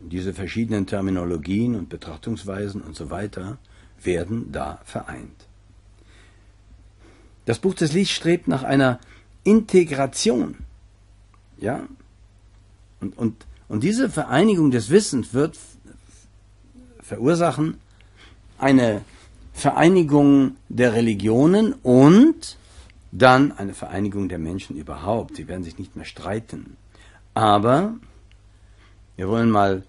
Diese verschiedenen Terminologien und Betrachtungsweisen und so weiter werden da vereint. Das Buch des Lichts strebt nach einer Integration. Ja? Und, und, und diese Vereinigung des Wissens wird verursachen eine Vereinigung der Religionen und dann eine Vereinigung der Menschen überhaupt. Sie werden sich nicht mehr streiten. Aber wir wollen mal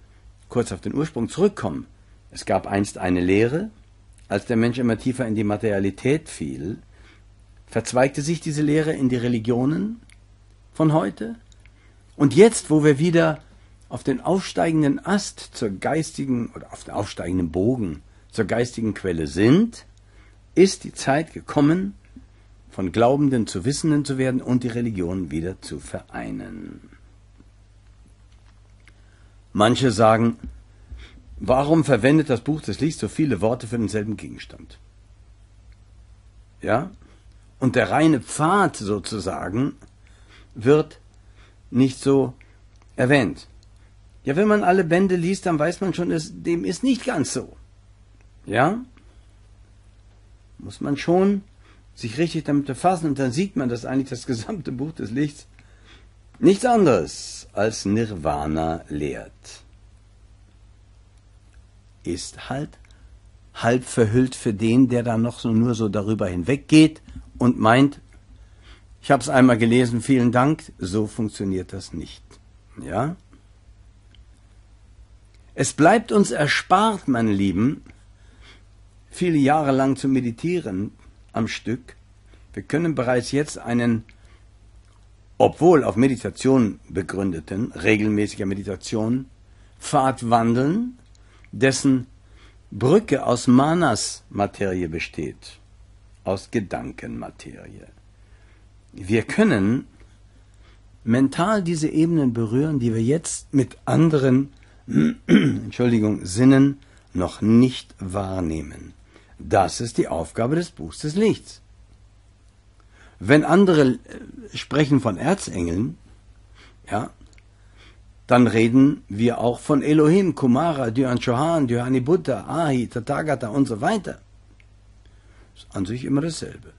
kurz auf den Ursprung zurückkommen. Es gab einst eine Lehre, als der Mensch immer tiefer in die Materialität fiel, verzweigte sich diese Lehre in die Religionen von heute. Und jetzt, wo wir wieder auf den aufsteigenden Ast zur geistigen oder auf den aufsteigenden Bogen zur geistigen Quelle sind, ist die Zeit gekommen, von Glaubenden zu Wissenden zu werden und die Religion wieder zu vereinen. Manche sagen, warum verwendet das Buch des Lichts so viele Worte für denselben Gegenstand? Ja? Und der reine Pfad sozusagen wird nicht so erwähnt. Ja, wenn man alle Bände liest, dann weiß man schon, dass dem ist nicht ganz so. Ja? Muss man schon sich richtig damit befassen und dann sieht man, dass eigentlich das gesamte Buch des Lichts nichts anderes als Nirvana lehrt. Ist halt halb verhüllt für den, der da noch so nur so darüber hinweggeht und meint, ich habe es einmal gelesen, vielen Dank, so funktioniert das nicht. Ja? Es bleibt uns erspart, meine Lieben, viele Jahre lang zu meditieren am Stück. Wir können bereits jetzt einen, obwohl auf Meditation begründeten, regelmäßiger Meditation, Pfad wandeln, dessen Brücke aus Manas Materie besteht, aus Gedankenmaterie. Wir können mental diese Ebenen berühren, die wir jetzt mit anderen Entschuldigung, Sinnen noch nicht wahrnehmen. Das ist die Aufgabe des Buchs des Lichts. Wenn andere äh, sprechen von Erzengeln, ja, dann reden wir auch von Elohim, Kumara, Dhyan Chohan, Buddha, Ahi, Tathagata und so weiter. Ist an sich immer dasselbe.